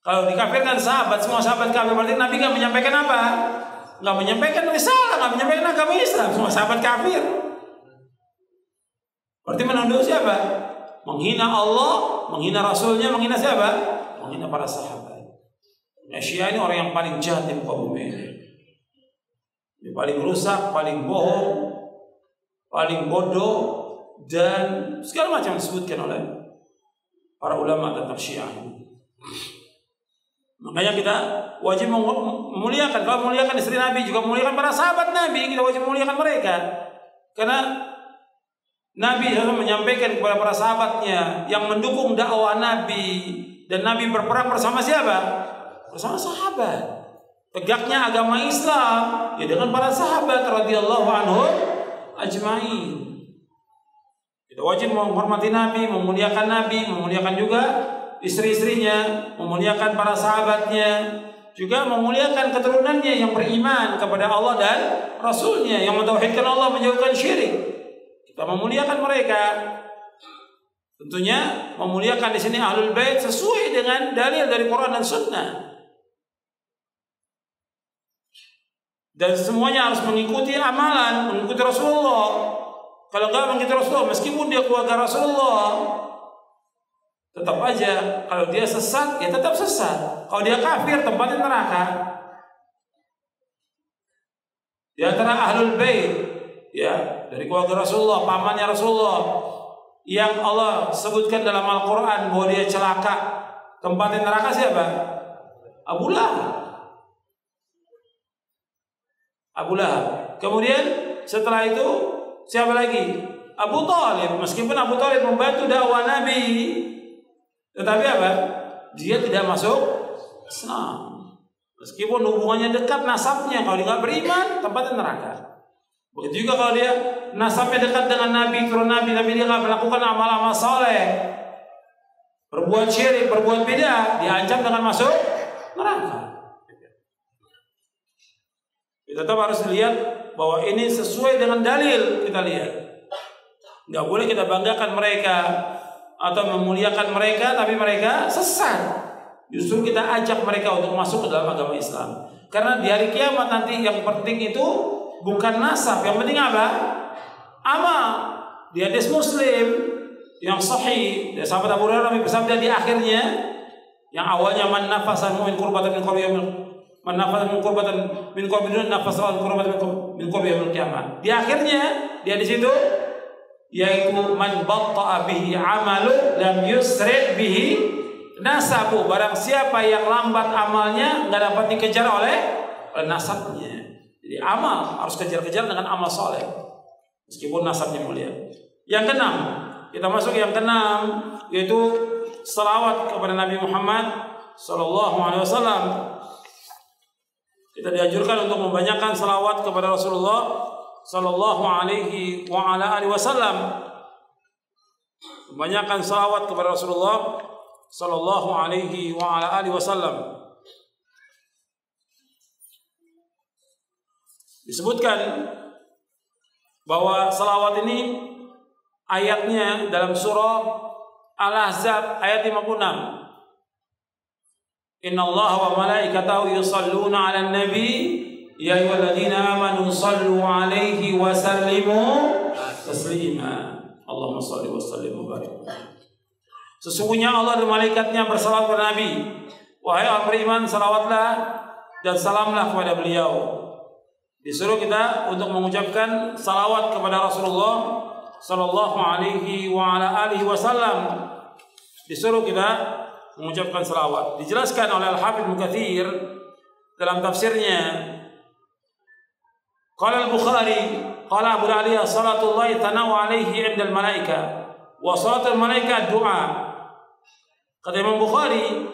Kalau dikafirkan sahabat, semua sahabat kafir berarti Nabi nggak menyampaikan apa? Nggak menyampaikan risalah, nggak menyampaikan agama Islam. Semua sahabat kafir. Berarti menuduh siapa? Menghina Allah, menghina Rasulnya, menghina siapa? Menghina para sahabat. Syiah ini orang yang paling jahat di muka bumi ini. Paling rusak, paling bohong, paling bodoh, dan segala macam disebutkan oleh para ulama tentang Syiah. Makanya kita wajib memuliakan. Kalau memuliakan istri Nabi juga memuliakan para sahabat Nabi. Kita wajib memuliakan mereka. Karena Nabi harus menyampaikan kepada para sahabatnya yang mendukung dakwah Nabi dan Nabi berperang bersama siapa? Bersama sahabat. Tegaknya agama Islam ya dengan para sahabat radhiyallahu anhu ajmain. Kita wajib menghormati Nabi, memuliakan Nabi, memuliakan juga istri-istrinya, memuliakan para sahabatnya, juga memuliakan keturunannya yang beriman kepada Allah dan Rasulnya yang mentauhidkan Allah menjauhkan syirik. Kita memuliakan mereka. Tentunya memuliakan di sini ahlul bait sesuai dengan dalil dari Quran dan Sunnah. Dan semuanya harus mengikuti amalan, mengikuti Rasulullah. Kalau enggak mengikuti Rasulullah, meskipun dia keluarga Rasulullah, Tetap aja kalau dia sesat ya tetap sesat. Kalau dia kafir tempatnya neraka. Di antara ahlul bait ya dari keluarga Rasulullah, pamannya Rasulullah yang Allah sebutkan dalam Al-Qur'an bahwa dia celaka. Tempatnya neraka siapa? Abu Lahab. Abu Lahab. Kemudian setelah itu siapa lagi? Abu Talib. Meskipun Abu Talib membantu dakwah Nabi, tetapi apa? Dia tidak masuk Islam. Meskipun hubungannya dekat nasabnya, kalau dia beriman, tempatnya neraka. Begitu juga kalau dia nasabnya dekat dengan Nabi, turun Nabi, tapi dia nggak melakukan amal-amal soleh, berbuat syirik, berbuat beda, diancam dengan masuk neraka. Kita tetap harus lihat bahwa ini sesuai dengan dalil kita lihat. Nggak boleh kita banggakan mereka atau memuliakan mereka tapi mereka sesat. Justru kita ajak mereka untuk masuk ke dalam agama Islam. Karena di hari kiamat nanti yang penting itu bukan nasab, yang penting apa? Amal. Di hadis Muslim yang sahih, ya, sahabat Abu Hurairah bersabda di akhirnya yang awalnya man nafasa min qurbatan min man nafasa min qurbatan min qabli nafasa min qurbatan min qabli yaumil qiyamah. Di akhirnya dia di situ yaitu man batta'a bihi amalu lam yusri bihi nasabu. Barang siapa yang lambat amalnya nggak dapat dikejar oleh, oleh nasabnya. Jadi amal harus kejar-kejar dengan amal soleh. Meskipun nasabnya mulia. Yang keenam kita masuk yang keenam yaitu selawat kepada Nabi Muhammad Sallallahu Alaihi Wasallam kita dianjurkan untuk membanyakkan selawat kepada Rasulullah sallallahu alaihi wa ala alihi wasallam. Banyakkan salawat kepada Rasulullah sallallahu alaihi wa ala wasallam. Disebutkan bahwa salawat ini ayatnya dalam surah Al-Ahzab ayat 56 Inna Allah wa malaikatahu yusalluna ala nabi Ya ayyuhalladzina amanu sallu alaihi wa sallimu taslima. Allahumma salli wa sallim barik. Sesungguhnya Allah dan malaikatnya bersalawat kepada Nabi. Wahai orang beriman, salawatlah dan salamlah kepada beliau. Disuruh kita untuk mengucapkan salawat kepada Rasulullah sallallahu alaihi wa ala alihi wasallam. Disuruh kita mengucapkan salawat. Dijelaskan oleh Al-Hafidz Mukathir dalam tafsirnya Qala al-Bukhari qala Abu Aliya salatullah tanawu alaihi 'inda al-malaika wa salatul malaika doa. Kata Imam Bukhari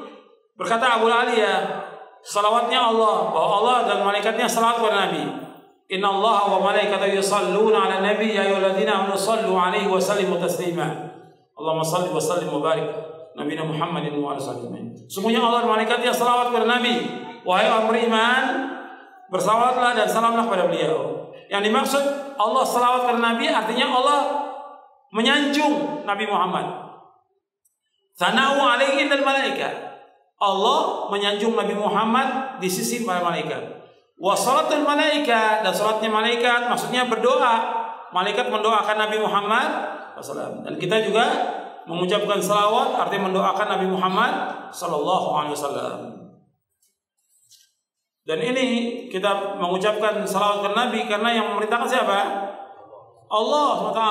berkata Abu Aliya salawatnya Allah bahwa Allah dan malaikatnya salawat kepada Nabi. Inna Allah wa malaikatahu yusalluna 'ala nabi ya ayyuhalladzina amanu sallu 'alaihi wa sallimu taslima. Allahumma salli wa sallim wa barik Nabi Muhammadin wa alihi Sungguhnya Allah dan malaikatnya salawat kepada Nabi. Wahai orang beriman, bersalawatlah dan salamlah kepada beliau. Yang dimaksud Allah salawat kepada Nabi artinya Allah menyanjung Nabi Muhammad. Sana'u alaihi dan malaikat. Allah menyanjung Nabi Muhammad di sisi para malaikat. Wa salatul malaikat dan salatnya malaikat maksudnya berdoa. Malaikat mendoakan Nabi Muhammad dan kita juga mengucapkan salawat artinya mendoakan Nabi Muhammad sallallahu alaihi wasallam. Dan ini kita mengucapkan salawat ke Nabi karena yang memerintahkan siapa? Allah SWT.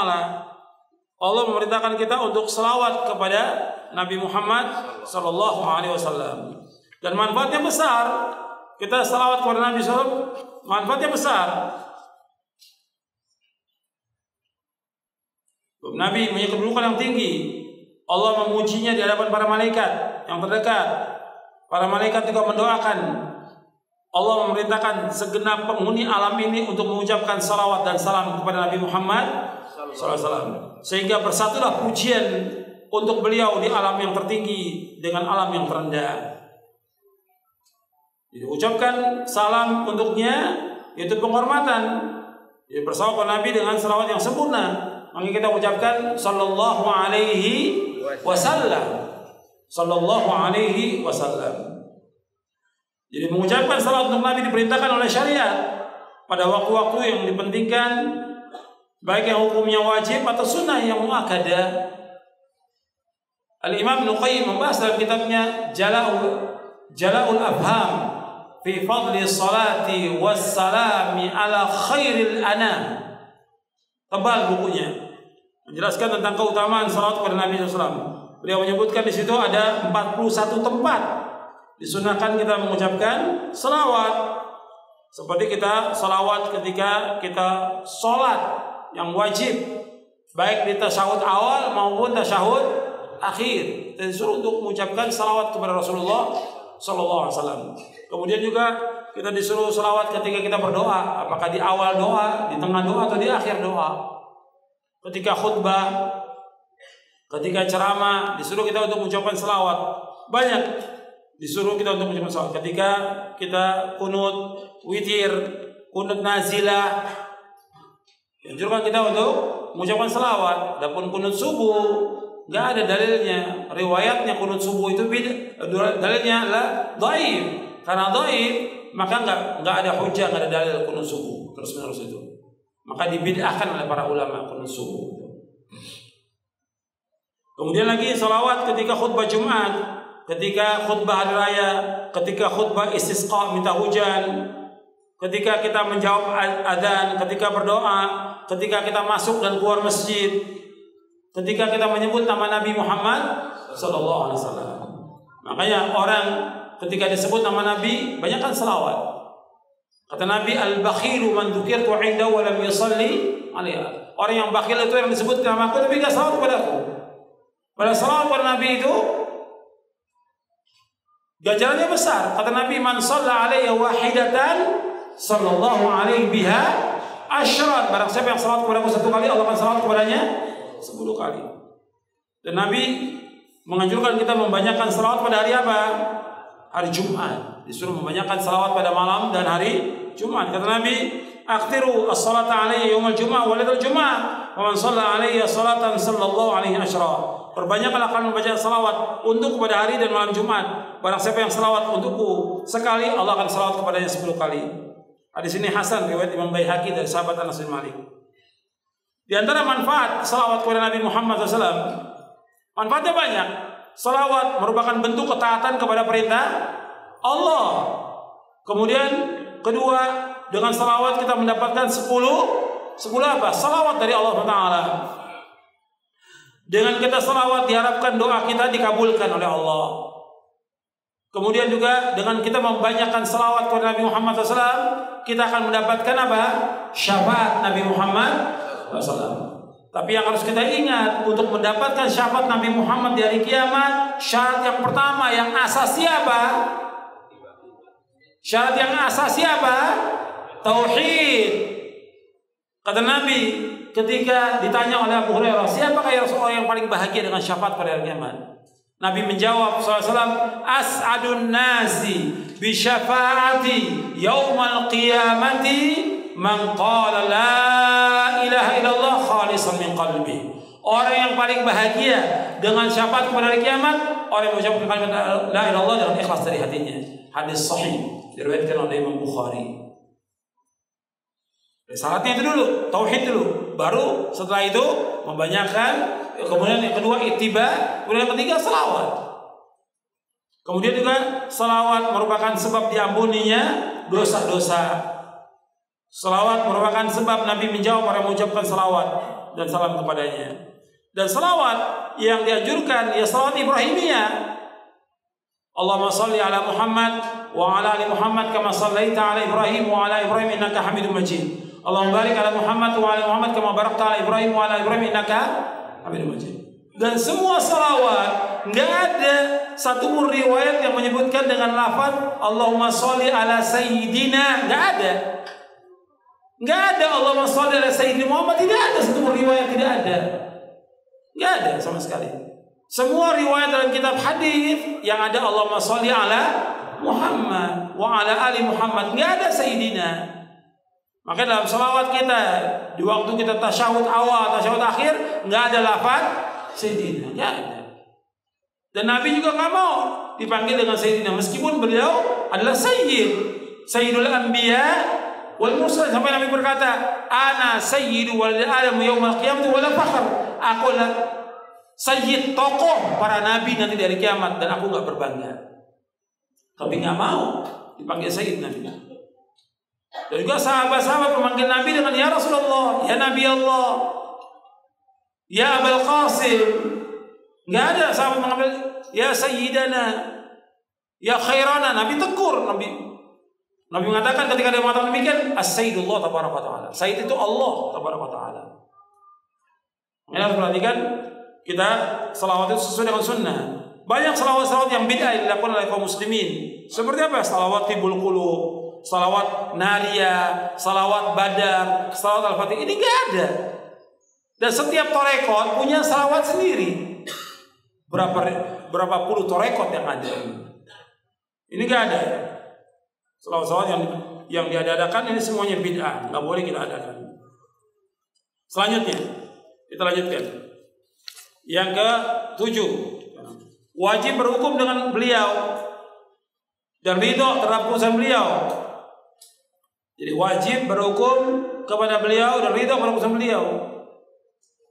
Allah memerintahkan kita untuk salawat kepada Nabi Muhammad Sallallahu Alaihi Wasallam. Dan manfaatnya besar. Kita salawat kepada Nabi SAW, manfaatnya besar. Nabi punya kedudukan yang tinggi. Allah memujinya di hadapan para malaikat yang terdekat. Para malaikat juga mendoakan Allah memerintahkan segenap penghuni alam ini untuk mengucapkan salawat dan salam kepada Nabi Muhammad SAW. Sehingga bersatulah pujian untuk beliau di alam yang tertinggi dengan alam yang terendah. Jadi ucapkan salam untuknya yaitu penghormatan. Jadi bersama Nabi dengan salawat yang sempurna. Maka kita ucapkan sallallahu alaihi wasallam. Sallallahu alaihi wasallam. Jadi mengucapkan salat untuk Nabi diperintahkan oleh syariat pada waktu-waktu yang dipentingkan baik yang hukumnya wajib atau sunnah yang muakkadah. Al-Imam Nuqayyim membahas dalam kitabnya Jala'ul Jala'ul Afham fi fadli salati wassalami ala khairil anam. Tebal bukunya. Menjelaskan tentang keutamaan salat kepada Nabi SAW. Beliau menyebutkan di situ ada 41 tempat disunahkan kita mengucapkan salawat. Seperti kita salawat ketika kita sholat yang wajib baik di tasyahud awal maupun tasyahud akhir dan disuruh untuk mengucapkan salawat kepada Rasulullah Sallallahu Alaihi Wasallam. Kemudian juga kita disuruh salawat ketika kita berdoa, apakah di awal doa, di tengah doa atau di akhir doa. Ketika khutbah, ketika ceramah, disuruh kita untuk mengucapkan salawat. Banyak disuruh kita untuk mengucapkan salawat. Ketika kita kunut, witir, kunut nazilah, Dianjurkan kita untuk mengucapkan salawat. Adapun kunut subuh, nggak ada dalilnya riwayatnya kunut subuh itu beda dalilnya adalah dhaif karena dhaif maka nggak nggak ada hujah nggak ada dalil kunut subuh terus menerus itu maka dibid'ahkan oleh para ulama subuh kemudian lagi salawat ketika khutbah Jumat ketika khutbah hari raya ketika khutbah istisqa minta hujan ketika kita menjawab adzan ketika berdoa ketika kita masuk dan keluar masjid ketika kita menyebut nama Nabi Muhammad Sallallahu Alaihi Wasallam. Makanya orang ketika disebut nama Nabi banyakkan selawat. Kata Nabi al-bakhilu man dzukirtu indahu wa lam yusalli alaiha. Orang yang bakhil itu yang disebut nama aku tapi enggak salawat kepada aku. Pada salawat kepada Nabi itu ganjarannya besar. Kata Nabi man shalla alaihi wahidatan sallallahu alaihi biha asyrat. Barang siapa yang salawat kepada aku satu kali Allah akan salawat kepadanya 10 kali. Dan Nabi menganjurkan kita membanyakan salawat pada hari apa? Hari Jumat. Disuruh membanyakan salawat pada malam dan hari Jumat. Kata Nabi, "Akhtiru as-salata alayya yawmal Jumat wa lailatul Jumat, wa man shalla alayya salatan sallallahu alaihi asyra." Perbanyaklah kalian membaca salawat untuk kepada hari dan malam Jumat. Barang siapa yang salawat untukku sekali, Allah akan salawat kepadanya 10 kali. Hadis ini Hasan riwayat Imam Baihaqi dari sahabat Anas bin Malik. Di antara manfaat salawat kepada Nabi Muhammad SAW, manfaatnya banyak. Salawat merupakan bentuk ketaatan kepada perintah Allah. Kemudian kedua, dengan salawat kita mendapatkan sepuluh, sepuluh apa? Salawat dari Allah Taala. Dengan kita salawat diharapkan doa kita dikabulkan oleh Allah. Kemudian juga dengan kita membanyakkan salawat kepada Nabi Muhammad SAW, kita akan mendapatkan apa? Syafaat Nabi Muhammad tapi yang harus kita ingat untuk mendapatkan syafaat Nabi Muhammad di hari kiamat, syarat yang pertama yang asasi apa? Syarat yang asasi apa? Tauhid. Kata Nabi ketika ditanya oleh Abu Hurairah, siapakah yang orang yang paling bahagia dengan syafaat pada hari kiamat? Nabi menjawab SAW, As'adun nasi bi syafaati yaumal qiyamati man qala la ilaha illallah khalisan min qalbi. Orang yang paling bahagia dengan syafaat kepada hari kiamat, orang yang mengucapkan kalimat la ilaha illallah dengan ikhlas dari hatinya. Hadis sahih diriwayatkan oleh Imam Bukhari. Syaratnya itu dulu, tauhid dulu. Baru setelah itu membanyakkan, kemudian yang kedua itiba, kemudian yang ketiga selawat. Kemudian juga selawat merupakan sebab diampuninya dosa-dosa Salawat merupakan sebab Nabi menjawab orang mengucapkan salawat dan salam kepadanya. Dan salawat yang dianjurkan ya salawat Ibrahimiyah. Allahumma salli ala Muhammad wa ala ali Muhammad kama sallaita ala Ibrahim wa ala Ibrahim innaka Hamidum Majid. Allahumma barik ala Muhammad wa ala Muhammad kama barakta ala Ibrahim wa ala Ibrahim. Dan semua salawat nggak ada satu pun riwayat yang menyebutkan dengan lafaz Allahumma salli ala sayyidina nggak ada. Enggak ada Allah sholli ala Sayyidina Muhammad tidak ada satu riwayat tidak ada. Enggak ada sama sekali. Semua riwayat dalam kitab hadis yang ada Allah sholli ala Muhammad wa ala ali Muhammad enggak ada Sayyidina. Maka dalam salawat kita di waktu kita tasyahud awal, tasyahud akhir enggak ada lafaz Sayyidina, enggak ada. Dan Nabi juga nggak mau dipanggil dengan Sayyidina meskipun beliau adalah Sayyid, Sayyidul Anbiya wal mursal sampai Nabi berkata, "Ana sayyidu wal adam yaumil qiyamah wala fakhr." Aku sayyid tokoh para nabi nanti dari kiamat dan aku nggak berbangga. Tapi nggak mau dipanggil sayyid nabi. Dan juga sahabat-sahabat memanggil nabi dengan ya Rasulullah, ya Nabi Allah, ya Abul Qasim. Nggak ada sahabat mengambil ya Sayyidana, ya Khairana. Nabi tegur, Nabi Nabi mengatakan ketika dia mengatakan demikian, As-Sayyidullah tabaraka ta'ala. Sayyid itu Allah tabaraka ta'ala. Harus perhatikan kita salawat itu sesuai dengan sunnah. Banyak salawat-salawat yang bid'ah dilakukan oleh kaum muslimin. Seperti apa? Salawat tibul qulub, salawat naria, salawat badar, salawat al-fatih. Ini enggak ada. Dan setiap torekot punya salawat sendiri. Berapa berapa puluh torekot yang ada. Ini enggak ada. Salawat-salawat yang yang diadakan ini semuanya bid'ah, nggak boleh kita adakan. Selanjutnya, kita lanjutkan. Yang ke tujuh, wajib berhukum dengan beliau dan ridho terhadap keputusan beliau. Jadi wajib berhukum kepada beliau dan ridho terhadap keputusan beliau.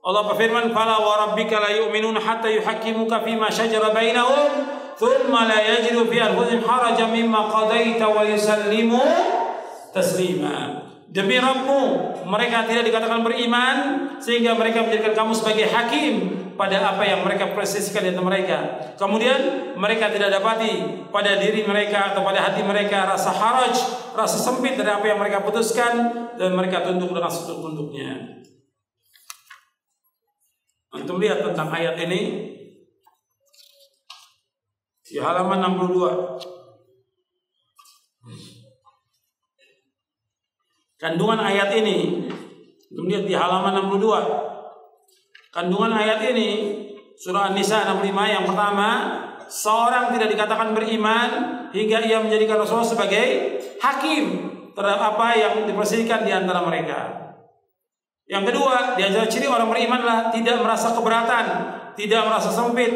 Allah berfirman, "Fala wa rabbika la yu'minun hatta yuhaqqimuka fima shajara bainahum, thumma la yajidu fi anfusihim harajan mimma qadaita wa yusallimu taslima." Demi Rabbmu, mereka tidak dikatakan beriman sehingga mereka menjadikan kamu sebagai hakim pada apa yang mereka presisikan di antara mereka. Kemudian mereka tidak dapati pada diri mereka atau pada hati mereka rasa haraj, rasa sempit dari apa yang mereka putuskan dan mereka tunduk dengan setunduk-tunduknya. Antum lihat tentang ayat ini di halaman 62. Kandungan ayat ini kemudian di halaman 62. Kandungan ayat ini surah An-Nisa 65 yang pertama, seorang tidak dikatakan beriman hingga ia menjadikan Rasulullah sebagai hakim terhadap apa yang diperselisihkan di antara mereka. Yang kedua, di antara ciri orang beriman adalah tidak merasa keberatan, tidak merasa sempit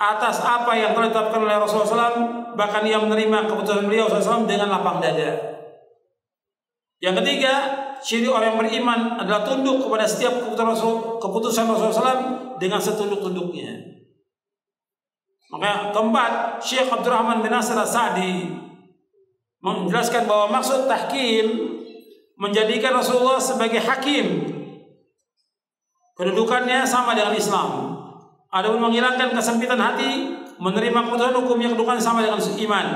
atas apa yang telah ditetapkan oleh Rasulullah SAW, bahkan ia menerima keputusan beliau SAW dengan lapang dada. Yang ketiga, ciri orang yang beriman adalah tunduk kepada setiap keputusan keputusan Rasulullah SAW dengan setunduk-tunduknya. Maka keempat, Syekh Abdurrahman bin Nasir Sa'di menjelaskan bahwa maksud tahkim menjadikan Rasulullah sebagai hakim. Kedudukannya sama dengan Islam. Adapun menghilangkan kesempitan hati, menerima keputusan hukum yang kedudukan sama dengan iman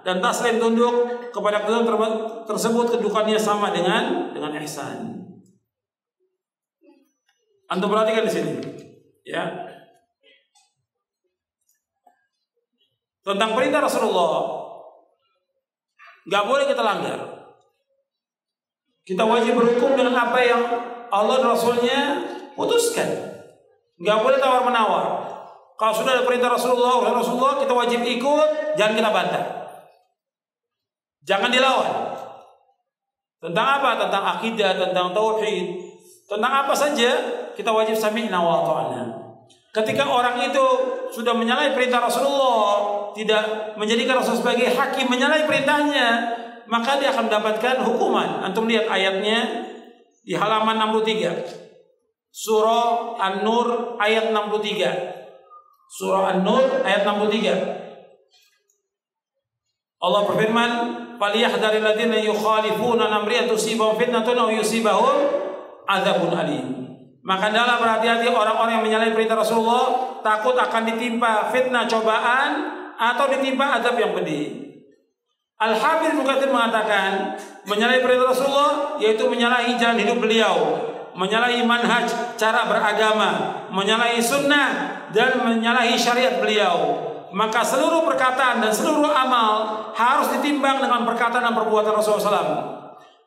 dan taslim tunduk kepada kedudukan tersebut kedudukannya sama dengan dengan ihsan. Antum perhatikan di sini, ya. Tentang perintah Rasulullah, nggak boleh kita langgar. Kita wajib berhukum dengan apa yang Allah dan Rasulnya putuskan. Nggak boleh tawar menawar. Kalau sudah ada perintah Rasulullah, Rasulullah kita wajib ikut, jangan kita bantah. Jangan dilawan. Tentang apa? Tentang akidah, tentang tauhid, tentang apa saja kita wajib sami'na wa ta'ala. Ketika orang itu sudah menyalahi perintah Rasulullah, tidak menjadikan Rasul sebagai hakim menyalahi perintahnya, maka dia akan mendapatkan hukuman. Antum lihat ayatnya di halaman 63. Surah An-Nur ayat 63. Surah An-Nur ayat 63. Allah berfirman, "Falyahdharil ladzina yukhalifuna amri an fitnatun aw yusibahum adzabun alim." Maka dalam berhati-hati orang-orang yang menyalahi perintah Rasulullah takut akan ditimpa fitnah cobaan atau ditimpa azab yang pedih. Al-Habib Mukatir mengatakan menyalahi perintah Rasulullah yaitu menyalahi jalan hidup beliau, menyalahi manhaj cara beragama, menyalahi sunnah dan menyalahi syariat beliau maka seluruh perkataan dan seluruh amal harus ditimbang dengan perkataan dan perbuatan Rasulullah SAW.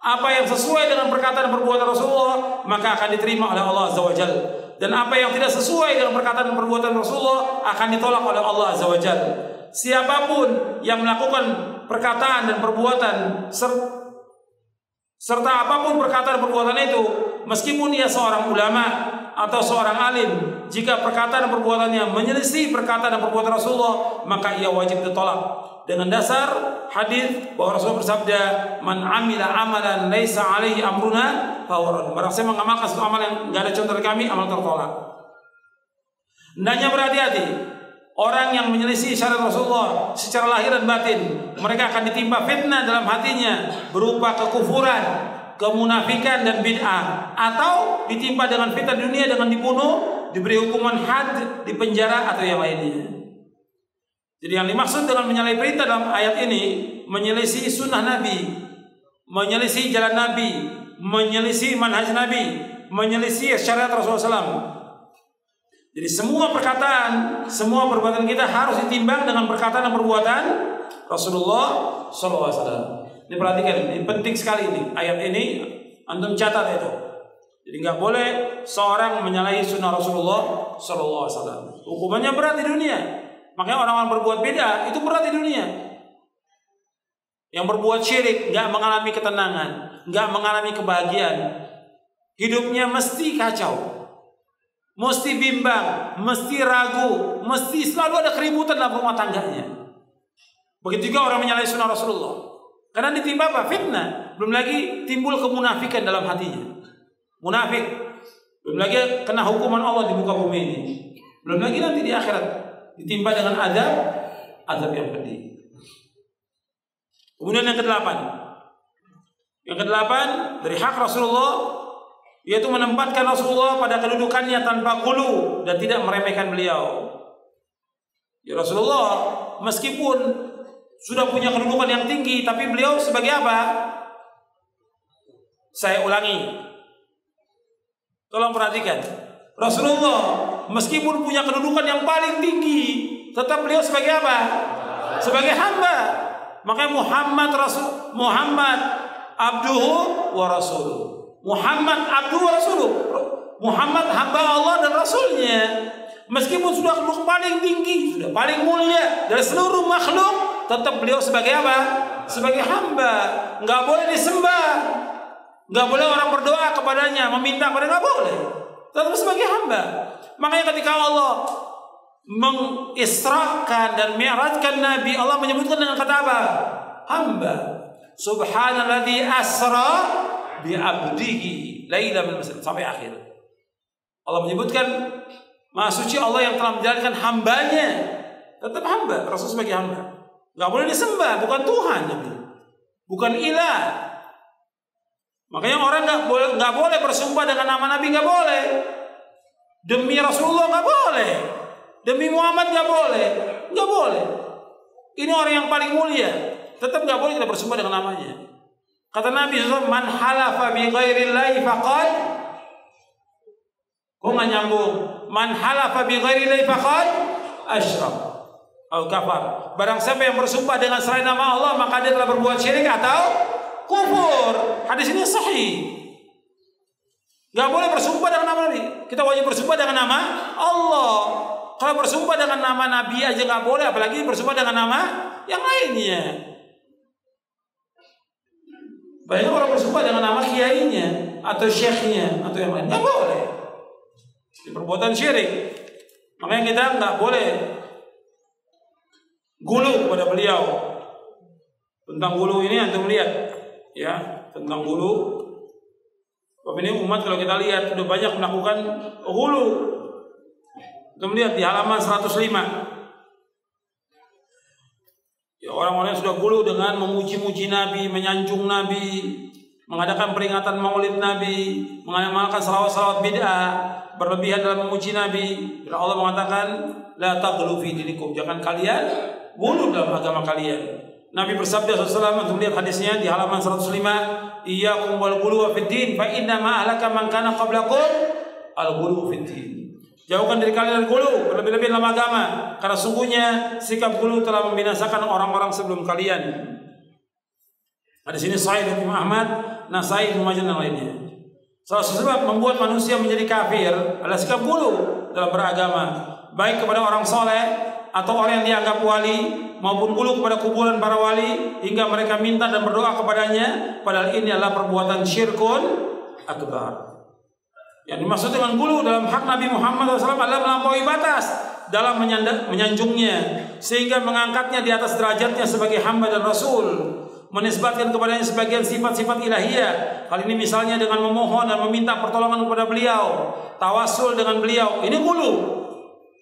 Apa yang sesuai dengan perkataan dan perbuatan Rasulullah maka akan diterima oleh Allah Azza wa Dan apa yang tidak sesuai dengan perkataan dan perbuatan Rasulullah akan ditolak oleh Allah Azza wa Siapa pun yang melakukan perkataan dan perbuatan serta apa pun perkataan dan perbuatan itu meskipun dia seorang ulama atau seorang alim jika perkataan dan perbuatannya menyelisih perkataan dan perbuatan Rasulullah maka ia wajib ditolak. Dengan dasar hadis bahwa Rasulullah bersabda man amila amalan laisa alaihi amruna fahuwa barang siapa mengamalkan suatu amal yang enggak ada contoh dari kami amal tertolak. Hendaknya berhati-hati. Orang yang menyelisih syariat Rasulullah secara lahir dan batin, mereka akan ditimpa fitnah dalam hatinya berupa kekufuran, kemunafikan dan bid'ah atau ditimpa dengan fitnah dunia dengan dibunuh, diberi hukuman had, di penjara atau yang lainnya. Jadi yang dimaksud dengan menyalahi perintah dalam ayat ini menyelisih sunnah Nabi, menyelisih jalan Nabi, menyelisih manhaj Nabi, menyelisih syariat Rasulullah SAW. Jadi semua perkataan, semua perbuatan kita harus ditimbang dengan perkataan dan perbuatan Rasulullah SAW. Ini perhatikan, ini penting sekali ini ayat ini. Antum catat itu. Jadi nggak boleh seorang menyalahi sunnah Rasulullah SAW. Hukumannya berat di dunia. Makanya orang-orang berbuat beda itu berat di dunia. Yang berbuat syirik nggak mengalami ketenangan, nggak mengalami kebahagiaan. Hidupnya mesti kacau mesti bimbang, mesti ragu, mesti selalu ada keributan dalam rumah tangganya. Begitu juga orang menyalahi sunnah Rasulullah. Karena ditimpa apa? Fitnah. Belum lagi timbul kemunafikan dalam hatinya. Munafik. Belum lagi kena hukuman Allah di muka bumi ini. Belum lagi nanti di akhirat ditimpa dengan adab, adab yang pedih. Kemudian yang kedelapan. Yang kedelapan dari hak Rasulullah yaitu menempatkan Rasulullah pada kedudukannya tanpa kulu dan tidak meremehkan beliau. Ya Rasulullah meskipun sudah punya kedudukan yang tinggi tapi beliau sebagai apa? Saya ulangi. Tolong perhatikan. Rasulullah meskipun punya kedudukan yang paling tinggi tetap beliau sebagai apa? Sebagai hamba. Makanya Muhammad Rasul Muhammad abduhu wa rasuluh. Muhammad abdu wa rasuluh. Muhammad hamba Allah dan rasulnya. Meskipun sudah makhluk paling tinggi, sudah paling mulia dari seluruh makhluk, tetap beliau sebagai apa? Sebagai hamba. Nggak boleh disembah. Nggak boleh orang berdoa kepadanya, meminta kepada nggak boleh. Tetap sebagai hamba. Makanya ketika Allah mengisrakan dan mi'rajkan Nabi, Allah menyebutkan dengan kata apa? Hamba. Subhanalladzi asra bi abdihi laila min masjid sampai akhir. Allah menyebutkan Maha suci Allah yang telah menjalankan hambanya tetap hamba Rasul sebagai hamba nggak boleh disembah bukan Tuhan bukan ilah. Makanya orang nggak boleh nggak boleh bersumpah dengan nama Nabi nggak boleh. Demi Rasulullah nggak boleh. Demi Muhammad nggak boleh. Nggak boleh. Ini orang yang paling mulia. Tetap nggak boleh kita bersumpah dengan namanya. Kata Nabi SAW, man halafa bi ghairillahi faqad. Kok nggak nyambung? Man halafa bi ghairillahi faqad asyrak. Atau kafar. Barang siapa yang bersumpah dengan selain nama Allah, maka dia telah berbuat syirik atau kufur. Hadis ini sahih. Gak boleh bersumpah dengan nama Nabi. Kita wajib bersumpah dengan nama Allah. Kalau bersumpah dengan nama Nabi aja nggak boleh, apalagi bersumpah dengan nama yang lainnya. Banyak orang bersumpah dengan nama kiainya atau syekhnya atau yang lain. Nggak boleh. Perbuatan syirik. Makanya kita nggak boleh gulu kepada beliau. Tentang gulu ini antum lihat ya tentang gulu. Bapak ini umat kalau kita lihat sudah banyak melakukan gulu. Kita melihat di halaman 105 Ya, orang-orang yang sudah gulu dengan memuji-muji Nabi, menyanjung Nabi, mengadakan peringatan maulid Nabi, mengamalkan salawat-salawat bid'ah, berlebihan dalam memuji Nabi. Allah mengatakan, La taghlu fi dinikum. Jangan kalian gulu dalam agama kalian. Nabi bersabda SAW untuk lihat hadisnya di halaman 105, Iyyakum wal gulu wa din fa inna ma ahlaka man kana qablakum al gulu fid. Jauhkan diri kalian dari gulu, lebih-lebih dalam agama. Karena sungguhnya sikap gulu telah membinasakan orang-orang sebelum kalian. Ada sini Sa'id bin Ahmad, Nasai, Majah dan lainnya. Salah satu sebab membuat manusia menjadi kafir adalah sikap gulu dalam beragama. Baik kepada orang soleh atau orang yang dianggap wali maupun gulu kepada kuburan para wali hingga mereka minta dan berdoa kepadanya padahal ini adalah perbuatan syirkun akbar. Yang dimaksud dengan gulu dalam hak Nabi Muhammad SAW adalah melampaui batas dalam menyanjungnya sehingga mengangkatnya di atas derajatnya sebagai hamba dan rasul menisbatkan kepadanya sebagian sifat-sifat ilahiyah. Hal ini misalnya dengan memohon dan meminta pertolongan kepada beliau tawasul dengan beliau. Ini gulu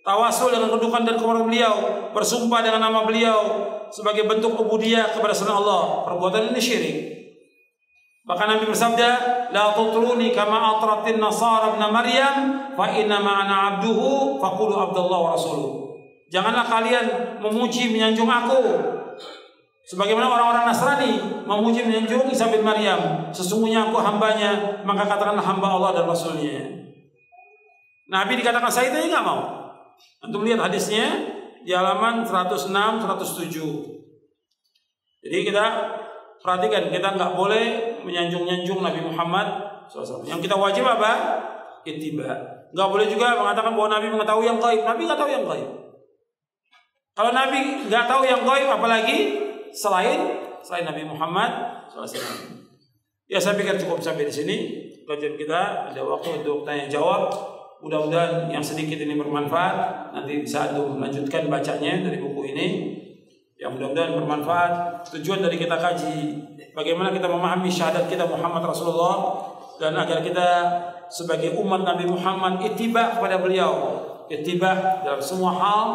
tawasul dengan kedudukan dan kehormatan beliau, bersumpah dengan nama beliau sebagai bentuk ubudiyah kepada selain Allah. Perbuatan ini syirik. Bahkan Nabi bersabda, "La tutruni kama atratin nasara ibn Maryam, fa inna ma ana abduhu faqulu abdullah wa rasuluh." Janganlah kalian memuji menyanjung aku sebagaimana orang-orang Nasrani memuji menyanjung Isa bin Maryam. Sesungguhnya aku hambanya, maka katakanlah hamba Allah dan Rasulnya. Nabi dikatakan saya itu nggak mau. Untuk melihat hadisnya di halaman 106 107. Jadi kita perhatikan kita nggak boleh menyanjung-nyanjung Nabi Muhammad. Yang kita wajib apa? Ittiba. Nggak boleh juga mengatakan bahwa Nabi mengetahui yang gaib. Nabi nggak tahu yang gaib. Kalau Nabi nggak tahu yang gaib, apalagi selain selain Nabi Muhammad SAW. Ya saya pikir cukup sampai di sini kajian kita. Ada waktu untuk tanya jawab. Mudah-mudahan yang sedikit ini bermanfaat. Nanti bisa anda melanjutkan bacanya dari buku ini. Yang mudah-mudahan bermanfaat. Tujuan dari kita kaji bagaimana kita memahami syahadat kita Muhammad Rasulullah dan agar kita sebagai umat Nabi Muhammad ittiba kepada beliau, ittiba dalam semua hal,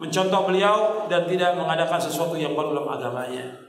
mencontoh beliau dan tidak mengadakan sesuatu yang baru dalam agamanya.